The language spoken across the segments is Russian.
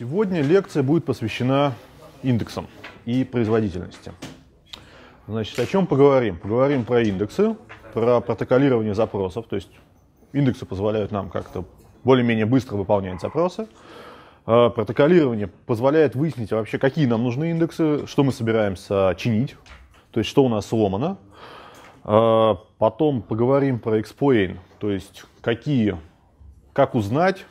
Сегодня лекция будет посвящена индексам и производительности. Значит, о чем поговорим? Поговорим про индексы, про протоколирование запросов, то есть индексы позволяют нам как-то более-менее быстро выполнять запросы. А протоколирование позволяет выяснить вообще, какие нам нужны индексы, что мы собираемся чинить, то есть что у нас сломано. А потом поговорим про explain, то есть какие, как узнать,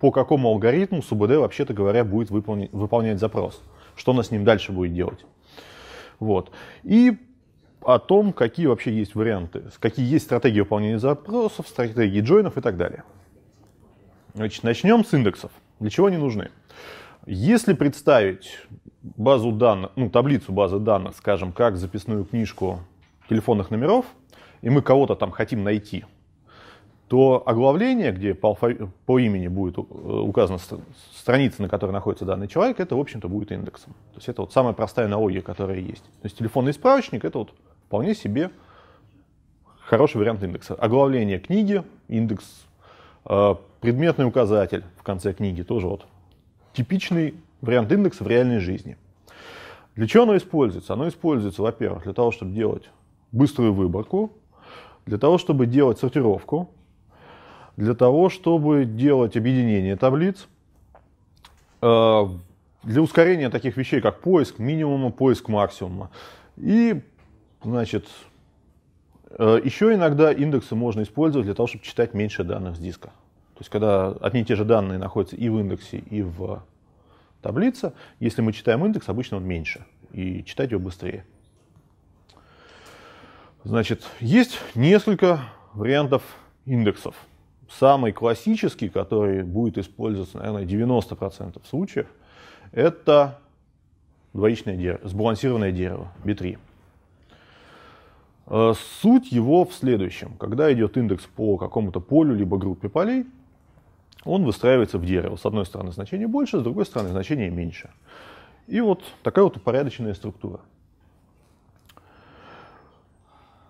по какому алгоритму СУБД, вообще-то говоря, будет выполнять, выполнять запрос, что она с ним дальше будет делать. Вот. И о том, какие вообще есть варианты, какие есть стратегии выполнения запросов, стратегии джойнов и так далее. Значит, начнем с индексов. Для чего они нужны? Если представить базу данных, ну, таблицу базы данных, скажем, как записную книжку телефонных номеров, и мы кого-то там хотим найти, то оглавление, где по, по имени будет указана страница, на которой находится данный человек, это, в общем-то, будет индексом. То есть это вот самая простая аналогия, которая есть. То есть телефонный справочник — это вот вполне себе хороший вариант индекса. Оглавление книги, индекс, э, предметный указатель в конце книги, тоже вот типичный вариант индекса в реальной жизни. Для чего оно используется? Оно используется, во-первых, для того, чтобы делать быструю выборку, для того, чтобы делать сортировку, для того, чтобы делать объединение таблиц, э, для ускорения таких вещей, как поиск минимума, поиск максимума. И, значит, э, еще иногда индексы можно использовать для того, чтобы читать меньше данных с диска. То есть, когда одни и те же данные находятся и в индексе, и в таблице, если мы читаем индекс, обычно он меньше, и читать его быстрее. Значит, есть несколько вариантов индексов. Самый классический, который будет использоваться, наверное, 90% случаев, это двоичное дерево, сбалансированное дерево, B3. Э, суть его в следующем. Когда идет индекс по какому-то полю, либо группе полей, он выстраивается в дерево. С одной стороны значение больше, с другой стороны значение меньше. И вот такая вот упорядоченная структура.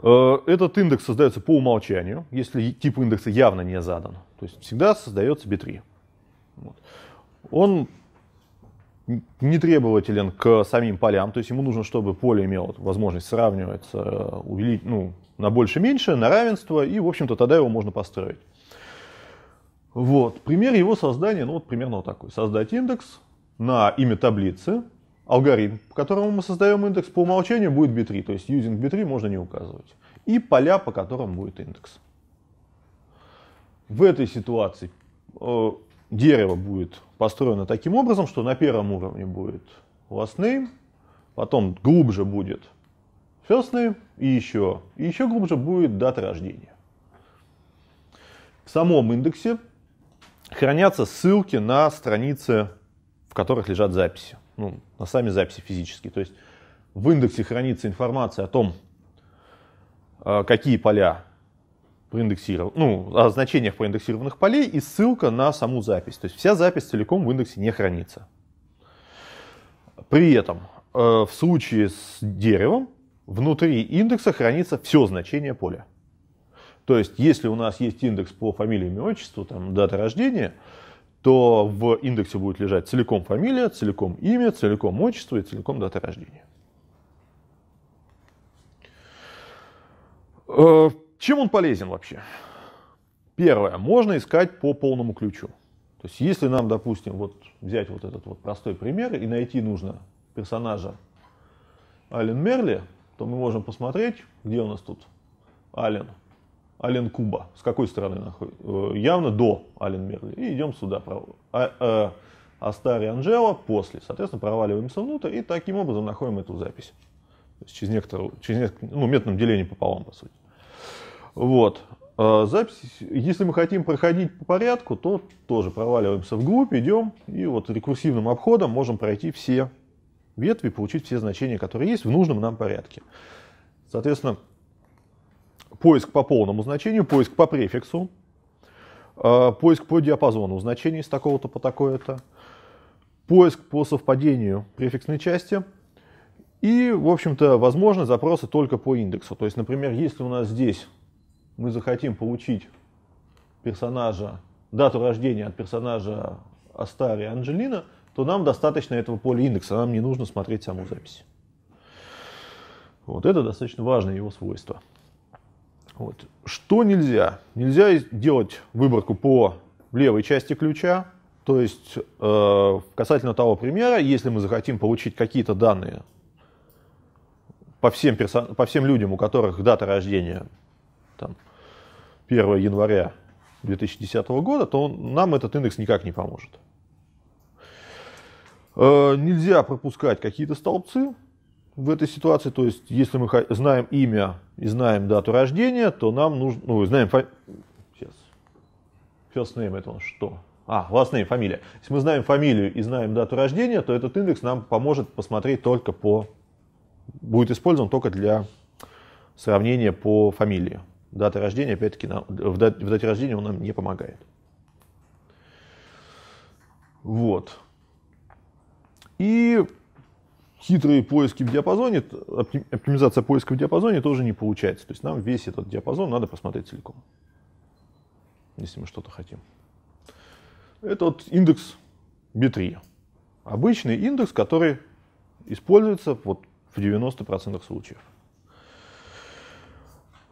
Э, этот индекс создается по умолчанию, если тип индекса явно не задан. То есть всегда создается B3. Вот. Он не требователен к самим полям, то есть ему нужно, чтобы поле имело возможность сравниваться, увеличить, ну, на больше-меньше, на равенство, и, в общем-то, тогда его можно построить. Вот. Пример его создания, ну, вот примерно вот такой. Создать индекс на имя таблицы, алгоритм, по которому мы создаем индекс, по умолчанию будет B3, то есть using B3 можно не указывать. И поля, по которым будет индекс. В этой ситуации э, дерево будет построено таким образом, что на первом уровне будет last name, потом глубже будет first name и еще, и еще глубже будет дата рождения. В самом индексе хранятся ссылки на страницы, в которых лежат записи ну, на сами записи физические. То есть в индексе хранится информация о том, а, какие поля проиндексированы, ну, о значениях проиндексированных полей и ссылка на саму запись. То есть вся запись целиком в индексе не хранится. При этом э, в случае с деревом внутри индекса хранится все значение поля. То есть если у нас есть индекс по фамилии, имя, отчеству, там, дата рождения, то в индексе будет лежать целиком фамилия, целиком имя, целиком отчество и целиком дата рождения. Э, чем он полезен вообще? Первое, можно искать по полному ключу. То есть если нам, допустим, вот взять вот этот вот простой пример и найти нужно персонажа Ален Мерли, то мы можем посмотреть, где у нас тут Ален Ален Куба. С какой стороны находится? Э, явно до Ален Мерли. И идем сюда. А, а, Астари Анжела после. Соответственно, проваливаемся внутрь и таким образом находим эту запись. Через некоторую, через некоторую, ну, методом деления пополам, по сути. Вот. А запись, если мы хотим проходить по порядку, то тоже проваливаемся вглубь, идем и вот рекурсивным обходом можем пройти все ветви, получить все значения, которые есть в нужном нам порядке. Соответственно, поиск по полному значению, поиск по префиксу, э, поиск по диапазону значений с такого-то по такое-то, поиск по совпадению префиксной части и, в общем-то, возможны запросы только по индексу. То есть, например, если у нас здесь мы захотим получить персонажа, дату рождения от персонажа Астари Анджелина, то нам достаточно этого поля индекса, нам не нужно смотреть саму запись. Вот это достаточно важное его свойство. Вот. Что нельзя? Нельзя делать выборку по левой части ключа, то есть э, касательно того примера, если мы захотим получить какие-то данные по всем, персон... по всем людям, у которых дата рождения там, 1 января 2010 года, то нам этот индекс никак не поможет. Э, нельзя пропускать какие-то столбцы в этой ситуации. То есть, если мы знаем имя и знаем дату рождения, то нам нужно... Ну, знаем... Фа... Сейчас. First name это он что? А, last name, фамилия. Если мы знаем фамилию и знаем дату рождения, то этот индекс нам поможет посмотреть только по... Будет использован только для сравнения по фамилии. Дата рождения, опять-таки, нам, в, дате, в дате рождения он нам не помогает. Вот. И хитрые поиски в диапазоне, оптимизация поиска в диапазоне тоже не получается. То есть нам весь этот диапазон надо посмотреть целиком, если мы что-то хотим. Это вот индекс B3. Обычный индекс, который используется вот в 90% случаев.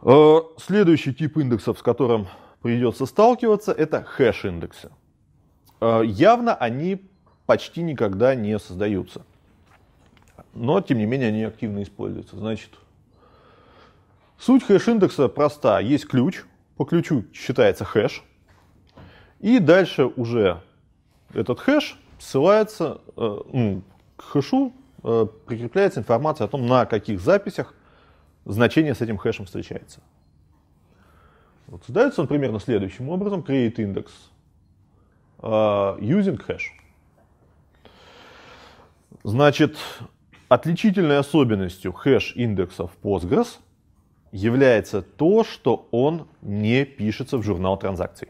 Э, следующий тип индексов, с которым придется сталкиваться, это хэш-индексы. Э, явно они почти никогда не создаются. Но, тем не менее, они активно используются. Значит, суть хэш-индекса проста. Есть ключ, по ключу считается хэш, и дальше уже этот хэш ссылается э, ну, к хэшу, прикрепляется информация о том, на каких записях значение с этим хэшем встречается. Вот создается он примерно следующим образом. Create index uh, using hash. Значит, отличительной особенностью хэш-индексов Postgres является то, что он не пишется в журнал транзакций.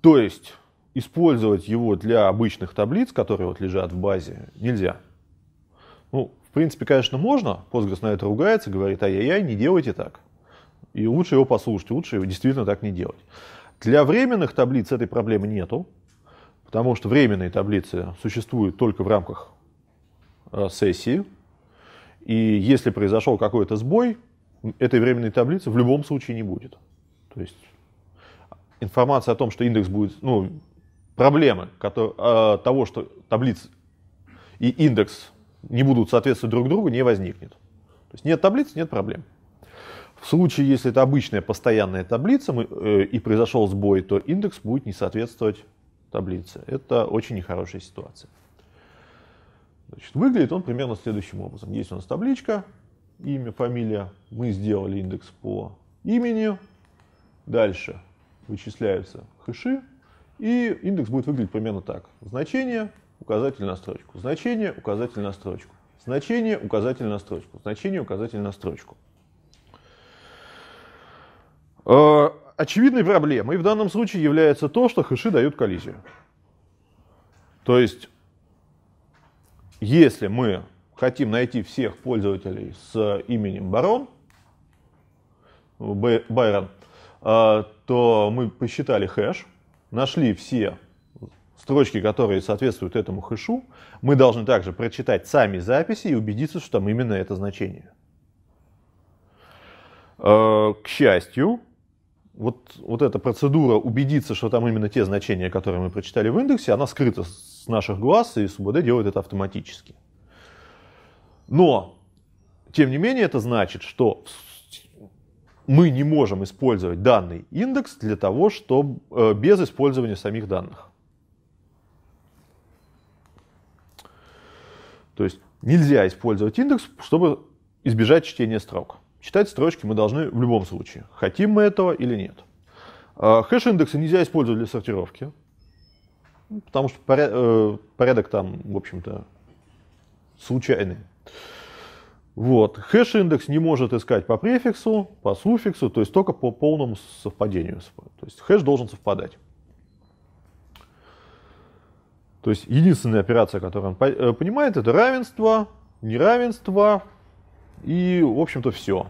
То есть использовать его для обычных таблиц, которые вот лежат в базе, нельзя. Ну, в принципе, конечно, можно. Postgres на это ругается, говорит, ай-яй-яй, не делайте так. И лучше его послушать, лучше его действительно так не делать. Для временных таблиц этой проблемы нету, потому что временные таблицы существуют только в рамках э, сессии. И если произошел какой-то сбой, этой временной таблицы в любом случае не будет. То есть информация о том, что индекс будет, ну, проблемы э, того, что таблиц и индекс не будут соответствовать друг другу, не возникнет. То есть нет таблицы, нет проблем. В случае, если это обычная постоянная таблица мы, э, и произошел сбой, то индекс будет не соответствовать таблице. Это очень нехорошая ситуация. Значит, выглядит он примерно следующим образом. Есть у нас табличка, имя, фамилия. Мы сделали индекс по имени. Дальше вычисляются хэши. И индекс будет выглядеть примерно так. Значение, указатель на строчку. Значение, указатель на строчку. Значение, указатель на строчку. Значение, указатель на строчку. Очевидной проблемой в данном случае является то, что хэши дают коллизию. То есть, если мы хотим найти всех пользователей с именем Барон, Байрон, э, то мы посчитали хэш, нашли все строчки, которые соответствуют этому хэшу, мы должны также прочитать сами записи и убедиться, что там именно это значение. Э, к счастью, вот, вот эта процедура убедиться, что там именно те значения, которые мы прочитали в индексе, она скрыта с наших глаз, и СУБД делает это автоматически. Но, тем не менее, это значит, что мы не можем использовать данный индекс для того, чтобы э, без использования самих данных. То есть нельзя использовать индекс, чтобы избежать чтения строк. Читать строчки мы должны в любом случае, хотим мы этого или нет. А, хэш-индексы нельзя использовать для сортировки, потому что э, порядок там, в общем-то, случайный. Вот. Хэш-индекс не может искать по префиксу, по суффиксу, то есть только по полному совпадению. То есть хэш должен совпадать. То есть единственная операция, которую он э, понимает, это равенство, неравенство и, в общем-то, все.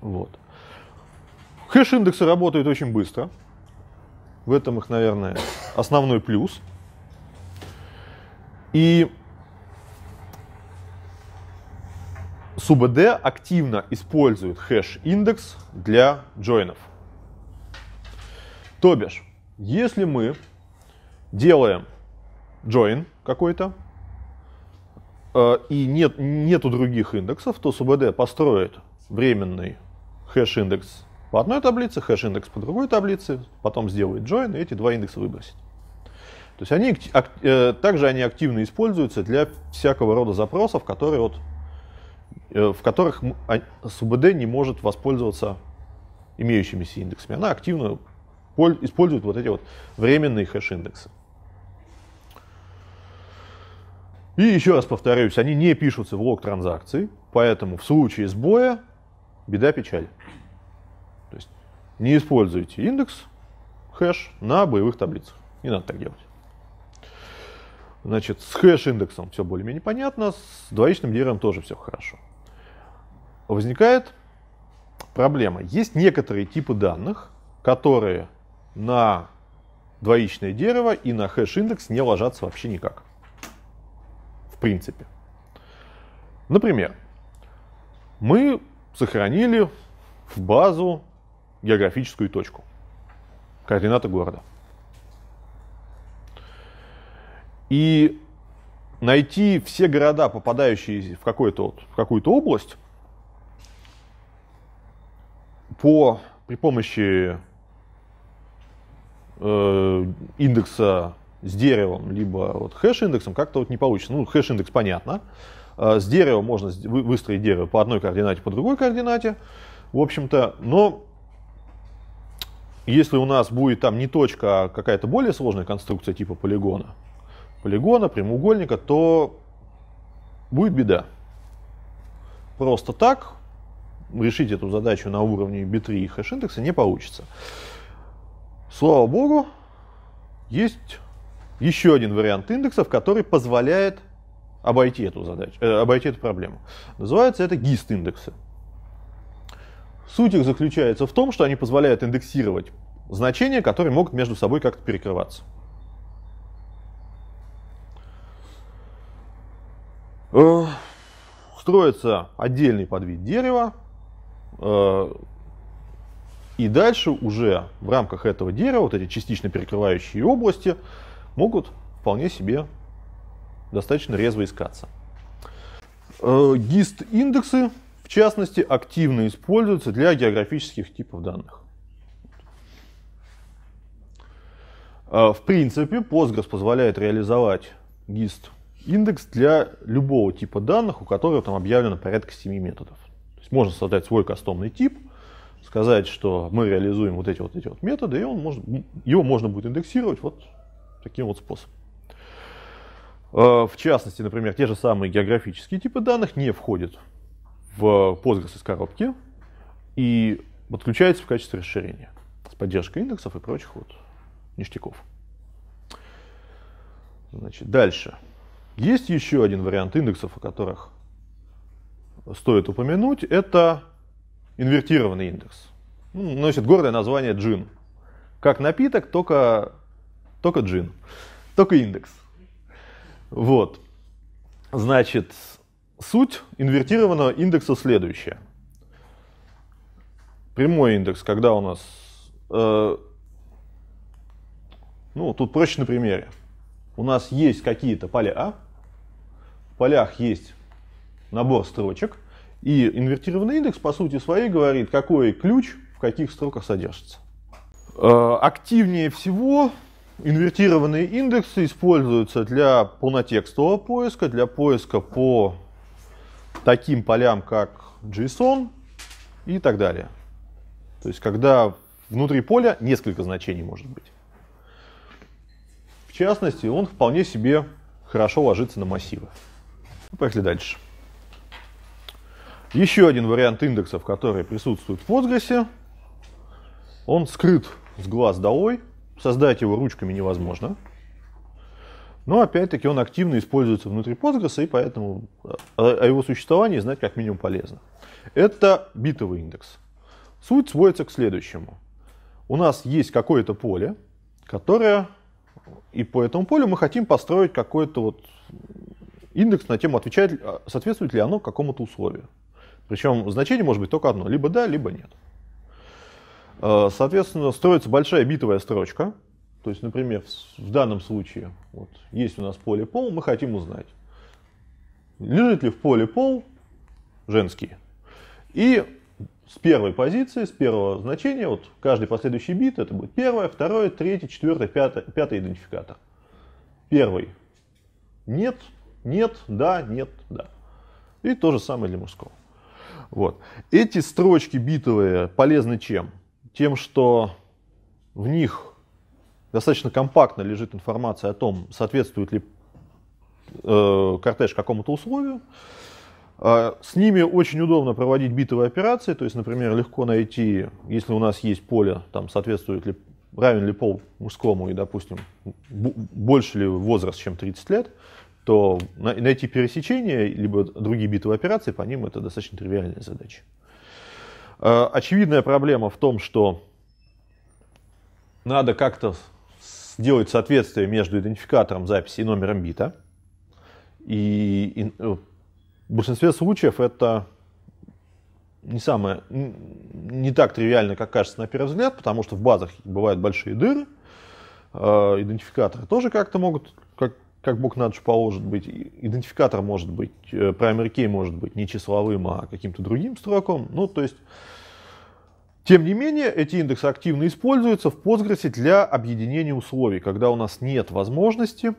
Вот. Хэш-индексы работают очень быстро. В этом их, наверное, основной плюс. И SUBD активно использует хэш-индекс для джойнов. То бишь, если мы делаем join какой-то, и нет, нету других индексов, то SUBD построит временный хэш-индекс по одной таблице, хэш-индекс по другой таблице, потом сделает join, и эти два индекса выбросит. То есть они, э, также они активно используются для всякого рода запросов, которые вот, э, в которых СУБД не может воспользоваться имеющимися индексами. Она активно использует вот эти вот временные хэш-индексы. И еще раз повторюсь, они не пишутся в лог транзакций, поэтому в случае сбоя беда печаль. То есть не используйте индекс, хэш на боевых таблицах. Не надо так делать. Значит, с хэш-индексом все более-менее понятно, с двоичным деревом тоже все хорошо. Возникает проблема. Есть некоторые типы данных, которые на двоичное дерево и на хэш-индекс не ложатся вообще никак. Принципе. Например, мы сохранили в базу географическую точку, координаты города. И найти все города, попадающие в, какую-то, в какую-то область, по, при помощи э, индекса с деревом, либо вот хэш-индексом, как-то вот не получится. Ну, хэш-индекс понятно. Э, с дерева можно выстроить дерево по одной координате, по другой координате, в общем-то, но если у нас будет там не точка, а какая-то более сложная конструкция типа полигона, полигона, прямоугольника, то будет беда. Просто так решить эту задачу на уровне B3 и хэш-индекса не получится. Слава богу, есть еще один вариант индексов, который позволяет обойти эту задачу, э, обойти эту проблему. Называется это GIST-индексы. Суть их заключается в том, что они позволяют индексировать значения, которые могут между собой как-то перекрываться. Э, строится отдельный подвид дерева, э, и дальше уже в рамках этого дерева вот эти частично перекрывающие области могут вполне себе достаточно резво искаться. Э, GIST-индексы, в частности, активно используются для географических типов данных. В принципе, Postgres позволяет реализовать GIST индекс для любого типа данных, у которых там объявлено порядка 7 методов. То есть можно создать свой кастомный тип, сказать, что мы реализуем вот эти вот эти вот методы, и он может, его можно будет индексировать вот таким вот способом. А, в частности, например, те же самые географические типы данных не входят в Postgres из коробки и подключаются в качестве расширения с поддержкой индексов и прочих вот ништяков. Значит, дальше. Есть еще один вариант индексов, о которых стоит упомянуть. Это инвертированный индекс. Носит гордое название джин. Как напиток, только, только джин. Только индекс. Вот. Значит, суть инвертированного индекса следующая. Прямой индекс, когда у нас... Э, ну, тут проще на примере. У нас есть какие-то поля, а? полях есть набор строчек, и инвертированный индекс по сути своей говорит, какой ключ в каких строках содержится. Э, активнее всего инвертированные индексы используются для полнотекстового поиска, для поиска по таким полям, как JSON и так далее. То есть, когда внутри поля несколько значений может быть. В частности, он вполне себе хорошо ложится на массивы. Поехали дальше. Еще один вариант индексов, который присутствует в Postgres, он скрыт с глаз долой, создать его ручками невозможно. Но опять-таки он активно используется внутри Postgres, и поэтому о его существовании знать как минимум полезно. Это битовый индекс. Суть сводится к следующему. У нас есть какое-то поле, которое И по этому полю мы хотим построить какой-то вот индекс на тему, отвечает, соответствует ли оно какому-то условию. Причем значение может быть только одно, либо да, либо нет. Э, соответственно, строится большая битовая строчка. То есть, например, в данном случае вот, есть у нас поле пол, мы хотим узнать, лежит ли в поле пол женский. И с первой позиции, с первого значения, вот каждый последующий бит, это будет первое, второе, третье, четвертое, пятое, пятый идентификатор. Первый нет, нет, да, нет, да. И то же самое для мужского. Вот. Эти строчки битовые полезны чем? Тем, что в них достаточно компактно лежит информация о том, соответствует ли э, кортеж какому-то условию. Э, с ними очень удобно проводить битовые операции, то есть, например, легко найти, если у нас есть поле, там соответствует ли, равен ли пол мужскому и, допустим, больше ли возраст, чем 30 лет, то найти пересечения, либо другие битовые операции по ним это достаточно тривиальная задача. Э, очевидная проблема в том, что надо как-то сделать соответствие между идентификатором записи и номером бита. И, э, в большинстве случаев это не самое, не так тривиально, как кажется на первый взгляд, потому что в базах бывают большие дыры, э, идентификаторы тоже как-то могут как, бог душу положит быть. Идентификатор может быть, э, primary key может быть не числовым, а каким-то другим строком. Ну, то есть, тем не менее, эти индексы активно используются в Postgres для объединения условий, когда у нас нет возможности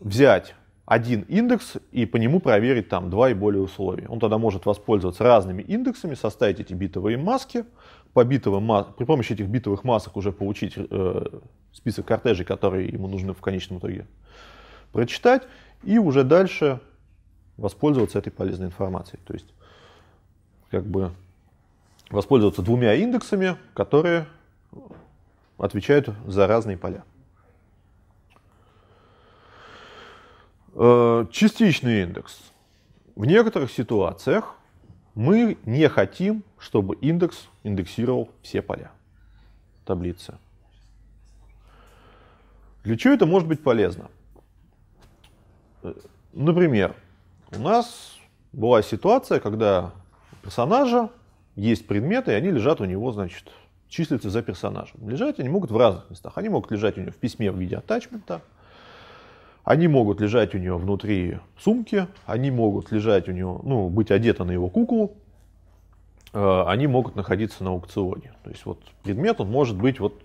взять один индекс и по нему проверить там два и более условий. Он тогда может воспользоваться разными индексами, составить эти битовые маски, по битовым, при помощи этих битовых масок уже получить э, список кортежей, которые ему нужны в конечном итоге прочитать и уже дальше воспользоваться этой полезной информацией. То есть, как бы воспользоваться двумя индексами, которые отвечают за разные поля. Э, частичный индекс. В некоторых ситуациях мы не хотим, чтобы индекс индексировал все поля таблицы. Для чего это может быть полезно? Например, у нас была ситуация, когда персонажа есть предметы, и они лежат у него, значит, числятся за персонажем. Лежать они могут в разных местах. Они могут лежать у него в письме в виде атачмента, они могут лежать у него внутри сумки, они могут лежать у него, ну, быть одеты на его куклу, э, они могут находиться на аукционе. То есть вот предмет, он может быть вот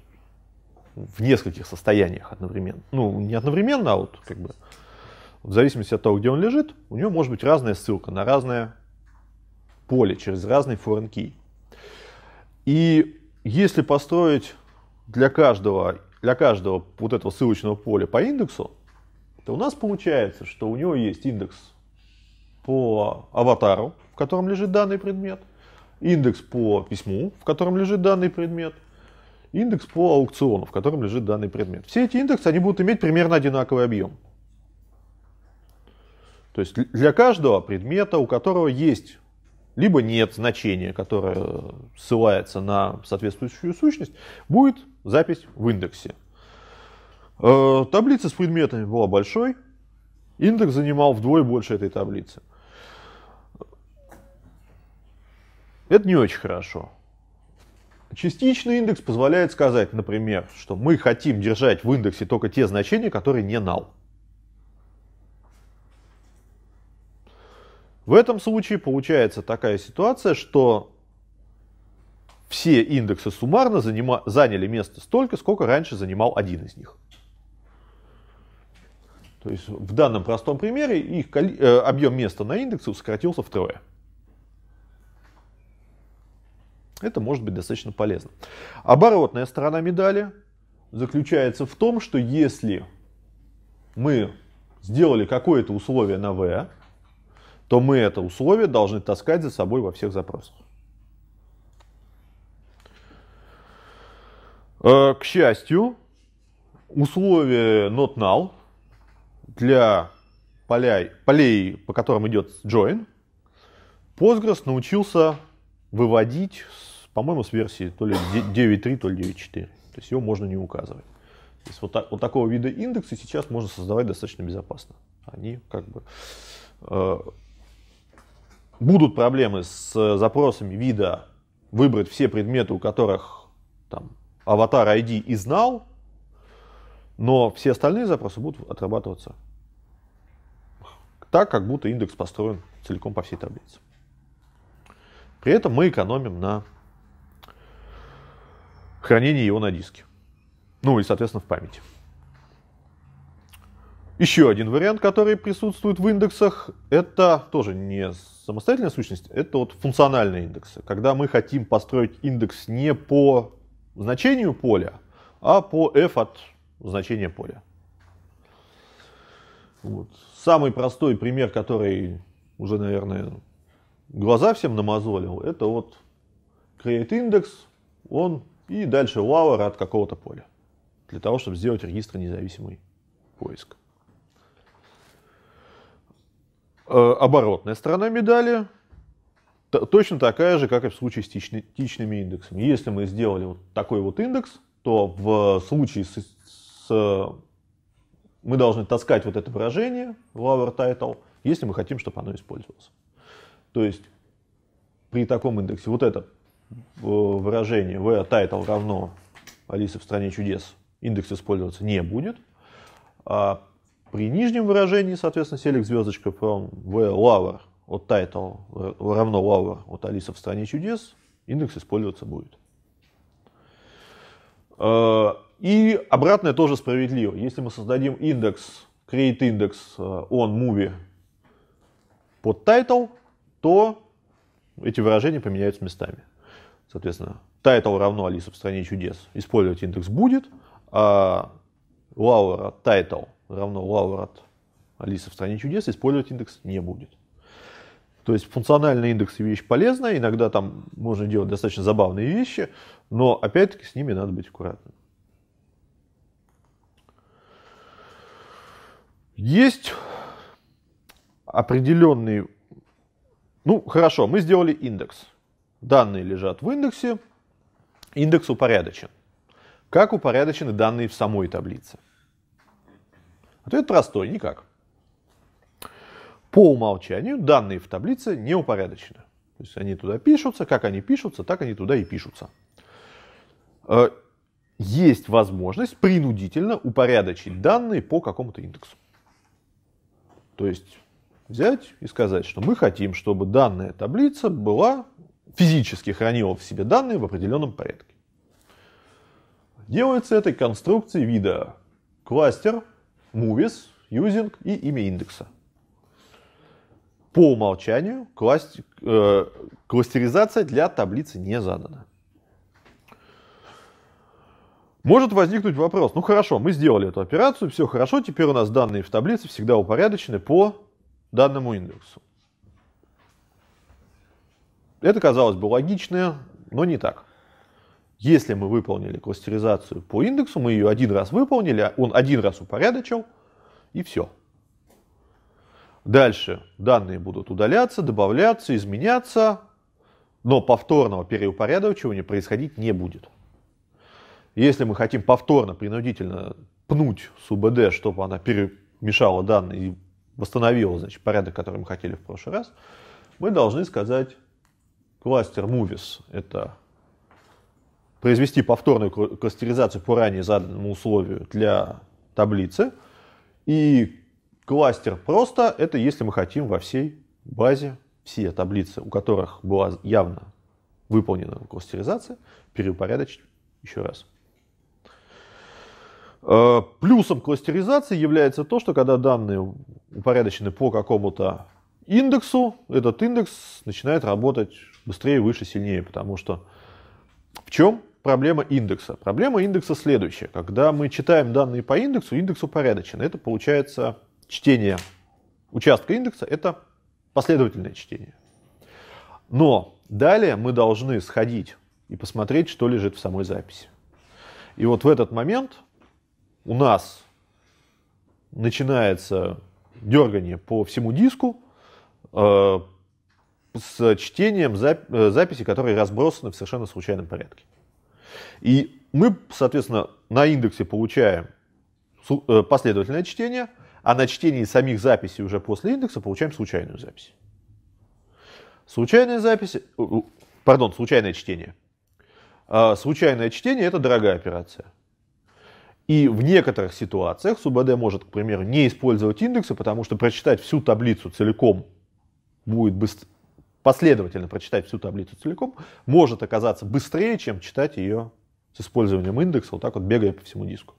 в нескольких состояниях одновременно. Ну, не одновременно, а вот как бы в зависимости от того, где он лежит, у него может быть разная ссылка на разное поле через разный foreign key. И если построить для каждого, для каждого вот этого ссылочного поля по индексу, то у нас получается, что у него есть индекс по аватару, в котором лежит данный предмет, индекс по письму, в котором лежит данный предмет, индекс по аукциону, в котором лежит данный предмет. Все эти индексы, они будут иметь примерно одинаковый объем. То есть для каждого предмета, у которого есть либо нет значения, которое ссылается на соответствующую сущность, будет запись в индексе. Э, таблица с предметами была большой, индекс занимал вдвое больше этой таблицы. Это не очень хорошо. Частичный индекс позволяет сказать, например, что мы хотим держать в индексе только те значения, которые не null. В этом случае получается такая ситуация, что все индексы суммарно занима, заняли место столько, сколько раньше занимал один из них. То есть в данном простом примере их э, объем места на индексе сократился втрое. Это может быть достаточно полезно. Оборотная сторона медали заключается в том, что если мы сделали какое-то условие на V, то мы это условие должны таскать за собой во всех запросах. Э, к счастью, условие not null для полей, полей, по которым идет join, Postgres научился выводить, по-моему, с версии то ли 9.3, то ли 9.4. То есть его можно не указывать. То есть вот, так, вот такого вида индексы сейчас можно создавать достаточно безопасно. Они как бы э, будут проблемы с запросами вида выбрать все предметы, у которых там аватар ID и знал, но все остальные запросы будут отрабатываться так, как будто индекс построен целиком по всей таблице. При этом мы экономим на хранении его на диске. Ну и, соответственно, в памяти. Еще один вариант, который присутствует в индексах, это тоже не самостоятельная сущность, это вот функциональные индексы. Когда мы хотим построить индекс не по значению поля, а по f от значения поля. Вот. Самый простой пример, который уже, наверное, глаза всем намазолил, это вот create index, он и дальше lower от какого-то поля. Для того, чтобы сделать регистр независимый поиск. Э, оборотная сторона медали точно такая же, как и в случае с тичными индексами. Если мы сделали вот такой вот индекс, то в случае с, с мы должны таскать вот это выражение lower title, если мы хотим, чтобы оно использовалось. То есть при таком индексе вот это э, выражение v title равно Алиса в стране чудес индекс использоваться не будет. А при нижнем выражении, соответственно, select звездочка from v lower от title равно lower от Алиса в стране чудес, индекс использоваться будет. Э, и обратное тоже справедливо. Если мы создадим индекс, create index э, on movie под title, то эти выражения поменяются местами. Соответственно, title равно Алиса в стране чудес. Использовать индекс будет, а Lauer от title равно Lauer от Алиса в стране чудес использовать индекс не будет. То есть функциональный индекс вещь полезная, иногда там можно делать достаточно забавные вещи, но опять-таки с ними надо быть аккуратным. Есть определенный... Ну, хорошо, мы сделали индекс. Данные лежат в индексе. Индекс упорядочен. Как упорядочены данные в самой таблице? Ответ простой, никак. По умолчанию данные в таблице не упорядочены. То есть они туда пишутся, как они пишутся, так они туда и пишутся. Э, есть возможность принудительно упорядочить данные по какому-то индексу. То есть взять и сказать, что мы хотим, чтобы данная таблица была физически хранила в себе данные в определенном порядке. Делается этой конструкции вида кластер, movies, using и имя индекса. По умолчанию кластер, э, кластеризация для таблицы не задана. Может возникнуть вопрос, ну хорошо, мы сделали эту операцию, все хорошо, теперь у нас данные в таблице всегда упорядочены по данному индексу. Это, казалось бы, логично, но не так. Если мы выполнили кластеризацию по индексу, мы ее один раз выполнили, он один раз упорядочил, и все. Дальше данные будут удаляться, добавляться, изменяться, но повторного переупорядочивания происходить не будет. Если мы хотим повторно, принудительно пнуть СУБД, чтобы она перемешала данные и восстановила значит, порядок, который мы хотели в прошлый раз, мы должны сказать кластер movies. Это произвести повторную кластеризацию по ранее заданному условию для таблицы. И кластер просто это если мы хотим во всей базе все таблицы, у которых была явно выполнена кластеризация, переупорядочить еще раз. Э, плюсом кластеризации является то, что когда данные упорядочены по какому-то индексу, этот индекс начинает работать быстрее, выше, сильнее, потому что в чем проблема индекса? Проблема индекса следующая. Когда мы читаем данные по индексу, индекс упорядочен. Это получается чтение участка индекса, это последовательное чтение. Но далее мы должны сходить и посмотреть, что лежит в самой записи. И вот в этот момент у нас начинается дергание по всему диску э, с чтением зап- э, записей, которые разбросаны в совершенно случайном порядке. И мы, соответственно, на индексе получаем э, последовательное чтение, а на чтении самих записей уже после индекса получаем случайную запись. Случайная запись, пардон, случайное чтение. А случайное чтение это дорогая операция. И в некоторых ситуациях СУБД может, к примеру, не использовать индексы, потому что прочитать всю таблицу целиком будет быстро, последовательно прочитать всю таблицу целиком, может оказаться быстрее, чем читать ее с использованием индекса, вот так вот бегая по всему диску.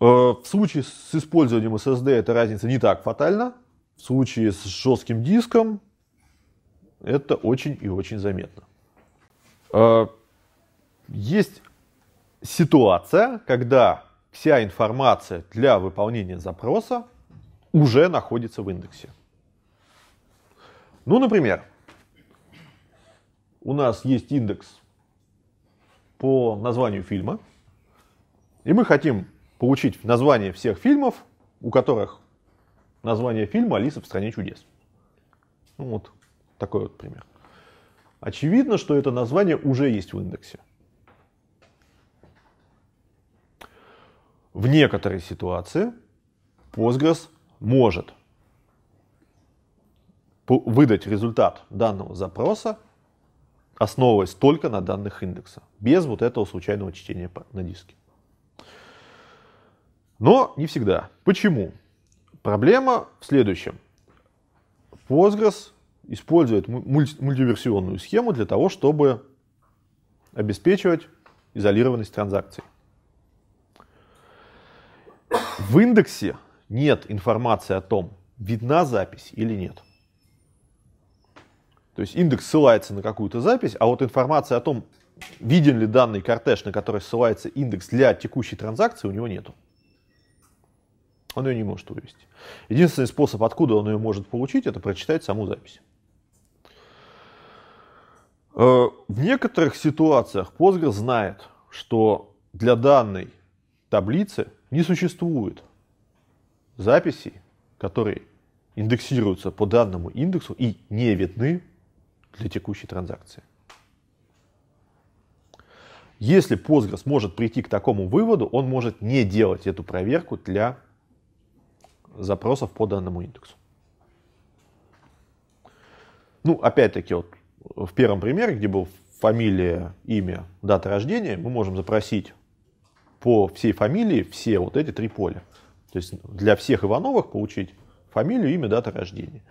Э, в случае с использованием SSD эта разница не так фатальна. В случае с жестким диском это очень и очень заметно. Э, есть ситуация, когда вся информация для выполнения запроса уже находится в индексе. Ну, например, у нас есть индекс по названию фильма, и мы хотим получить название всех фильмов, у которых название фильма «Алиса в стране чудес». Ну, вот такой вот пример. Очевидно, что это название уже есть в индексе. В некоторой ситуации Postgres может выдать результат данного запроса, основываясь только на данных индекса, без вот этого случайного чтения на диске. Но не всегда. Почему? Проблема в следующем. Postgres использует мультиверсионную схему для того, чтобы обеспечивать изолированность транзакций. В индексе нет информации о том, видна запись или нет. То есть индекс ссылается на какую-то запись, а вот информация о том, виден ли данный кортеж, на который ссылается индекс для текущей транзакции, у него нету. Он ее не может вывести. Единственный способ, откуда он ее может получить, это прочитать саму запись. Э, в некоторых ситуациях Postgres знает, что для данной таблицы не существует записей, которые индексируются по данному индексу и не видны для текущей транзакции. Если Postgres может прийти к такому выводу, он может не делать эту проверку для запросов по данному индексу. Ну, опять-таки, вот в первом примере, где был фамилия, имя, дата рождения, мы можем запросить по всей фамилии все вот эти три поля. То есть для всех Ивановых получить фамилию, имя, дата рождения.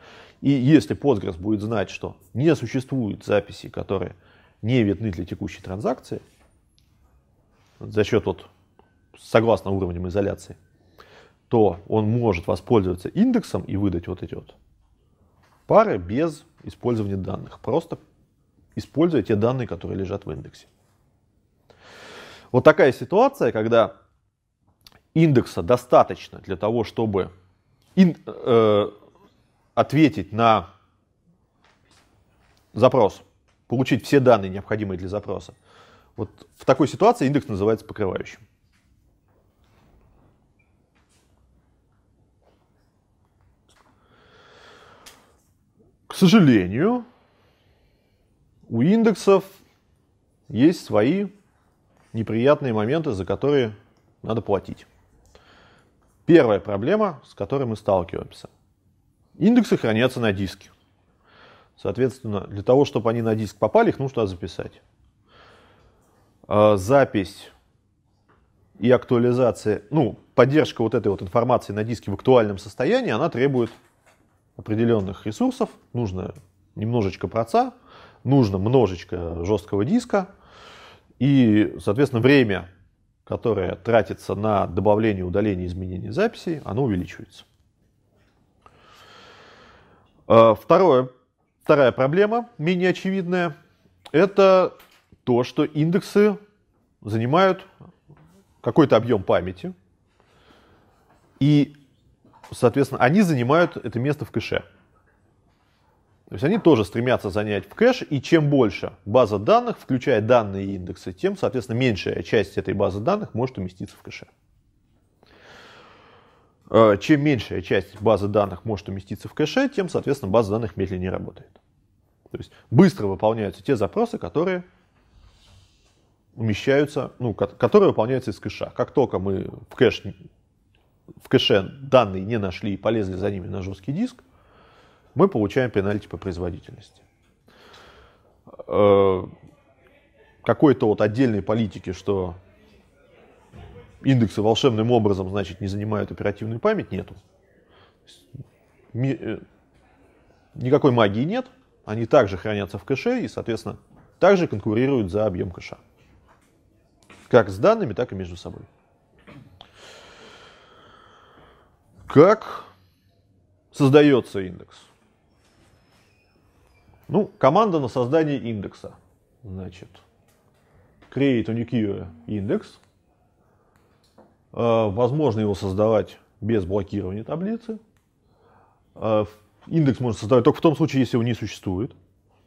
И если Postgres будет знать, что не существует записи, которые не видны для текущей транзакции, за счет вот, согласно уровням изоляции, то он может воспользоваться индексом и выдать вот эти вот пары без использования данных. Просто используя те данные, которые лежат в индексе. Вот такая ситуация, когда индекса достаточно для того, чтобы ин, э, ответить на запрос, получить все данные, необходимые для запроса. Вот в такой ситуации индекс называется покрывающим. К сожалению, у индексов есть свои неприятные моменты, за которые надо платить. Первая проблема, с которой мы сталкиваемся. Индексы хранятся на диске. Соответственно, для того, чтобы они на диск попали, их нужно записать. А, запись и актуализация, ну, поддержка вот этой вот информации на диске в актуальном состоянии, она требует определенных ресурсов. Нужно немножечко проца, нужно множечко жесткого диска. И, соответственно, время, которое тратится на добавление, удаление, изменение записей, оно увеличивается. А, второе, вторая проблема, менее очевидная, это то, что индексы занимают какой-то объем памяти. И соответственно, они занимают это место в кэше. То есть они тоже стремятся занять в кэш, и чем больше база данных, включая данные индексы, тем, соответственно, меньшая часть этой базы данных может уместиться в кэше. Э, чем меньшая часть базы данных может уместиться в кэше, тем, соответственно, база данных медленнее работает. То есть быстро выполняются те запросы, которые умещаются, ну, которые выполняются из кэша. Как только мы в кэш в кэше данные не нашли и полезли за ними на жесткий диск, мы получаем пенальти по производительности. Э, какой-то вот отдельной политики, что индексы волшебным образом, значит, не занимают оперативную память, нету. Э, никакой магии нет, они также хранятся в кэше и, соответственно, также конкурируют за объем кэша. Как с данными, так и между собой. Как создается индекс? Ну, команда на создание индекса. Значит, create unique индекс. Э, возможно его создавать без блокирования таблицы. Э, индекс можно создавать только в том случае, если его не существует.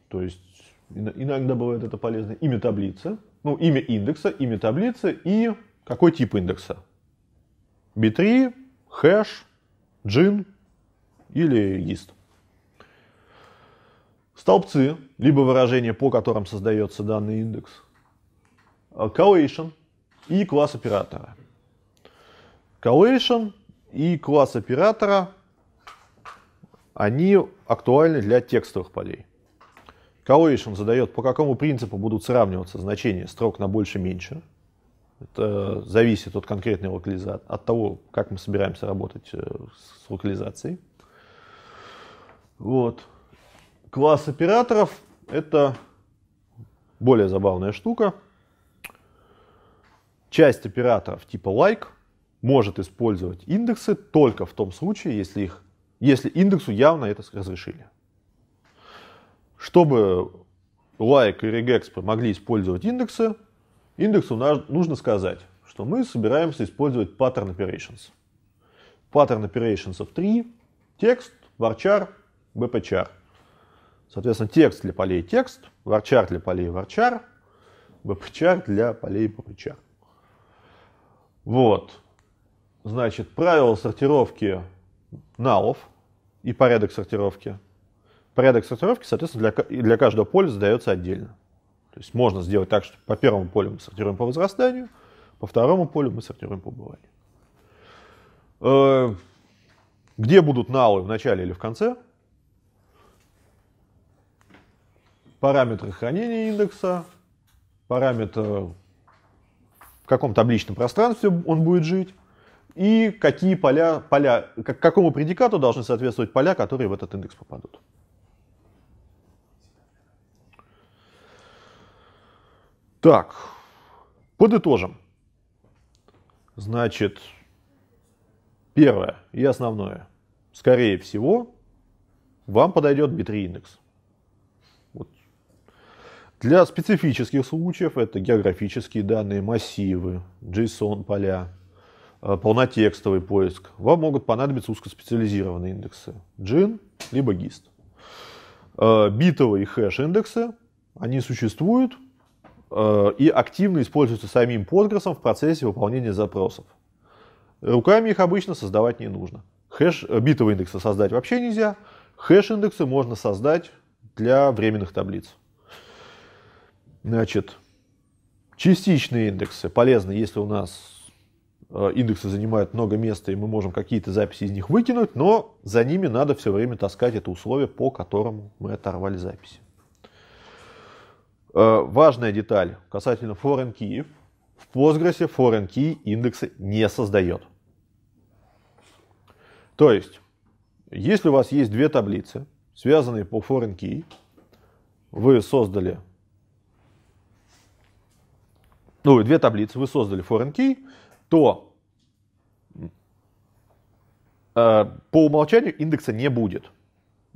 То есть иногда бывает это полезно. Имя таблицы, ну, имя индекса, имя таблицы и какой тип индекса. B3, хэш, джин или гист. Столбцы, либо выражения, по которым создается данный индекс. Collation и класс оператора. Collation и класс оператора, они актуальны для текстовых полей. Collation задает, по какому принципу будут сравниваться значения строк на больше-меньше. Это зависит от конкретной локализации, от того, как мы собираемся работать э, с локализацией. Вот. Класс операторов – это более забавная штука. Часть операторов типа like может использовать индексы только в том случае, если, их, если индексу явно это разрешили. Чтобы like и regex могли использовать индексы, Индексу нужно сказать, что мы собираемся использовать pattern operations. Pattern operations 3, текст, varchar, bpchar. Соответственно, текст для полей текст, varchar для полей varchar, bpchar для полей bpchar. Вот. Значит, правила сортировки налов и порядок сортировки. Порядок сортировки, соответственно, для, для каждого поля задается отдельно. То есть можно сделать так, что по первому полю мы сортируем по возрастанию, по второму полю мы сортируем по убыванию. Э, где будут налы в начале или в конце? Параметры хранения индекса, параметр в каком табличном пространстве он будет жить, и какие поля, поля, к какому предикату должны соответствовать поля, которые в этот индекс попадут. Так, подытожим. Значит, первое и основное. Скорее всего, вам подойдет B3 индекс. Для специфических случаев это географические данные, массивы, JSON поля, э, полнотекстовый поиск. Вам могут понадобиться узкоспециализированные индексы. GIN либо GIST. Э, битовые и хэш индексы, они существуют, Э, и активно используются самим Postgres в процессе выполнения запросов. Руками их обычно создавать не нужно. Хэш, битовые индексы создать вообще нельзя. Хэш-индексы можно создать для временных таблиц. Значит, частичные индексы полезны, если у нас э, индексы занимают много места, и мы можем какие-то записи из них выкинуть, но за ними надо все время таскать это условие, по которому мы оторвали записи. Э, важная деталь касательно foreign key. В Postgres foreign key индексы не создает. То есть, если у вас есть две таблицы, связанные по foreign key, вы создали ну, две таблицы, вы создали foreign key, то э, по умолчанию индекса не будет.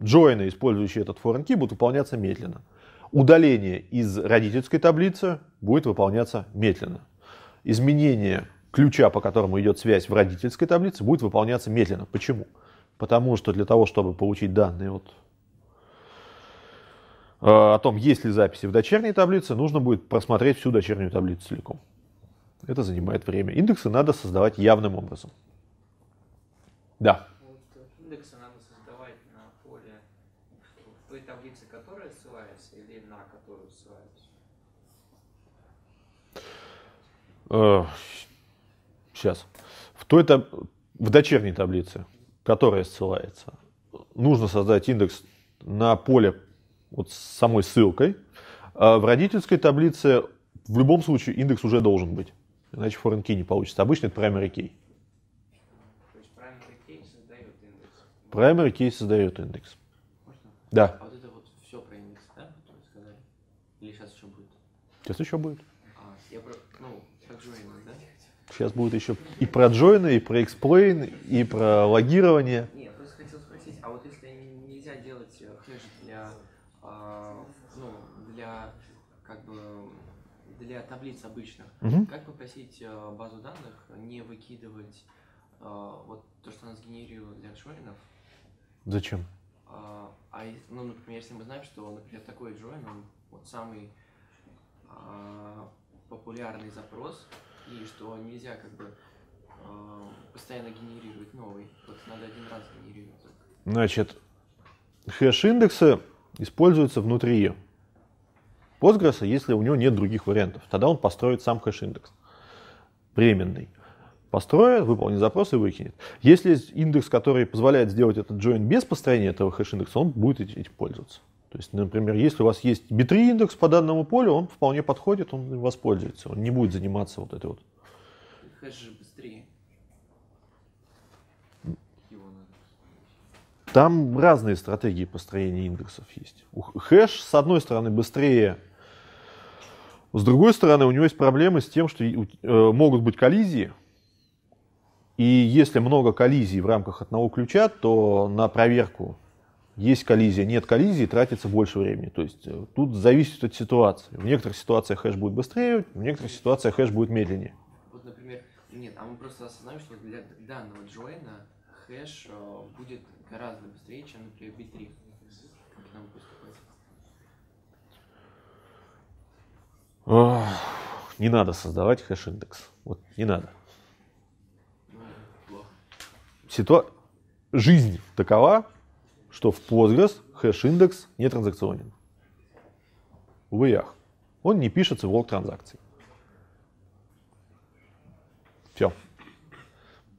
Джойны, использующие этот foreign key, будут выполняться медленно удаление из родительской таблицы будет выполняться медленно. Изменение ключа, по которому идет связь в родительской таблице, будет выполняться медленно. Почему? Потому что для того, чтобы получить данные от, о том, есть ли записи в дочерней таблице, нужно будет просмотреть всю дочернюю таблицу целиком. Это занимает время. Индексы надо создавать явным образом. Да. индексы надо создавать на поле в той таблице, которая ссылается, или на которую ссылается? Э, сейчас. В той таб... в дочерней таблице, которая ссылается, нужно создать индекс на поле вот с самой ссылкой. А в родительской таблице в любом случае индекс уже должен быть. Иначе foreign key не получится. Обычно это primary key. Primary key создает индекс. Можно? Да. А вот это вот все про индекс, да, которые сказали? Или сейчас еще будет? Сейчас еще будет. А, я про, ну, как join, да? Сейчас будет еще и про join, и про explain, и про логирование. Не, я просто хотел спросить, а вот если нельзя делать э, хэш для, а, ну, для, как бы, для таблиц обычных, Мгм. как попросить э, базу данных не выкидывать э, вот то, что она сгенерировала для джойнов, Зачем? А, а ну, например, если мы знаем, что, например, такой join, он вот самый а, популярный запрос, и что нельзя как бы а, постоянно генерировать новый, вот надо один раз генерировать. Значит, хэш индекса используется внутри Postgres, если у него нет других вариантов. Тогда он построит сам хэш индекс временный. Построит, выполнит запрос и выкинет. Если есть индекс, который позволяет сделать этот join без построения этого хэш индекса, он будет эти- этим пользоваться. То есть, например, если у вас есть B3 индекс по данному полю, он вполне подходит, он воспользуется. Он не будет заниматься вот этой вот. Хэш же быстрее. Там разные стратегии построения индексов есть. Хэш, с одной стороны, быстрее, с другой стороны, у него есть проблемы с тем, что э, могут быть коллизии. И если много коллизий в рамках одного ключа, то на проверку есть коллизия, нет коллизии, тратится больше времени. То есть э, тут зависит от ситуации. В некоторых ситуациях хэш будет быстрее, в некоторых ситуациях хэш будет медленнее. Вот, например, нет, а мы просто осознаем, что для данного джойна хэш э, будет гораздо быстрее, чем, например, B3. Как нам поступать? Не надо создавать хэш-индекс. Вот не надо. Ситуа... жизнь такова, что в Postgres хэш-индекс не транзакционен. В ИАХ. Он не пишется в лог транзакций. Все.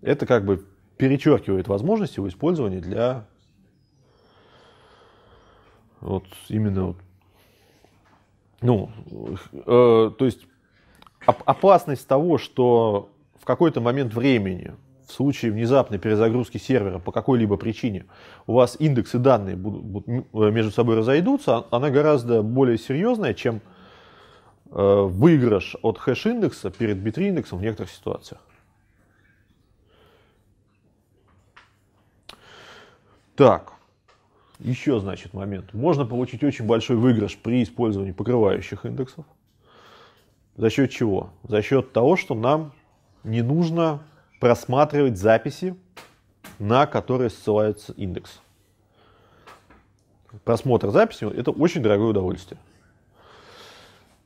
Это как бы перечеркивает возможность его использования для вот именно вот, ну, э, то есть оп- опасность того, что в какой-то момент времени, в случае внезапной перезагрузки сервера по какой-либо причине, у вас индексы данные будут, будут э, между собой разойдутся, а- она гораздо более серьезная, чем э, выигрыш от хэш-индекса перед бит-индексом в некоторых ситуациях. Так, еще, значит, момент. Можно получить очень большой выигрыш при использовании покрывающих индексов. За счет чего? За счет того, что нам не нужно просматривать записи, на которые ссылается индекс. Просмотр записи – это очень дорогое удовольствие.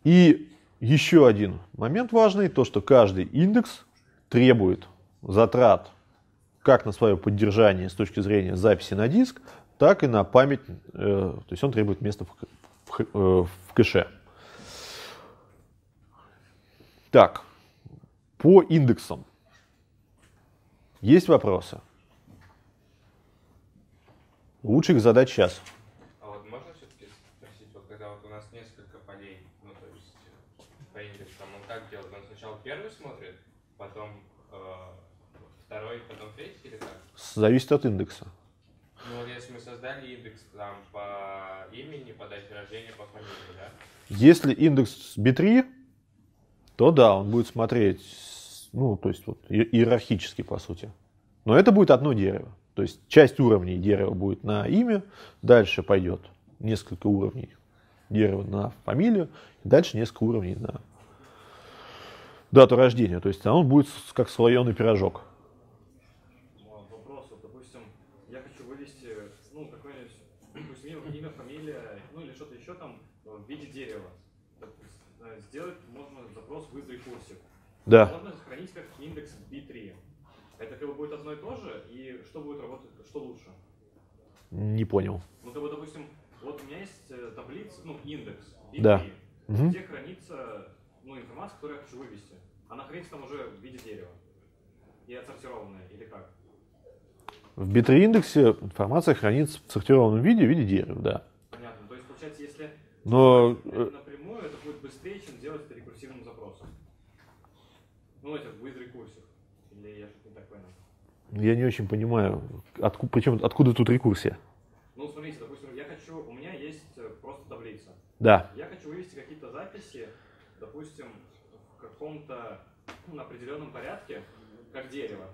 И еще один момент важный, то что каждый индекс требует затрат как на свое поддержание с точки зрения записи на диск, так и на память, э, то есть он требует места в, в э, в кэше. Так, по индексам. Есть вопросы? Лучше их задать сейчас. А вот можно все-таки спросить, вот когда вот у нас несколько полей, ну то есть э, по индексам, он как делает? Он сначала первый смотрит, потом э, второй, потом третий или как? Зависит от индекса. Ну вот если мы создали индекс там по имени, по дате рождения, по фамилии, да? Если индекс B3, то да, он будет смотреть, ну, то есть вот, иерархически, по сути. Но это будет одно дерево. То есть часть уровней дерева будет на имя, дальше пойдет несколько уровней дерева на фамилию, и дальше несколько уровней на дату рождения. То есть он будет как слоеный пирожок. Вот Вопрос, вот, допустим, я хочу вывести, ну, какое-нибудь, допустим, имя, имя, фамилия, ну, или что-то еще там в виде дерева. Допустим, э, Сделать можно запрос в рекурсив. Да. Можно сохранить как индекс B3. Это как бы будет одно и то же, и что будет работать, что лучше? Не понял. Ну, как бы, допустим, вот у меня есть э, таблица, ну, индекс B3, Да. Где хранится, ну, информация, которую я хочу вывести. она хранится там уже в виде дерева. И отсортированная, или как? В битрей-индексе информация хранится в сортированном виде, в виде дерева, да. Понятно. То есть, получается, если Но это э, напрямую, это будет быстрее, чем делать это рекурсивным запросом. Ну, это будет рекурсив. Или я что-то не так понял. я не очень понимаю, отку- причем откуда тут рекурсия. Ну, смотрите, допустим, я хочу, у меня есть э, просто таблица. Да, Я хочу вывести какие-то записи, допустим, в каком-то ну, определенном порядке, как дерево,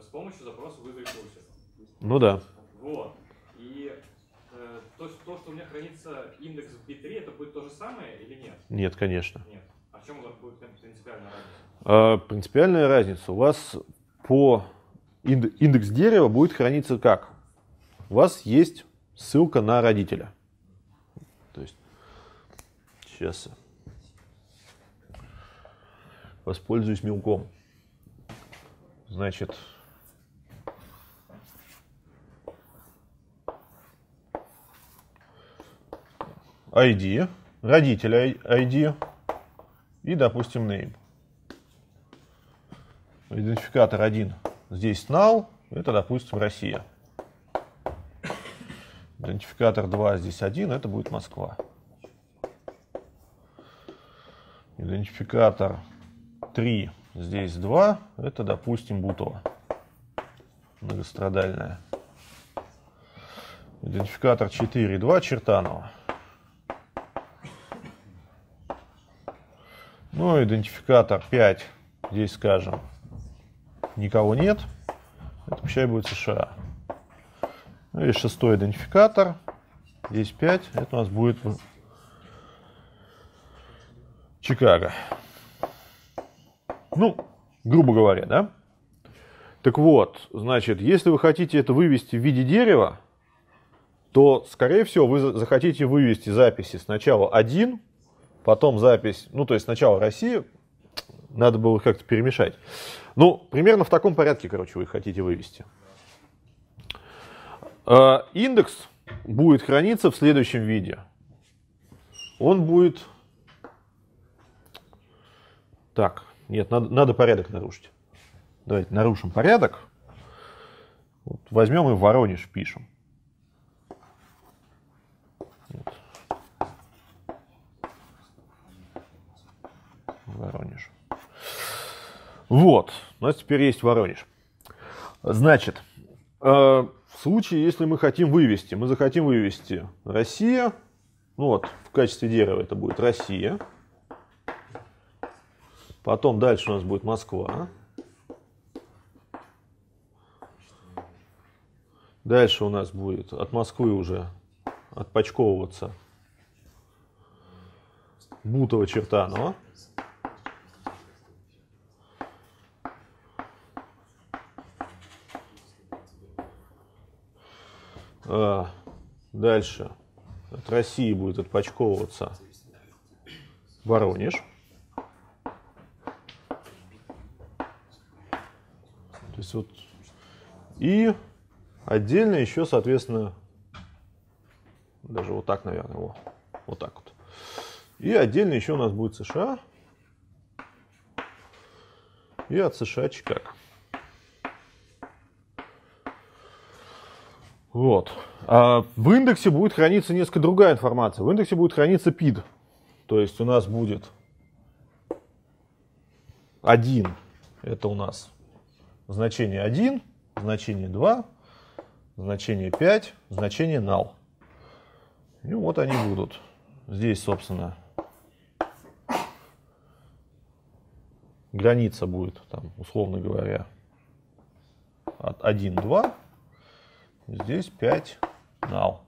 с помощью запроса with recursive. ну да. Вот. И э, то, то, что у меня хранится индекс в B3, это будет то же самое или нет? Нет, конечно. Нет. А в чем принципиальная разница? А, принципиальная разница. У вас по инд- индекс дерева будет храниться как? У вас есть ссылка на родителя. То есть, сейчас воспользуюсь мелком. Значит, ID, родителя ID и, допустим, name. Идентификатор 1 здесь null, это, допустим, Россия. Идентификатор 2 здесь 1, это будет Москва. Идентификатор 3 здесь 2, это, допустим, Бутово. Многострадальная. Идентификатор 4 2 Чертанова. Ну, идентификатор 5, здесь скажем, никого нет. Это пущай будет США. Ну и шестой идентификатор. Здесь 5. Это у нас будет Чикаго. Ну, грубо говоря, да? Так вот, значит, если вы хотите это вывести в виде дерева, то, скорее всего, вы за- захотите вывести записи сначала один, потом запись, ну, то есть сначала Россия, надо было как-то перемешать. Ну, примерно в таком порядке, короче, вы их хотите вывести. Э, Индекс будет храниться в следующем виде. Он будет... Так, нет, надо, надо порядок нарушить. Давайте нарушим порядок. Вот возьмем и Воронеж пишем. Вот. Воронеж. Вот, у нас теперь есть Воронеж. Значит, э, в случае, если мы хотим вывести, мы захотим вывести Россия, ну вот, в качестве дерева это будет Россия. Потом дальше у нас будет Москва. Дальше у нас будет от Москвы уже отпочковываться Бутово, А, Дальше от России будет отпочковываться Воронеж. То есть вот и отдельно еще, соответственно, даже вот так, наверное, во, вот так вот. И отдельно еще у нас будет США. И от США Чикаго. Вот. А в индексе будет храниться несколько другая информация. В индексе будет храниться PID. То есть у нас будет один. Это у нас значение 1, значение 2, значение 5, значение null. И вот они будут. Здесь, собственно, граница будет, там, условно говоря, от 1, 2. Здесь 5 null.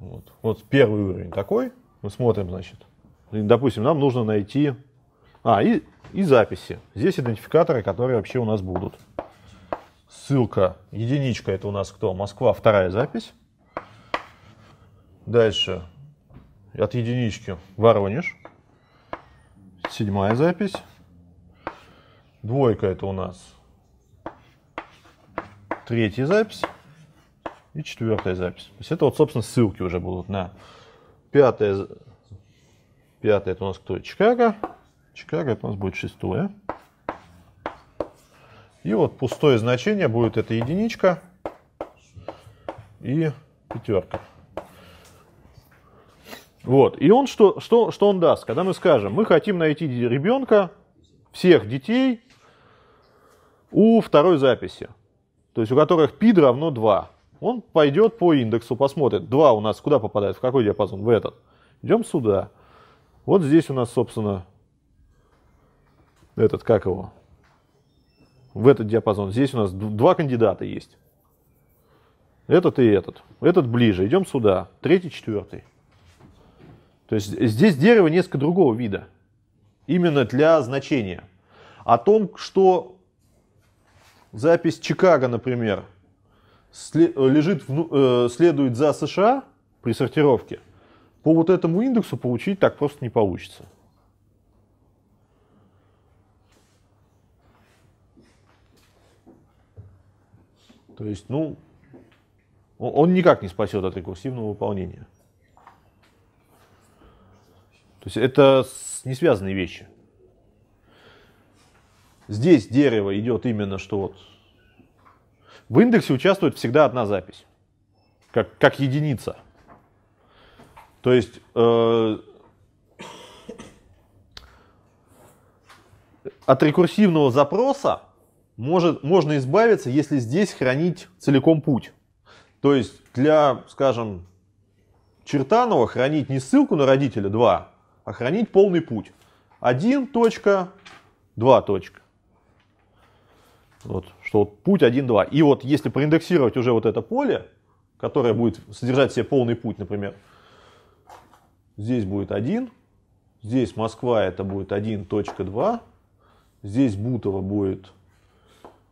Вот. вот первый уровень такой. Мы смотрим, значит. Допустим, нам нужно найти... А, и, и записи. Здесь идентификаторы, которые вообще у нас будут. Ссылка, единичка, это у нас кто? Москва, вторая запись. Дальше от единички Воронеж. Седьмая запись. Двойка это у нас третья запись и четвертая запись. То есть это вот, собственно, ссылки уже будут на пятое, з- Пятое это у нас кто? Чикаго. Чикаго это у нас будет шестое. И вот пустое значение будет это единичка и пятерка. Вот. И он что, что, что он даст? Когда мы скажем, мы хотим найти ребенка, всех детей у второй записи, то есть у которых π равно 2. Он пойдет по индексу, посмотрит. 2 у нас куда попадает? В какой диапазон? В этот. Идем сюда. Вот здесь у нас, собственно, этот, как его? В этот диапазон. Здесь у нас два кандидата есть. Этот и этот. Этот ближе. Идем сюда. Третий, четвертый. То есть здесь дерево несколько другого вида. Именно для значения. О том, что запись Чикаго, например, лежит, э, следует за США при сортировке, по вот этому индексу получить так просто не получится. То есть, ну, он никак не спасет от рекурсивного выполнения. То есть это не связанные вещи. Здесь дерево идет именно что вот в индексе участвует всегда одна запись, как, как единица. То есть э, от рекурсивного запроса может, можно избавиться, если здесь хранить целиком путь. То есть для, скажем, Чертанова хранить не ссылку на родителя 2, а хранить полный путь. 1 точка, 2 точка. Вот, что вот путь 1, 2. И вот если проиндексировать уже вот это поле, которое будет содержать себе полный путь, например, здесь будет 1, здесь Москва это будет 1.2, здесь Бутово будет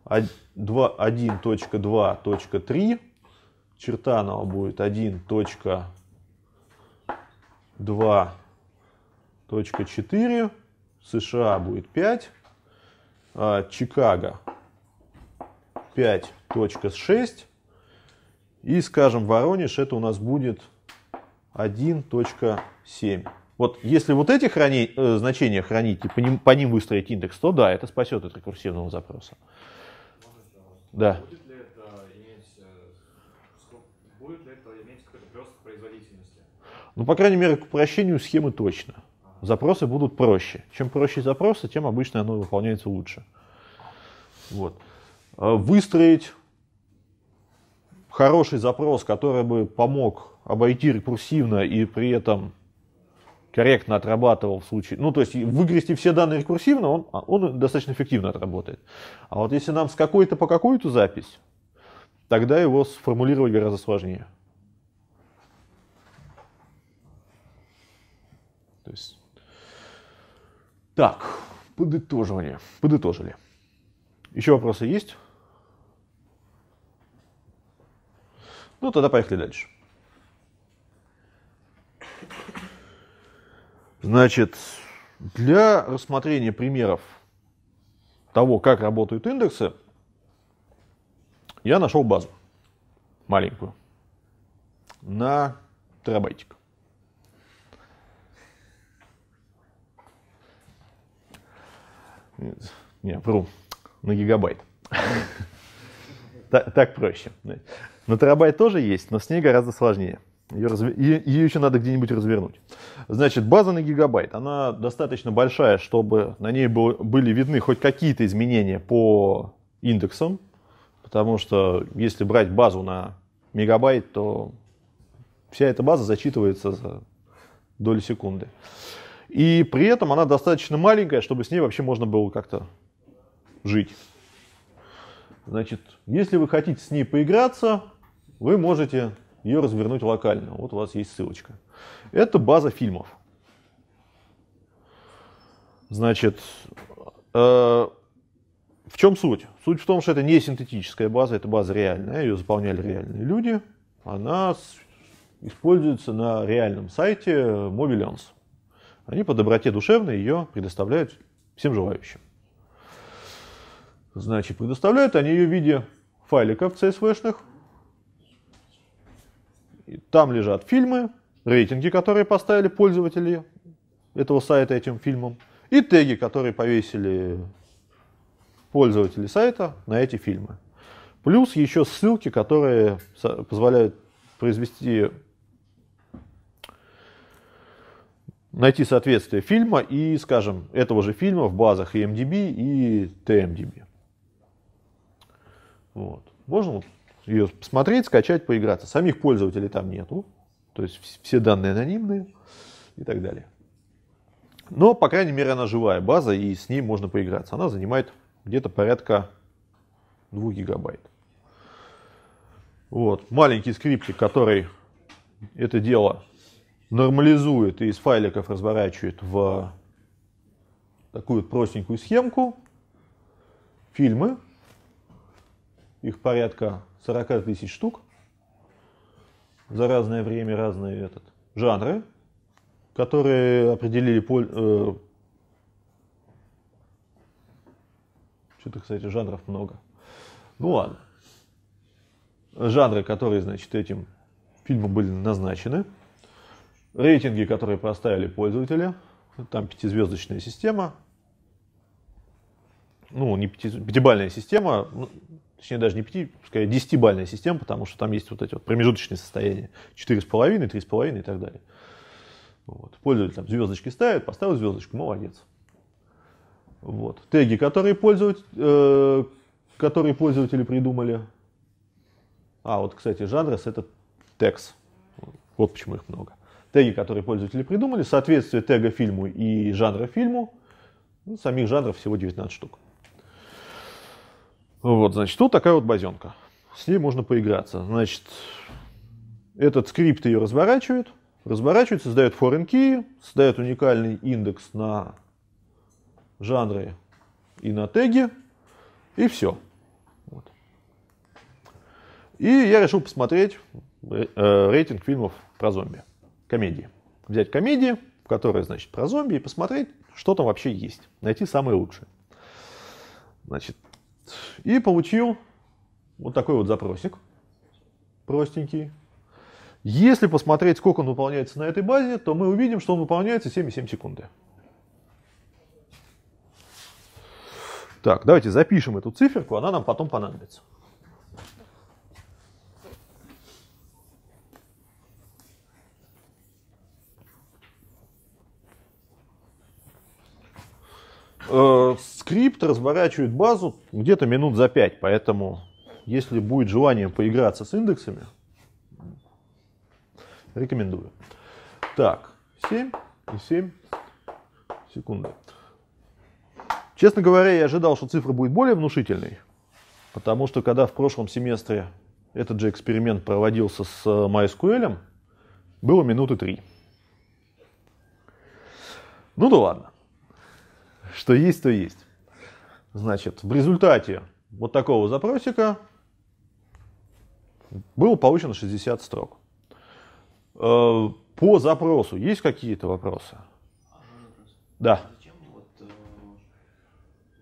1.2.3, Чертанова будет 1.2.4, США будет 5, а Чикаго 5.6. И, скажем, Воронеж это у нас будет 1.7. Вот если вот эти храни, э, значения хранить и по ним, по ним выстроить индекс, то да, это спасет от рекурсивного запроса. Да. Будет ли это иметь, э, будет ли это иметь какой-то прирост производительности? Ну, по крайней мере, к упрощению схемы точно. Запросы будут проще. Чем проще запросы, тем обычно оно выполняется лучше. Вот. Э, выстроить хороший запрос, который бы помог обойти рекурсивно и при этом корректно отрабатывал в случае, ну то есть выгрести все данные рекурсивно, он, а, он достаточно эффективно отработает. А вот если нам с какой-то по какую-то запись, тогда его сформулировать гораздо сложнее. То есть, так, подытоживание. Подытожили. Еще вопросы есть? Ну, тогда поехали дальше. Значит, для рассмотрения примеров того, как работают индексы, я нашел базу маленькую на терабайтик. Не, вру, на гигабайт. Так проще. На терабайт тоже есть, но с ней гораздо сложнее. Ее, разв... ее, еще надо где-нибудь развернуть. Значит, база на гигабайт, она достаточно большая, чтобы на ней был, были видны хоть какие-то изменения по индексам, потому что если брать базу на мегабайт, то вся эта база зачитывается за доли секунды. И при этом она достаточно маленькая, чтобы с ней вообще можно было как-то жить. Значит, если вы хотите с ней поиграться, вы можете ее развернуть локально. Вот у вас есть ссылочка. Это база фильмов. Значит, э, в чем суть? Суть в том, что это не синтетическая база, это база реальная, ее заполняли реальные люди. Она используется на реальном сайте Mobilions. Они по доброте душевной ее предоставляют всем желающим. Значит, предоставляют они ее в виде файликов CSV-шных, там лежат фильмы, рейтинги, которые поставили пользователи этого сайта этим фильмом, и теги, которые повесили пользователи сайта на эти фильмы. Плюс еще ссылки, которые позволяют произвести найти соответствие фильма и, скажем, этого же фильма в базах IMDb и TMDb. Вот. Можно ее посмотреть, скачать, поиграться. Самих пользователей там нету, то есть все данные анонимные и так далее. Но, по крайней мере, она живая база, и с ней можно поиграться. Она занимает где-то порядка 2 гигабайт. Вот. Маленький скриптик, который это дело нормализует и из файликов разворачивает в такую простенькую схемку. Фильмы, их порядка 40 тысяч штук за разное время, разные этот, жанры, которые определили поль, э, что-то, кстати, жанров много. Ну ладно. Жанры, которые, значит, этим фильмом были назначены рейтинги, которые поставили пользователи. Там пятизвездочная система. Ну, не пяти, пятибальная система, ну, точнее даже не пяти, скорее десятибальная система, потому что там есть вот эти вот промежуточные состояния. Четыре с половиной, три с половиной и так далее. Вот. Пользователь там звездочки ставит, поставил звездочку, молодец. Вот. Теги, которые, пользователь, э, которые пользователи придумали. А, вот, кстати, жанрос это текст. Вот почему их много теги, которые пользователи придумали, соответствие тега фильму и жанра фильму. Ну, самих жанров всего 19 штук. Вот, значит, вот такая вот базенка. С ней можно поиграться. Значит, этот скрипт ее разворачивает, разворачивает, создает foreign key, создает уникальный индекс на жанры и на теги, и все. Вот. И я решил посмотреть э, рейтинг фильмов про зомби комедии. Взять комедии, в которой, значит, про зомби, и посмотреть, что там вообще есть. Найти самые лучшие. Значит, и получил вот такой вот запросик. Простенький. Если посмотреть, сколько он выполняется на этой базе, то мы увидим, что он выполняется 7,7 секунды. Так, давайте запишем эту циферку, она нам потом понадобится. Э, скрипт разворачивает базу где-то минут за 5, поэтому если будет желание поиграться с индексами, рекомендую. Так, 7 и 7 секунды. Честно говоря, я ожидал, что цифра будет более внушительной, потому что когда в прошлом семестре этот же эксперимент проводился с э, MySQL, было минуты 3. Ну да ладно что есть, то есть. Значит, в результате вот такого запросика было получено 60 строк. Э, по запросу есть какие-то вопросы? А, вопрос. Да. Зачем вот, э,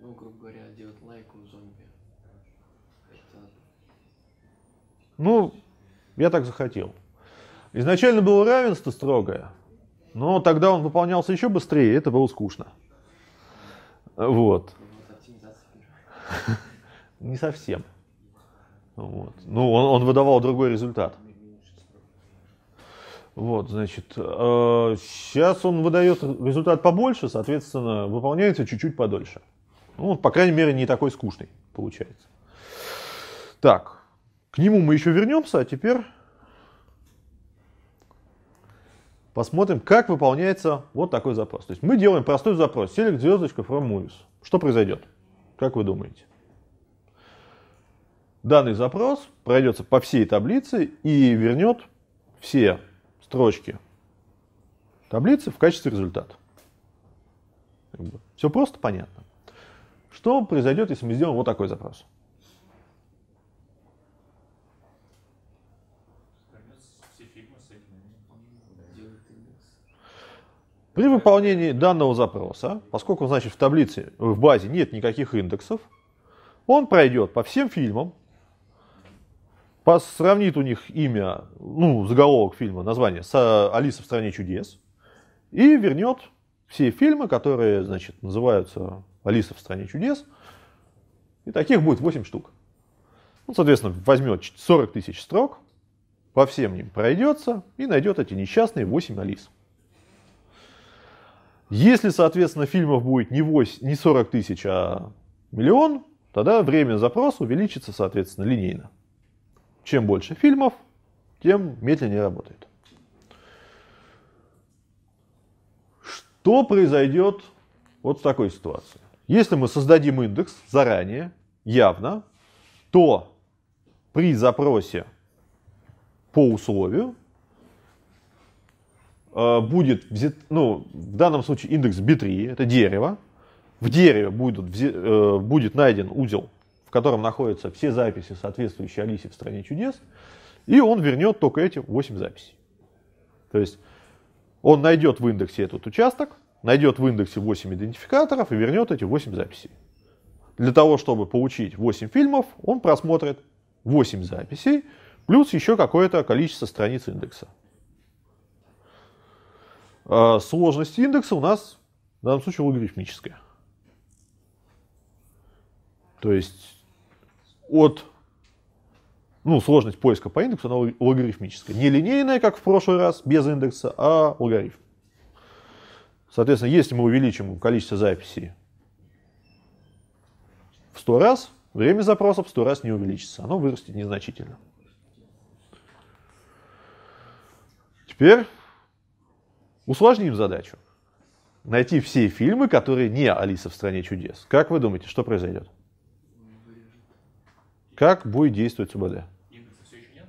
ну, грубо говоря, делать лайк у зомби? Это... Ну, я так захотел. Изначально было равенство строгое, но тогда он выполнялся еще быстрее, и это было скучно. Вот. Не совсем. Вот. Ну, он, он выдавал другой результат. Вот, значит, э, сейчас он выдает результат побольше, соответственно, выполняется чуть-чуть подольше. Ну, по крайней мере, не такой скучный получается. Так, к нему мы еще вернемся, а теперь посмотрим, как выполняется вот такой запрос. То есть мы делаем простой запрос, select звездочка from movies. Что произойдет? Как вы думаете? Данный запрос пройдется по всей таблице и вернет все строчки таблицы в качестве результата. Все просто понятно. Что произойдет, если мы сделаем вот такой запрос? При выполнении данного запроса, поскольку значит в таблице, в базе нет никаких индексов, он пройдет по всем фильмам, сравнит у них имя, ну, заголовок фильма, название с «Алиса в стране чудес» и вернет все фильмы, которые, значит, называются «Алиса в стране чудес», и таких будет 8 штук. Ну, соответственно, возьмет 40 тысяч строк, по всем ним пройдется и найдет эти несчастные 8 Алис. Если, соответственно, фильмов будет не, 8, не 40 тысяч, а миллион, тогда время запроса увеличится, соответственно, линейно. Чем больше фильмов, тем медленнее работает. Что произойдет вот в такой ситуации? Если мы создадим индекс заранее, явно, то при запросе по условию будет взят, ну, в данном случае индекс B3, это дерево. В дереве будет, э, будет найден узел, в котором находятся все записи, соответствующие Алисе в стране чудес, и он вернет только эти 8 записей. То есть он найдет в индексе этот участок, найдет в индексе 8 идентификаторов и вернет эти 8 записей. Для того, чтобы получить 8 фильмов, он просмотрит 8 записей, плюс еще какое-то количество страниц индекса. А сложность индекса у нас в данном случае логарифмическая. То есть от ну, сложность поиска по индексу, она логарифмическая. Не линейная, как в прошлый раз, без индекса, а логарифм. Соответственно, если мы увеличим количество записей в 100 раз, время запроса в 100 раз не увеличится. Оно вырастет незначительно. Теперь усложним задачу. Найти все фильмы, которые не Алиса в стране чудес. Как вы думаете, что произойдет? Как будет действовать СУБД? Индекса все еще нет?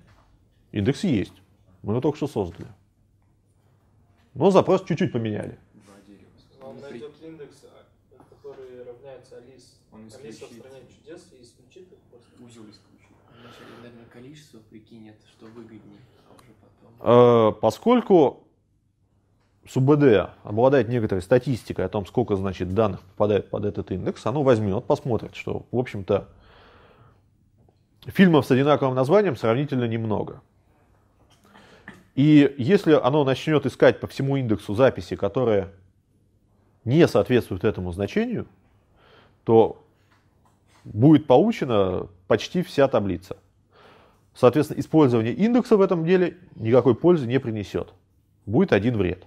Индекс есть. Мы его только что создали. Но запрос чуть-чуть поменяли. Он найдет индекс, а, который равняется Алис, Он Алиса в стране чудес и исключит их просто. Узел исключит. Вначале, наверное, количество прикинет, что выгоднее, а уже потом. Э, Поскольку СУБД обладает некоторой статистикой о том, сколько значит, данных попадает под этот индекс, оно возьмет, посмотрит, что, в общем-то, фильмов с одинаковым названием сравнительно немного. И если оно начнет искать по всему индексу записи, которые не соответствуют этому значению, то будет получена почти вся таблица. Соответственно, использование индекса в этом деле никакой пользы не принесет. Будет один вред.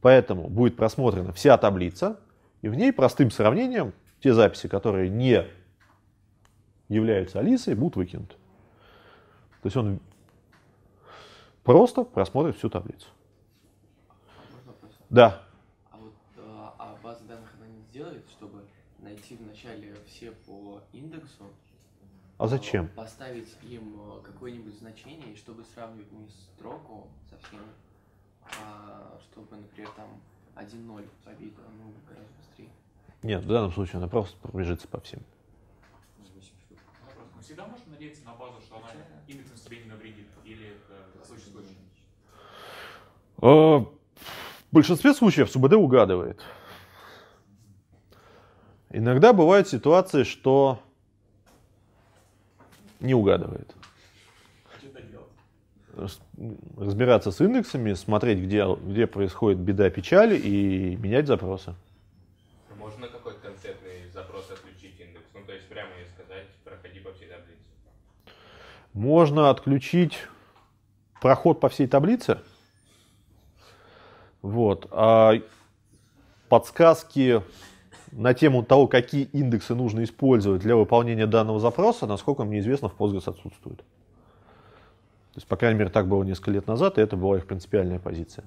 Поэтому будет просмотрена вся таблица, и в ней простым сравнением те записи, которые не являются Алисой, будут выкинуты. То есть он просто просмотрит всю таблицу. Да, А вот а, а база данных она не сделает, чтобы найти вначале все по индексу, а э, зачем? поставить им э, какое-нибудь значение, чтобы сравнивать не строку со всеми, чтобы, например, там 1-0 побита, ну, гораздо быстрее. Нет, в данном случае она просто пробежится по всем. Мы всегда можем надеяться на базу, что она индексом себе не навредит? Или это случай случай? В большинстве случаев СУБД угадывает. Иногда бывают ситуации, что не угадывает. Разбираться с индексами, смотреть, где, где происходит беда, печаль и менять запросы. Можно какой-то концертный запрос отключить индекс? Ну, то есть прямо ей сказать, проходи по всей таблице. Можно отключить проход по всей таблице. Вот. А подсказки на тему того, какие индексы нужно использовать для выполнения данного запроса, насколько мне известно, в Postgres отсутствуют. То есть, по крайней мере, так было несколько лет назад, и это была их принципиальная позиция.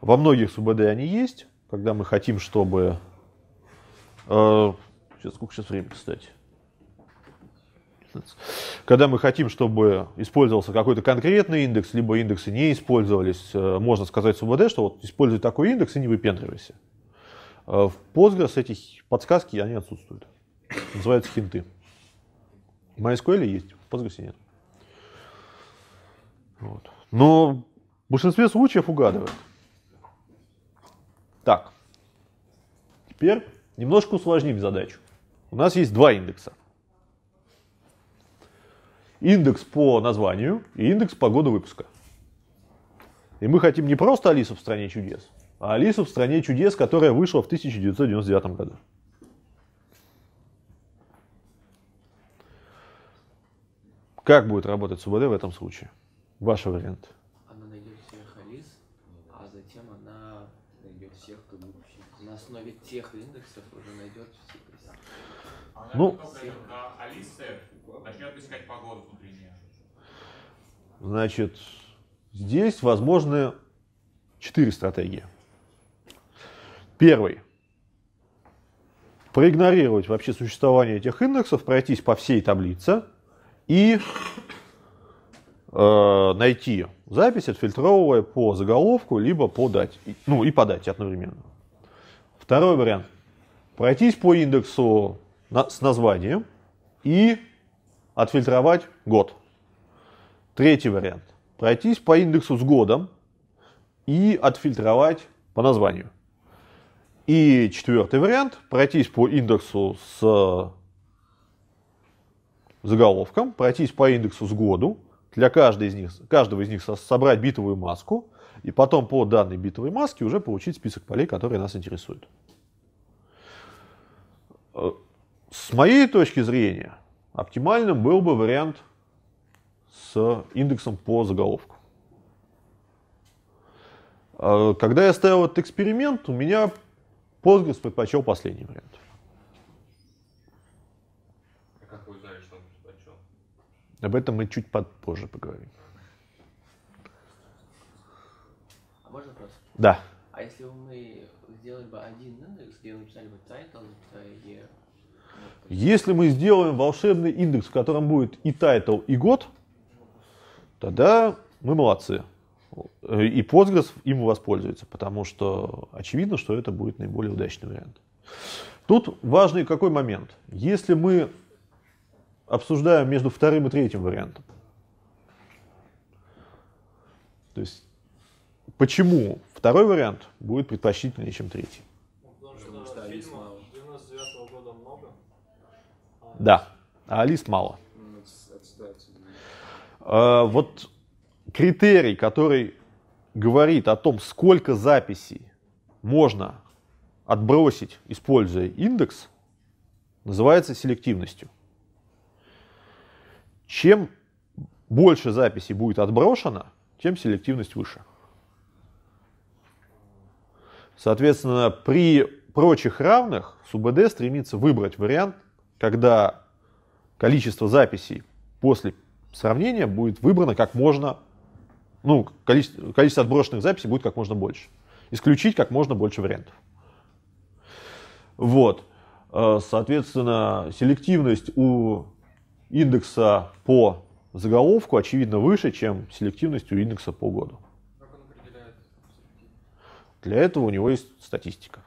Во многих СУБД они есть, когда мы хотим, чтобы... э, сейчас, сколько сейчас времени, кстати? Когда мы хотим, чтобы использовался какой-то конкретный индекс, либо индексы не использовались, э, можно сказать СУБД, что вот используй такой индекс и не выпендривайся. Э, В Postgres эти подсказки, они отсутствуют. Называются хинты. В MySQL есть, в Postgres нет. Вот. Но в большинстве случаев угадывает. Так. Теперь немножко усложним задачу. У нас есть два индекса. Индекс по названию и индекс по году выпуска. И мы хотим не просто Алису в стране чудес, а Алису в стране чудес, которая вышла в 1999 году. Как будет работать СУБД в этом случае? Ваш вариант. Она найдет всех Алис, а затем она найдет всех, кто будет На основе тех индексов уже найдет всех. Она Ну. Алисе начнет искать погоду внутреннюю. Значит, здесь возможны четыре стратегии. Первый. Проигнорировать вообще существование этих индексов, пройтись по всей таблице и найти запись, отфильтровывая по заголовку, либо по дате. Ну и по дате одновременно. Второй вариант. Пройтись по индексу на- с названием и отфильтровать год. Третий вариант. Пройтись по индексу с годом и отфильтровать по названию. И четвертый вариант. Пройтись по индексу с заголовком, пройтись по индексу с году, для каждой из них, каждого из них со- собрать битовую маску, и потом по данной битовой маске уже получить список полей, которые нас интересуют. Э, С моей точки зрения, оптимальным был бы вариант с индексом по заголовку. Э, Когда я ставил этот эксперимент, у меня Postgres предпочел последний вариант. А как вы узнали, что он предпочел? Об этом мы чуть позже поговорим. А можно вопрос? Да. А если бы мы сделали бы один индекс, где написали бы title, e, вот, Если мы сделаем волшебный индекс, в котором будет и title, и год, тогда мы молодцы. Э, И Postgres им воспользуется, потому что очевидно, что это будет наиболее удачный вариант. Тут важный какой момент. Если мы обсуждаем между вторым и третьим вариантом, то есть почему второй вариант будет предпочтительнее, чем третий? Потому Потому что, что Алис фильмов мало. 99 года много. А Да, а лист мало. Ну. А, вот критерий, который говорит о том, сколько записей можно отбросить, используя индекс, называется селективностью. Чем больше записей будет отброшено, тем селективность выше. Соответственно, при прочих равных СУБД стремится выбрать вариант, когда количество записей после сравнения будет выбрано как можно, ну, количество, количество отброшенных записей будет как можно больше. Исключить как можно больше вариантов. Вот. Э, Соответственно, селективность у индекса по заголовку очевидно выше, чем селективность у индекса по году. Для этого у него есть статистика.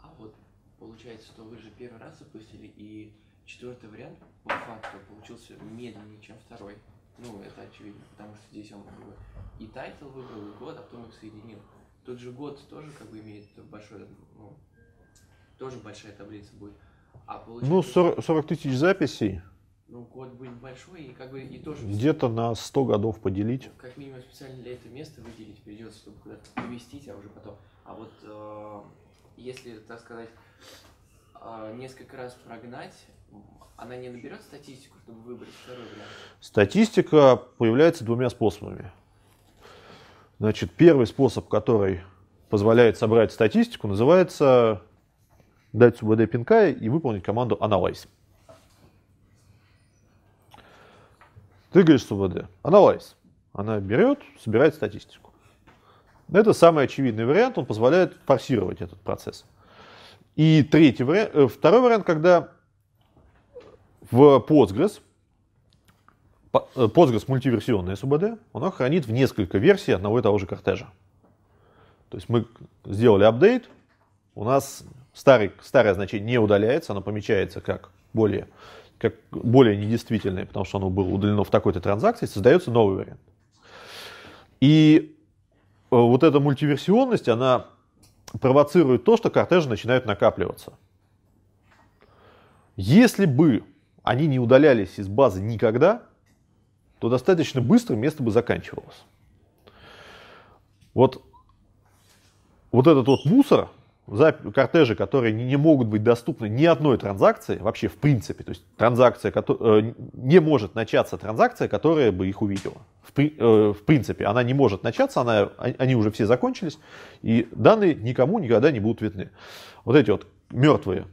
А вот получается, что вы же первый раз запустили, и четвертый вариант по факту получился медленнее, чем второй. Ну, это очевидно, потому что здесь он как бы и title выбрал, и год, а потом их соединил. Тут же год тоже как бы имеет большой, ну, тоже большая таблица будет. А получается, Ну, 40, 40 тысяч записей ну, год будет большой, и как бы и тоже где-то на 100 годов поделить. как минимум специально для этого места выделить придется, чтобы куда-то поместить, а уже потом. А вот э, если, так сказать, э, несколько раз прогнать, она не наберет статистику, чтобы выбрать второй вариант. Статистика появляется двумя способами. Значит, первый способ, который позволяет собрать статистику, называется дать СУБД пинка и выполнить команду analyze. Ты говоришь СУБД, analyze. Она берет, собирает статистику. Это самый очевидный вариант, он позволяет форсировать этот процесс. И третий вариант, э, второй вариант, когда в Postgres э, Postgres мультиверсионная СУБД, она хранит в несколько версий одного и того же кортежа. То есть мы сделали апдейт, у нас старый, старое значение не удаляется, оно помечается как более, как более недействительное, потому что оно было удалено в такой-то транзакции, создается новый вариант. И э, вот эта мультиверсионность, она провоцирует то, что кортежи начинают накапливаться. Если бы они не удалялись из базы никогда, то достаточно быстро место бы заканчивалось. Вот вот этот вот мусор, кортежи, которые не, могут быть доступны ни одной транзакции, вообще в принципе, то есть транзакция, э, не может начаться транзакция, которая бы их увидела. В, э, принципе, она не может начаться, она, они они уже все закончились, и данные никому никогда не будут видны. Вот эти вот мертвые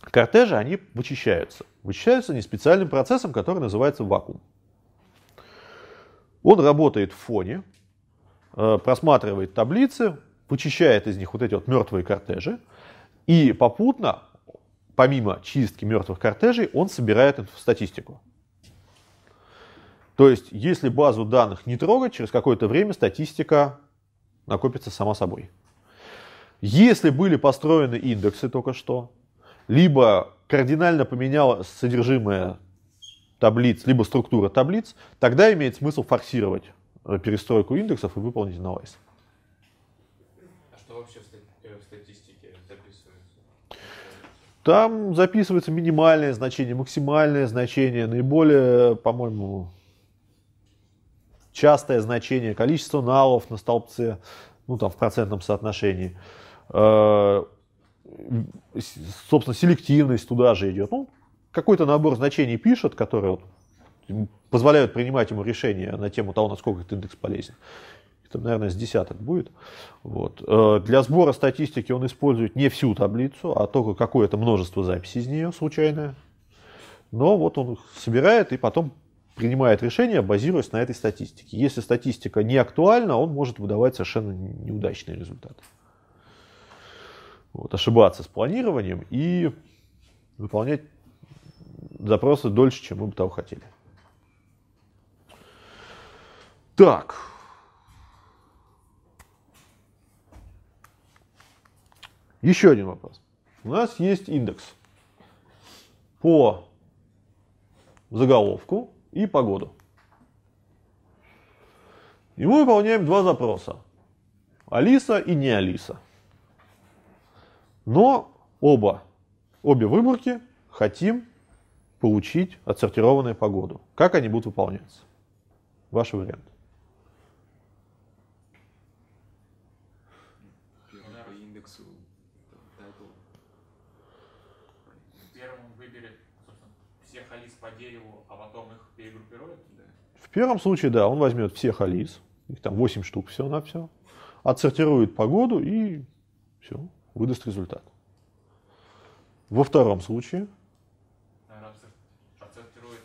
кортежи, они вычищаются. Вычищаются не специальным процессом, который называется вакуум. Он работает в фоне, э, просматривает таблицы, вычищает из них вот эти вот мертвые кортежи, и попутно, помимо чистки мертвых кортежей, он собирает статистику. То есть, если базу данных не трогать, через какое-то время статистика накопится сама собой. Если были построены индексы только что, либо кардинально поменялось содержимое таблиц, либо структура таблиц, тогда имеет смысл форсировать э, перестройку индексов и выполнить anomalize. Вообще э, в статистике записывается? Там записывается минимальное значение, максимальное значение, наиболее, по-моему, частое значение, количество налов на столбце, ну там в процентном соотношении. Э, Собственно, селективность туда же идет. Ну, какой-то набор значений пишет, которые вот позволяют принимать ему решения на тему того, насколько этот индекс полезен. Это, наверное, с десяток будет. Вот. Э, Для сбора статистики он использует не всю таблицу, а только какое-то множество записей из нее случайное. Но вот он их собирает и потом принимает решение, базируясь на этой статистике. Если статистика не актуальна, он может выдавать совершенно неудачные результаты. Вот, ошибаться с планированием и выполнять запросы дольше, чем мы бы того хотели. Так. Еще один вопрос. У нас есть индекс по заголовку и погоду. И мы выполняем два запроса. Алиса и не Алиса. Но оба, обе выборки хотим получить отсортированную погоду. Как они будут выполняться? Ваш вариант. По индексу title. Первым он выберет, собственно, всех алис по дереву, а потом их перегруппирует. Да. В первом случае, да, он возьмет всех алис, их там 8 штук все на все, отсортирует погоду и все, выдаст результат. Во втором случае, отсортирует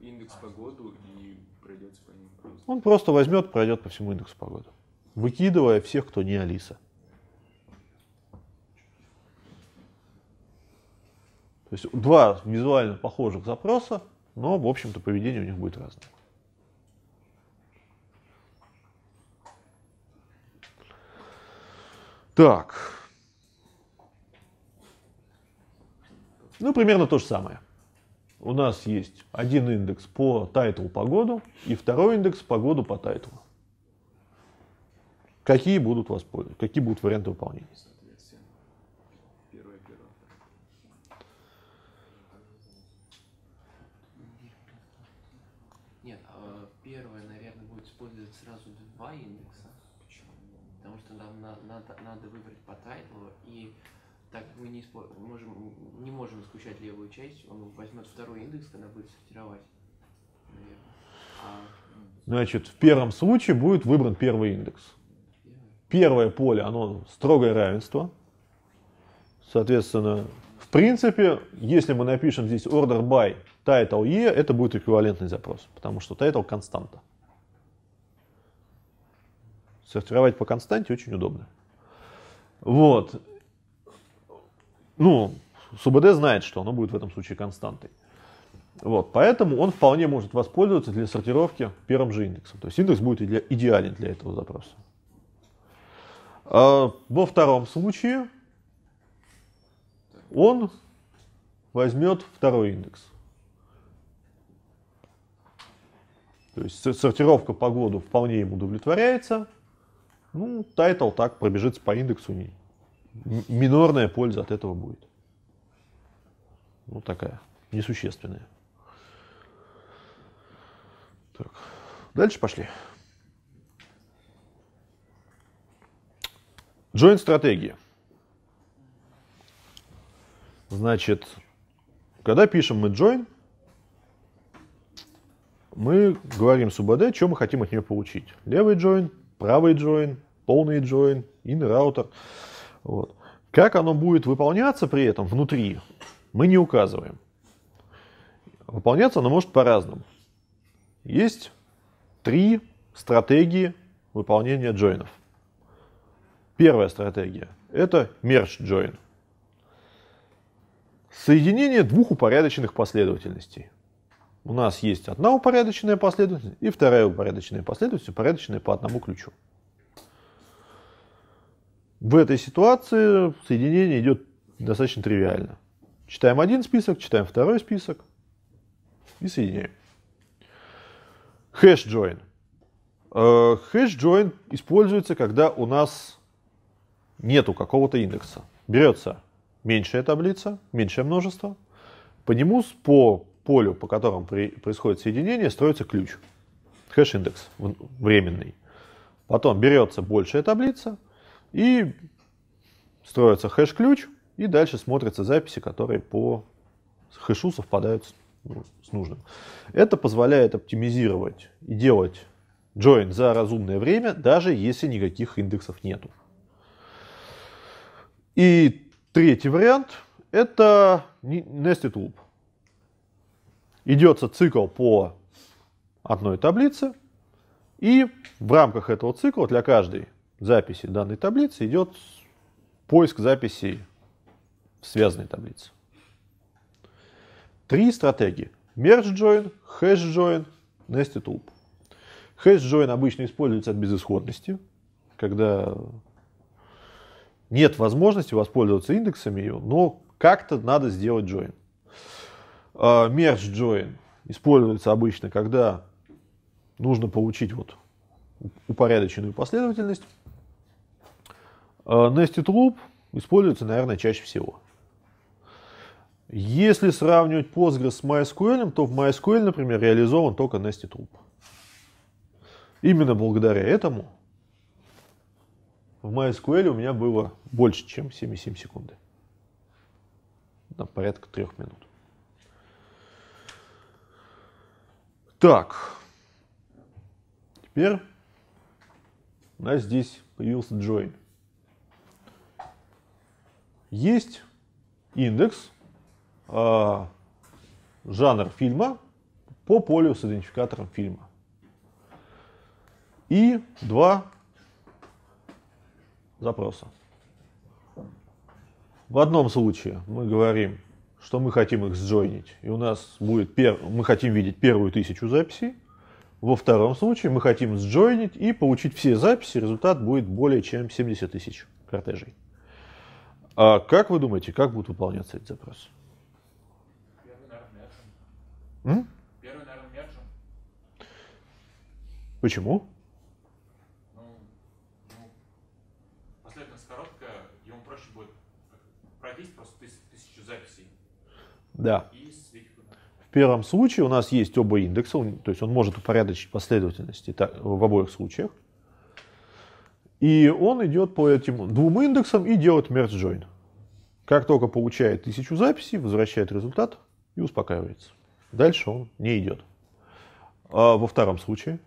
Индекс погоду и пройдется по ним просто. он просто возьмет, пройдет по всему индексу погоды, выкидывая всех, кто не Алиса. То есть два визуально похожих запроса, но, в общем-то, поведение у них будет разное. Так. Ну, примерно то же самое. У нас есть один индекс по тайтлу погоду и второй индекс погоду по тайтлу. Какие будут воспользоваться? Какие будут варианты выполнения? Соответственно, первый оператор. Нет, а первое, наверное, будет использовать сразу два индекса. Потому надо, надо выбрать по тайтлу, и так мы не, испо- можем, не можем исключать левую часть, он возьмет второй индекс, когда будет сортировать. А Значит, в первом случае будет выбран первый индекс. Первое поле, оно строгое равенство. Соответственно, в принципе, если мы напишем здесь order by title e, это будет эквивалентный запрос, потому что title константа. Сортировать по константе очень удобно. Вот. Ну, СУБД знает, что оно будет в этом случае константой. Вот, поэтому он вполне может воспользоваться для сортировки первым же индексом. То есть индекс будет иде- идеален для этого запроса. А во втором случае он возьмет второй индекс. То есть со- сортировка по году вполне ему удовлетворяется. Ну, title так пробежится по индексу. Минорная польза от этого будет. Ну, такая, несущественная. Так. Дальше пошли. Join стратегии. Значит, когда пишем мы join, мы говорим СУБД, что мы хотим от нее получить. Левый join, правый join, полный join, in раутер. Вот. Как оно будет выполняться при этом внутри, мы не указываем. Выполняться оно может по-разному. Есть три стратегии выполнения джойнов. Первая стратегия – это merge join. Соединение двух упорядоченных последовательностей. У нас есть одна упорядоченная последовательность и вторая упорядоченная последовательность, упорядоченная по одному ключу. В этой ситуации соединение идет достаточно тривиально. Читаем один список, читаем второй список и соединяем. Hash join. Hash join используется, когда у нас нету какого-то индекса. Берется меньшая таблица, меньшее множество. По нему, по полю, по которому при, происходит соединение, строится ключ. Хэш-индекс временный. Потом берется большая таблица и строится хэш-ключ, и дальше смотрятся записи, которые по хэшу совпадают с, ну, с нужным. Это позволяет оптимизировать и делать join за разумное время, даже если никаких индексов нету. И Третий вариант – это nested loop. Идется цикл по одной таблице, и в рамках этого цикла для каждой записи данной таблицы идет поиск записей в связанной таблице. Три стратегии. Merge join, hash join, nested loop. Hash join обычно используется от безысходности, когда нет возможности воспользоваться индексами, но как-то надо сделать join. А, merge join используется обычно, когда нужно получить вот упорядоченную последовательность. А, nested loop используется, наверное, чаще всего. Если сравнивать Postgres с MySQL, то в MySQL, например, реализован только nested loop. Именно благодаря этому в MySQL у меня было больше, чем 7,7 секунды. На порядка трех минут. Так. Теперь у нас здесь появился join. Есть индекс, э, жанр фильма по полю с идентификатором фильма. И два запроса. В одном случае мы говорим, что мы хотим их сджойнить, и у нас будет пер... мы хотим видеть первую тысячу записей. Во втором случае мы хотим сджойнить и получить все записи, результат будет более чем 70 тысяч кортежей. А как вы думаете, как будут выполняться эти запросы? Первый, наверное, мержем. М? Первый, наверное, мержем. Почему? Ну, ну, последовательность короткая, ему проще будет пройтись просто тыс- тысячу записей Да. В первом случае у нас есть оба индекса, то есть он может упорядочить последовательности в обоих случаях. И он идет по этим двум индексам и делает merge join. Как только получает тысячу записей, возвращает результат и успокаивается. Дальше он не идет. А во втором случае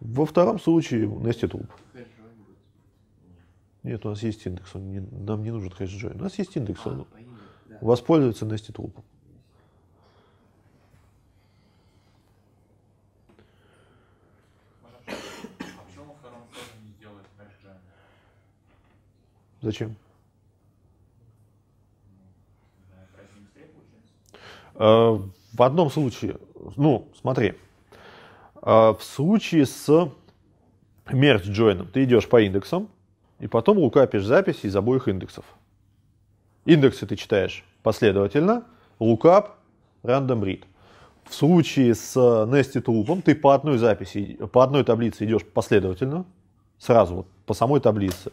во втором случае nested loop. Нет, у нас есть индекс, он не- нам не нужен join. У нас есть индекс, А, он да. воспользуется nested loop. А? Зачем? Получается? Э, В одном случае, ну, смотри, э, в случае с merge join ты идешь по индексам, и потом лукапишь записи из обоих индексов. Индексы ты читаешь последовательно, лукап, random read. В случае с nested loop ты по одной записи, по одной таблице идешь последовательно, сразу вот по самой таблице,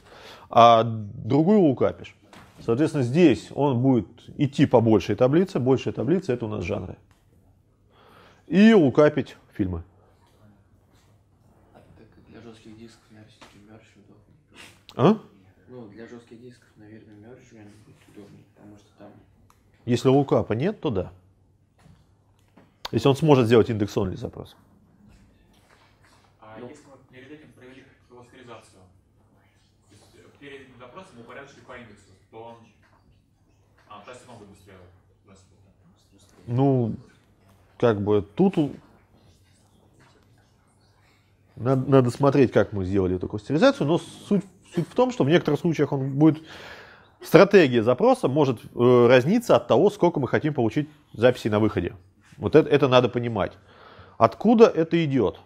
а другую лукапишь. Соответственно, здесь он будет идти по большей таблице. Большая таблица это у нас жанры. И лукапить фильмы. жестких дисков, наверное, все-таки мерч удобнее. А? Ну, для жестких дисков, наверное, мерч будет удобнее, потому что там Если лукапа нет, то да. Если он сможет сделать индекс only запрос. А Ну. если мы перед этим провели кластеризацию, то есть э, перед этим запросом мы упорядочили по индексу, то он... А, то есть он будет быстрее. Ну, как бы тут надо, надо смотреть, как мы сделали эту кластеризацию, но суть, суть в том, что в некоторых случаях он будет стратегия запроса может э, разниться от того, сколько мы хотим получить записей на выходе. Вот это, это надо понимать. Откуда это идет?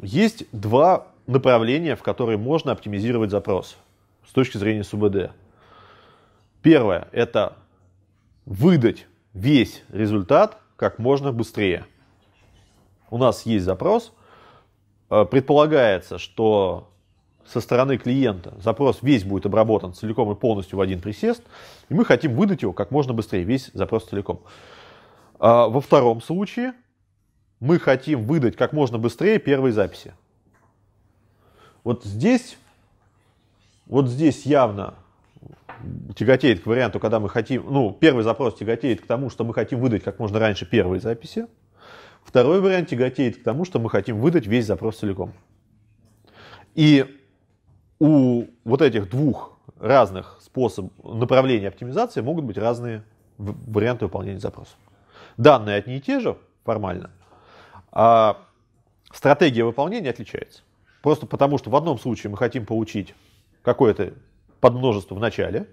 Есть два направления, в которые можно оптимизировать запрос с точки зрения СУБД. Первое – это выдать весь результат как можно быстрее. У нас есть запрос, э, предполагается, что со стороны клиента запрос весь будет обработан целиком и полностью в один присест, и мы хотим выдать его как можно быстрее, весь запрос целиком. А Во втором случае мы хотим выдать как можно быстрее первые записи. Вот здесь, вот здесь явно тяготеет к варианту, когда мы хотим, ну, первый запрос тяготеет к тому, что мы хотим выдать как можно раньше первые записи. Второй вариант тяготеет к тому, что мы хотим выдать весь запрос целиком. И у вот этих двух разных способов направления оптимизации могут быть разные варианты выполнения запроса. Данные одни и те же формально, а стратегия выполнения отличается. Просто потому, что в одном случае мы хотим получить какое-то подмножество в начале,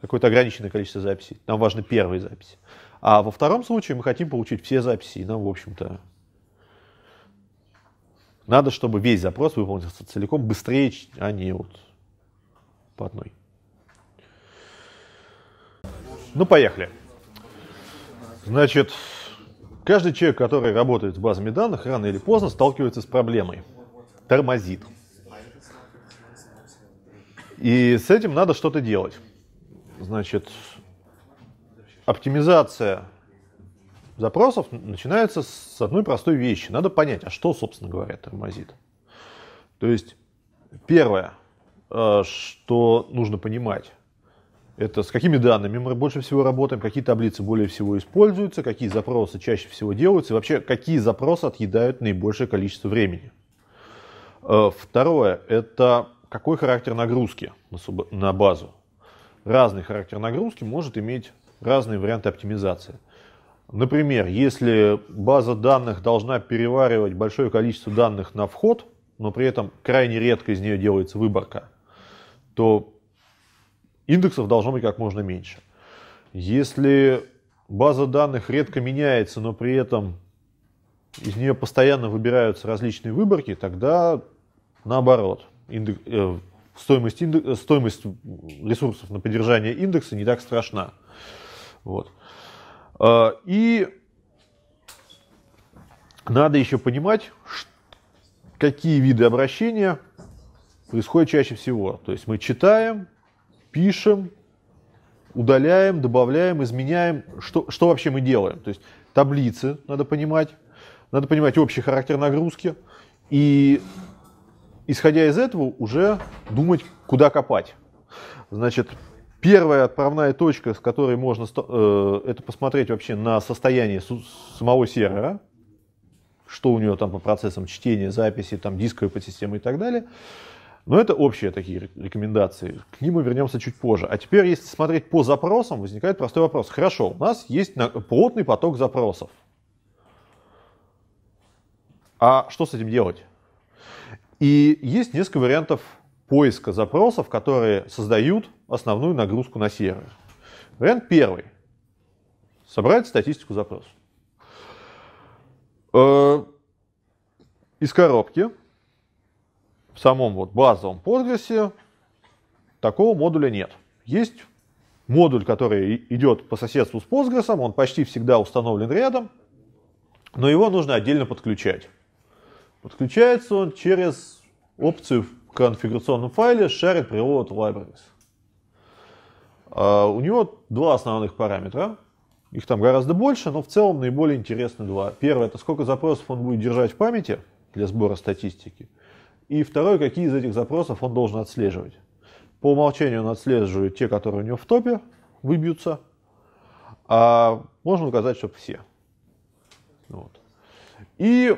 какое-то ограниченное количество записей, нам важны первые записи. А во втором случае мы хотим получить все записи, и нам, в общем-то, надо, чтобы весь запрос выполнился целиком быстрее, а не вот по одной. Ну, поехали. Значит, каждый человек, который работает с базами данных, рано или поздно сталкивается с проблемой. Тормозит. И с этим надо что-то делать. Значит, оптимизация запросов начинается с одной простой вещи. Надо понять, а что, собственно говоря, тормозит. То есть, первое, э, что нужно понимать, это с какими данными мы больше всего работаем, какие таблицы более всего используются, какие запросы чаще всего делаются, и вообще какие запросы отъедают наибольшее количество времени. Э, Второе, это какой характер нагрузки на, базу. Разный характер нагрузки может иметь разные варианты оптимизации. Например, если база данных должна переваривать большое количество данных на вход, но при этом крайне редко из нее делается выборка, то индексов должно быть как можно меньше. Если база данных редко меняется, но при этом из нее постоянно выбираются различные выборки, тогда наоборот. индек- э, стоимость, индек- э, стоимость ресурсов на поддержание индекса не так страшна. Вот. А, И надо еще понимать, какие виды обращения происходят чаще всего. То есть мы читаем, пишем, удаляем, добавляем, изменяем. Что, что вообще мы делаем? То есть таблицы надо понимать, надо понимать общий характер нагрузки. И исходя из этого уже думать, куда копать. Значит, первая отправная точка, с которой можно э, это посмотреть вообще на состояние самого сервера, что у него там по процессам чтения, записи, там дисковой подсистемы и так далее. Но это общие такие ре- рекомендации. К ним мы вернемся чуть позже. А теперь, если смотреть по запросам, возникает простой вопрос. Хорошо, у нас есть плотный поток запросов. А что с этим делать? И есть несколько вариантов поиска запросов, которые создают основную нагрузку на сервер. Вариант первый. Собрать статистику запросов. Э, Из коробки в самом вот базовом Postgres такого модуля нет. Есть модуль, который идет по соседству с Postgres, он почти всегда установлен рядом, но его нужно отдельно подключать. Подключается он через опцию конфигурационном файле Shared Preload Libraries. А, У него два основных параметра. Их там гораздо больше, но в целом наиболее интересны два. Первое, это сколько запросов он будет держать в памяти для сбора статистики. И второе, какие из этих запросов он должен отслеживать. По умолчанию он отслеживает те, которые у него в топе выбьются, а можно указать, чтобы все. Вот. И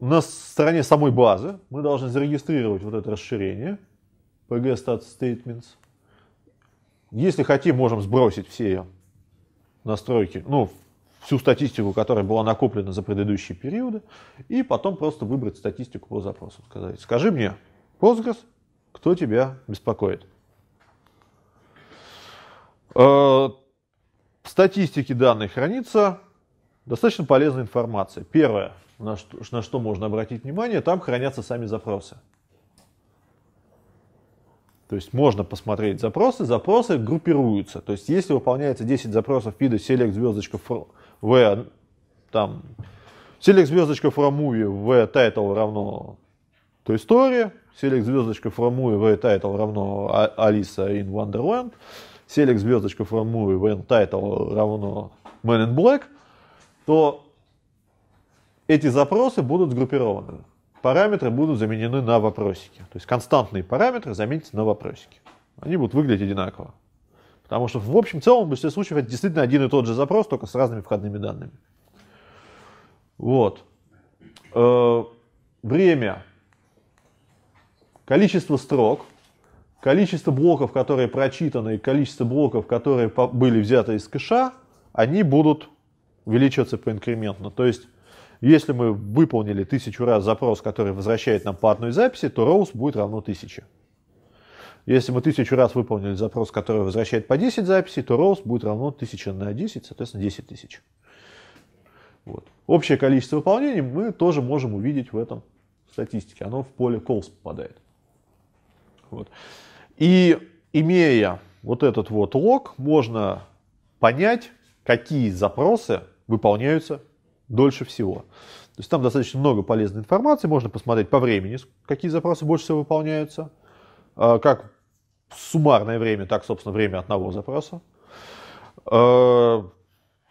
на стороне самой базы мы должны зарегистрировать вот это расширение PG Stat Statements. Если хотим, можем сбросить все настройки, ну, всю статистику, которая была накоплена за предыдущие периоды, и потом просто выбрать статистику по запросу. Сказать, скажи мне, Postgres, кто тебя беспокоит? Э, в статистике данных хранится достаточно полезная информация. Первое, на что, на что можно обратить внимание, там хранятся сами запросы. То есть можно посмотреть запросы, запросы группируются. То есть если выполняется 10 запросов вида select звездочка v, там, select звездочка from movie v title равно Toy Story, select звездочка from movie v title равно Алиса in Wonderland, select звездочка from movie v title равно Man in Black, то эти запросы будут сгруппированы параметры будут заменены на вопросики. То есть константные параметры заменятся на вопросики. Они будут выглядеть одинаково. Потому что в общем целом в большинстве случаев это действительно один и тот же запрос, только с разными входными данными. Вот. Э, время. Количество строк. Количество блоков, которые прочитаны, и количество блоков, которые были взяты из кэша, они будут увеличиваться поинкрементно. То есть если мы выполнили тысячу раз запрос, который возвращает нам по одной записи, то rows будет равно 1000. Если мы тысячу раз выполнили запрос, который возвращает по 10 записей, то rows будет равно 1000 на 10, соответственно 10 тысяч. Вот. Общее количество выполнений мы тоже можем увидеть в этом статистике. Оно в поле calls попадает. Вот. И имея вот этот вот лог, можно понять, какие запросы выполняются дольше всего. То есть там достаточно много полезной информации, можно посмотреть по времени, какие запросы больше всего выполняются, а, как суммарное время, так, собственно, время одного запроса. А,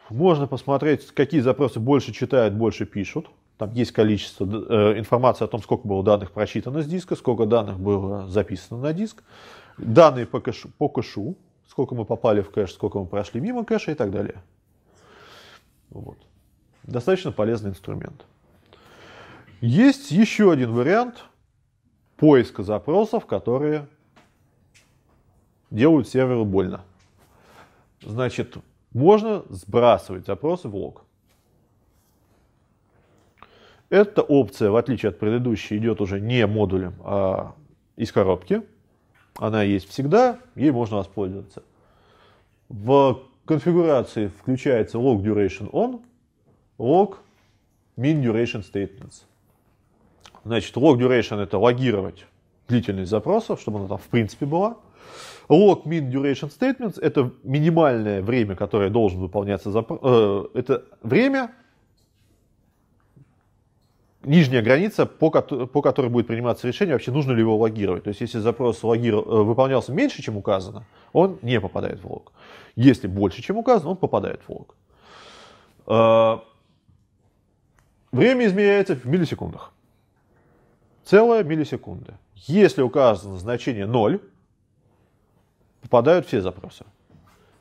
можно посмотреть, какие запросы больше читают, больше пишут. Там есть количество э, информации о том, сколько было данных прочитано с диска, сколько данных было записано на диск, данные по кэшу, по кэшу сколько мы попали в кэш, сколько мы прошли мимо кэша и так далее. Вот. Достаточно полезный инструмент. Есть еще один вариант поиска запросов, которые делают серверу больно. Значит, можно сбрасывать запросы в лог. Эта опция, в отличие от предыдущей, идет уже не модулем, а из коробки. Она есть всегда, ей можно воспользоваться. В конфигурации включается log duration on, log min duration statements. Значит, log duration это логировать длительность запросов, чтобы она там в принципе была. Log min duration statements это минимальное время, которое должен выполняться запрос. Э, это время, нижняя граница, по, по которой будет приниматься решение, вообще нужно ли его логировать. То есть, если запрос логир... Э, выполнялся меньше, чем указано, он не попадает в лог. Если больше, чем указано, он попадает в лог. Время измеряется в миллисекундах. Целая миллисекунда. Если указано значение 0, попадают все запросы.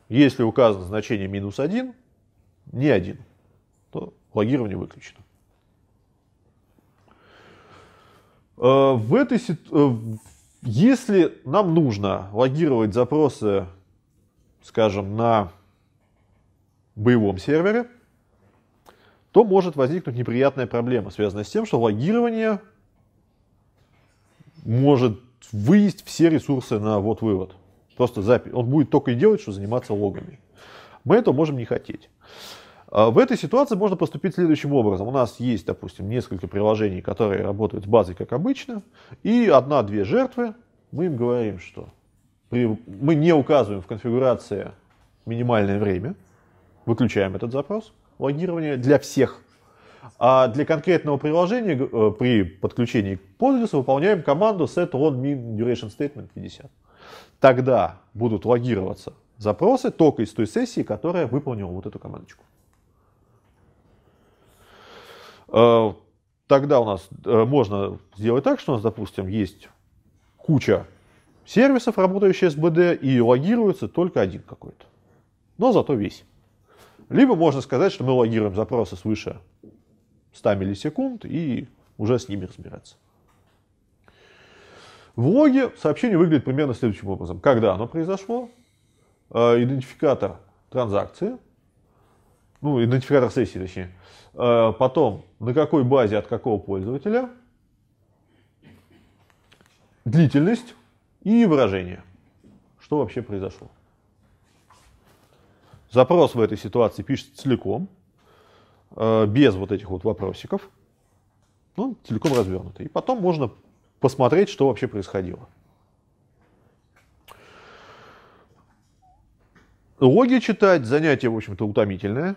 Если указано значение минус 1, не один, то логирование выключено. Э, в этой э, если нам нужно логировать запросы, скажем, на боевом сервере, то может возникнуть неприятная проблема, связанная с тем, что логирование может выесть все ресурсы на вот-вывод. Просто запись. Он будет только и делать, что заниматься логами. Мы этого можем не хотеть. А в этой ситуации можно поступить следующим образом. У нас есть, допустим, несколько приложений, которые работают с базой, как обычно, и одна-две жертвы. Мы им говорим, что при... мы не указываем в конфигурации минимальное время, выключаем этот запрос – логирования для всех. А для конкретного приложения э, при подключении к Postgres выполняем команду set on min duration statement 50. Тогда будут логироваться запросы только из той сессии, которая выполнила вот эту командочку. Э, тогда у нас э, можно сделать так, что у нас, допустим, есть куча сервисов, работающих с БД, и логируется только один какой-то. Но зато весь. Либо можно сказать, что мы логируем запросы свыше 100 миллисекунд и уже с ними разбираться. В логе сообщение выглядит примерно следующим образом. Когда оно произошло, э, идентификатор транзакции, ну, идентификатор сессии, точнее, э, потом на какой базе от какого пользователя, длительность и выражение. Что вообще произошло. Запрос в этой ситуации пишется целиком, э, без вот этих вот вопросиков, ну, целиком развернутый. И потом можно посмотреть, что вообще происходило. Логи читать занятие, в общем-то, утомительное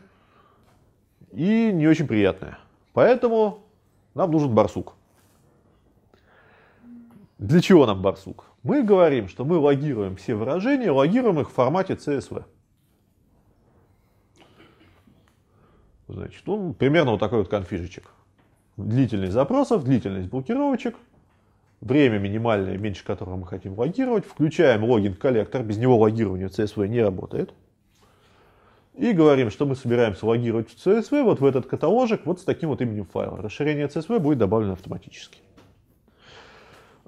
и не очень приятное. Поэтому нам нужен барсук. Для чего нам барсук? Мы говорим, что мы логируем все выражения, логируем их в формате CSV. Значит, ну, примерно вот такой вот конфижечек. Длительность запросов, длительность блокировочек, время минимальное, меньше которого мы хотим логировать. Включаем логин коллектор, без него логирование в CSV не работает. И говорим, что мы собираемся логировать в CSV вот в этот каталожик вот с таким вот именем файла. Расширение CSV будет добавлено автоматически.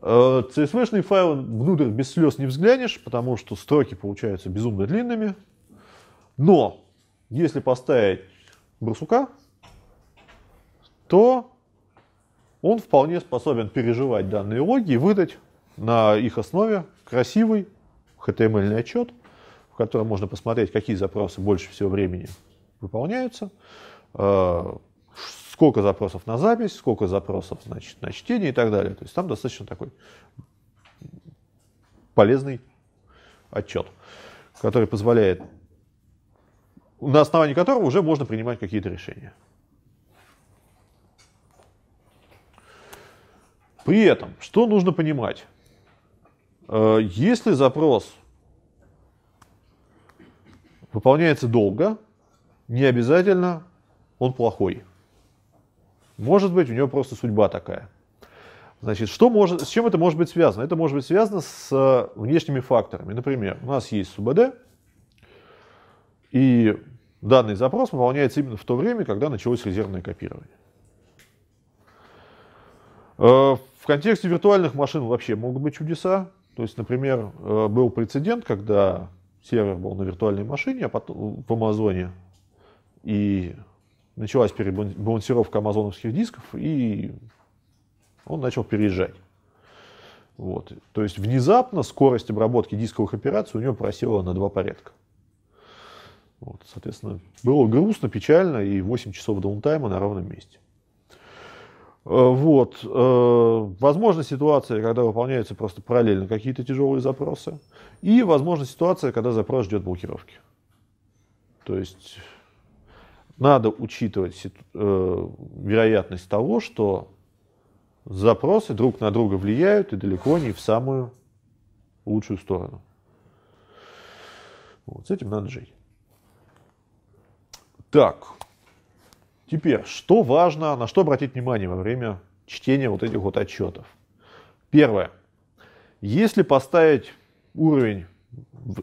CSV-шный файл внутрь без слез не взглянешь, потому что строки получаются безумно длинными. Но если поставить барсука, то он вполне способен переживать данные логи и выдать на их основе красивый HTML отчет, в котором можно посмотреть, какие запросы больше всего времени выполняются, э, сколько запросов на запись, сколько запросов значит, на чтение и так далее. То есть там достаточно такой полезный отчет, который позволяет, на основании которого уже можно принимать какие-то решения. При этом, что нужно понимать? Э, если запрос выполняется долго, не обязательно он плохой. Может быть, у него просто судьба такая. Значит, что может, с чем это может быть связано? Это может быть связано с э, внешними факторами. Например, у нас есть СУБД, и данный запрос выполняется именно в то время, когда началось резервное копирование. Э, в контексте виртуальных машин вообще могут быть чудеса. То есть, например, э, был прецедент, когда сервер был на виртуальной машине а потом, в Амазоне, и началась перебалансировка амазоновских дисков, и он начал переезжать. Вот. То есть внезапно скорость обработки дисковых операций у него просела на два порядка. Вот, соответственно, было грустно, печально и 8 часов даунтайма на ровном месте. Э, вот. Э, возможна ситуация, когда выполняются просто параллельно какие-то тяжелые запросы. И возможна ситуация, когда запрос ждет блокировки. То есть надо учитывать э, вероятность того, что запросы друг на друга влияют и далеко не в самую лучшую сторону. Вот, с этим надо жить. Так, Теперь, что важно, на что обратить внимание во время чтения вот этих вот отчетов? Первое. Если поставить уровень,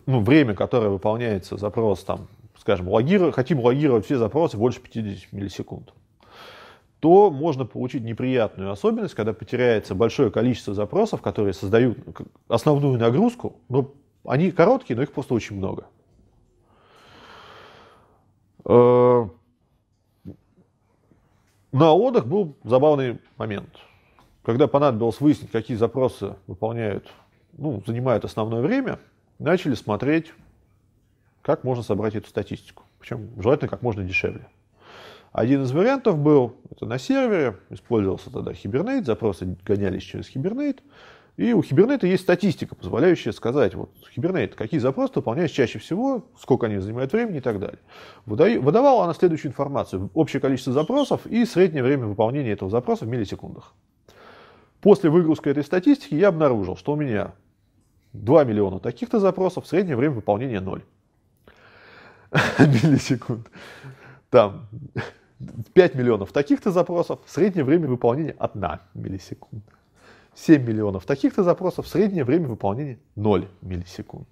ну, время, которое выполняется запрос, там, скажем, логировать, хотим логировать все запросы больше 50 миллисекунд, то можно получить неприятную особенность, когда потеряется большое количество запросов, которые создают основную нагрузку, но они короткие, но их просто очень много. Э, на отдых был забавный момент. Когда понадобилось выяснить, какие запросы выполняют, ну, занимают основное время, начали смотреть, как можно собрать эту статистику. Причем желательно как можно дешевле. Один из вариантов был, это на сервере, использовался тогда Hibernate, запросы гонялись через Hibernate, и у Hibernate есть статистика, позволяющая сказать, вот Hibernate, какие запросы выполняешь чаще всего, сколько они занимают времени и так далее. Выдавала она следующую информацию. Общее количество запросов и среднее время выполнения этого запроса в миллисекундах. После выгрузки этой статистики я обнаружил, что у меня 2 миллиона таких-то запросов, среднее время выполнения 0 миллисекунд. Там 5 миллионов таких-то запросов, среднее время выполнения 1 миллисекунда. 7 миллионов таких-то запросов, среднее время выполнения 0 миллисекунд.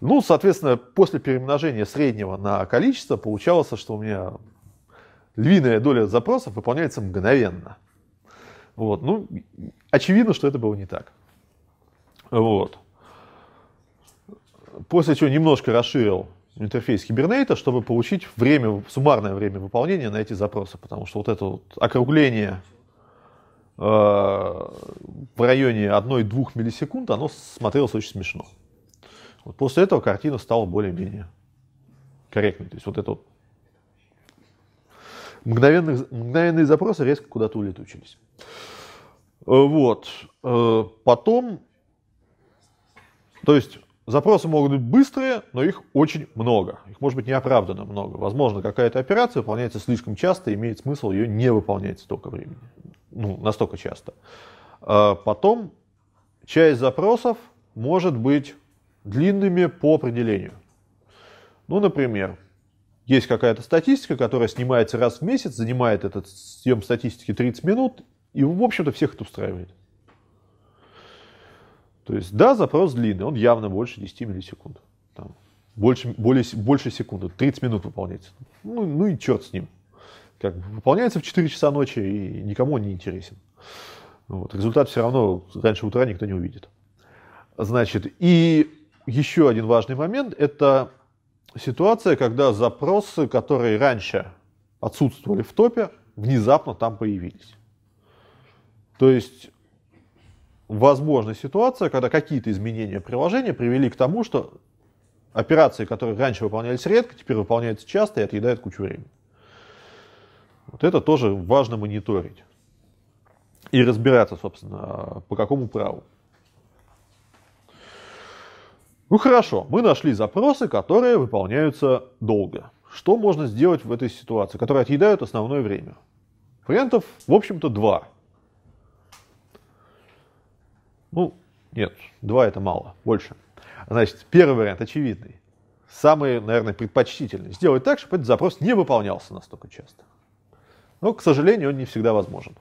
Ну, соответственно, после перемножения среднего на количество получалось, что у меня львиная доля запросов выполняется мгновенно. Вот. Ну, очевидно, что это было не так. Вот. После чего немножко расширил интерфейс Hibernate, чтобы получить время, суммарное время выполнения на эти запросы, потому что вот это вот округление в районе 1-2 миллисекунд, оно смотрелось очень смешно. Вот после этого картина стала более-менее корректной. То есть вот это вот мгновенные, запросы резко куда-то улетучились. Э, вот. Э, потом, то есть запросы могут быть быстрые, но их очень много. Их может быть неоправданно много. Возможно, какая-то операция выполняется слишком часто, имеет смысл ее не выполнять столько времени. Ну, настолько часто. Э, потом, часть запросов может быть длинными по определению. Ну, например, есть какая-то статистика, которая снимается раз в месяц, занимает этот съем статистики 30 минут, и, в общем-то, всех это устраивает. То есть, да, запрос длинный, он явно больше 10 миллисекунд. Там, больше, более, больше секунды, 30 минут выполняется. Ну, ну и черт с ним. Как бы выполняется в 4 часа ночи, и никому он не интересен. Вот. Результат все равно раньше утра никто не увидит. Значит, и еще один важный момент – это ситуация, когда запросы, которые раньше отсутствовали в топе, внезапно там появились. То есть возможна ситуация, когда какие-то изменения приложения привели к тому, что операции, которые раньше выполнялись редко, теперь выполняются часто и отъедают кучу времени. Вот это тоже важно мониторить. И разбираться, собственно, по какому праву. Ну хорошо, мы нашли запросы, которые выполняются долго. Что можно сделать в этой ситуации, которые отъедают основное время? Вариантов, в общем-то, два. Ну, нет, два это мало, больше. Значит, первый вариант очевидный. Самый, наверное, предпочтительный. Сделать так, чтобы этот запрос не выполнялся настолько часто. Но, к сожалению, он не всегда возможен.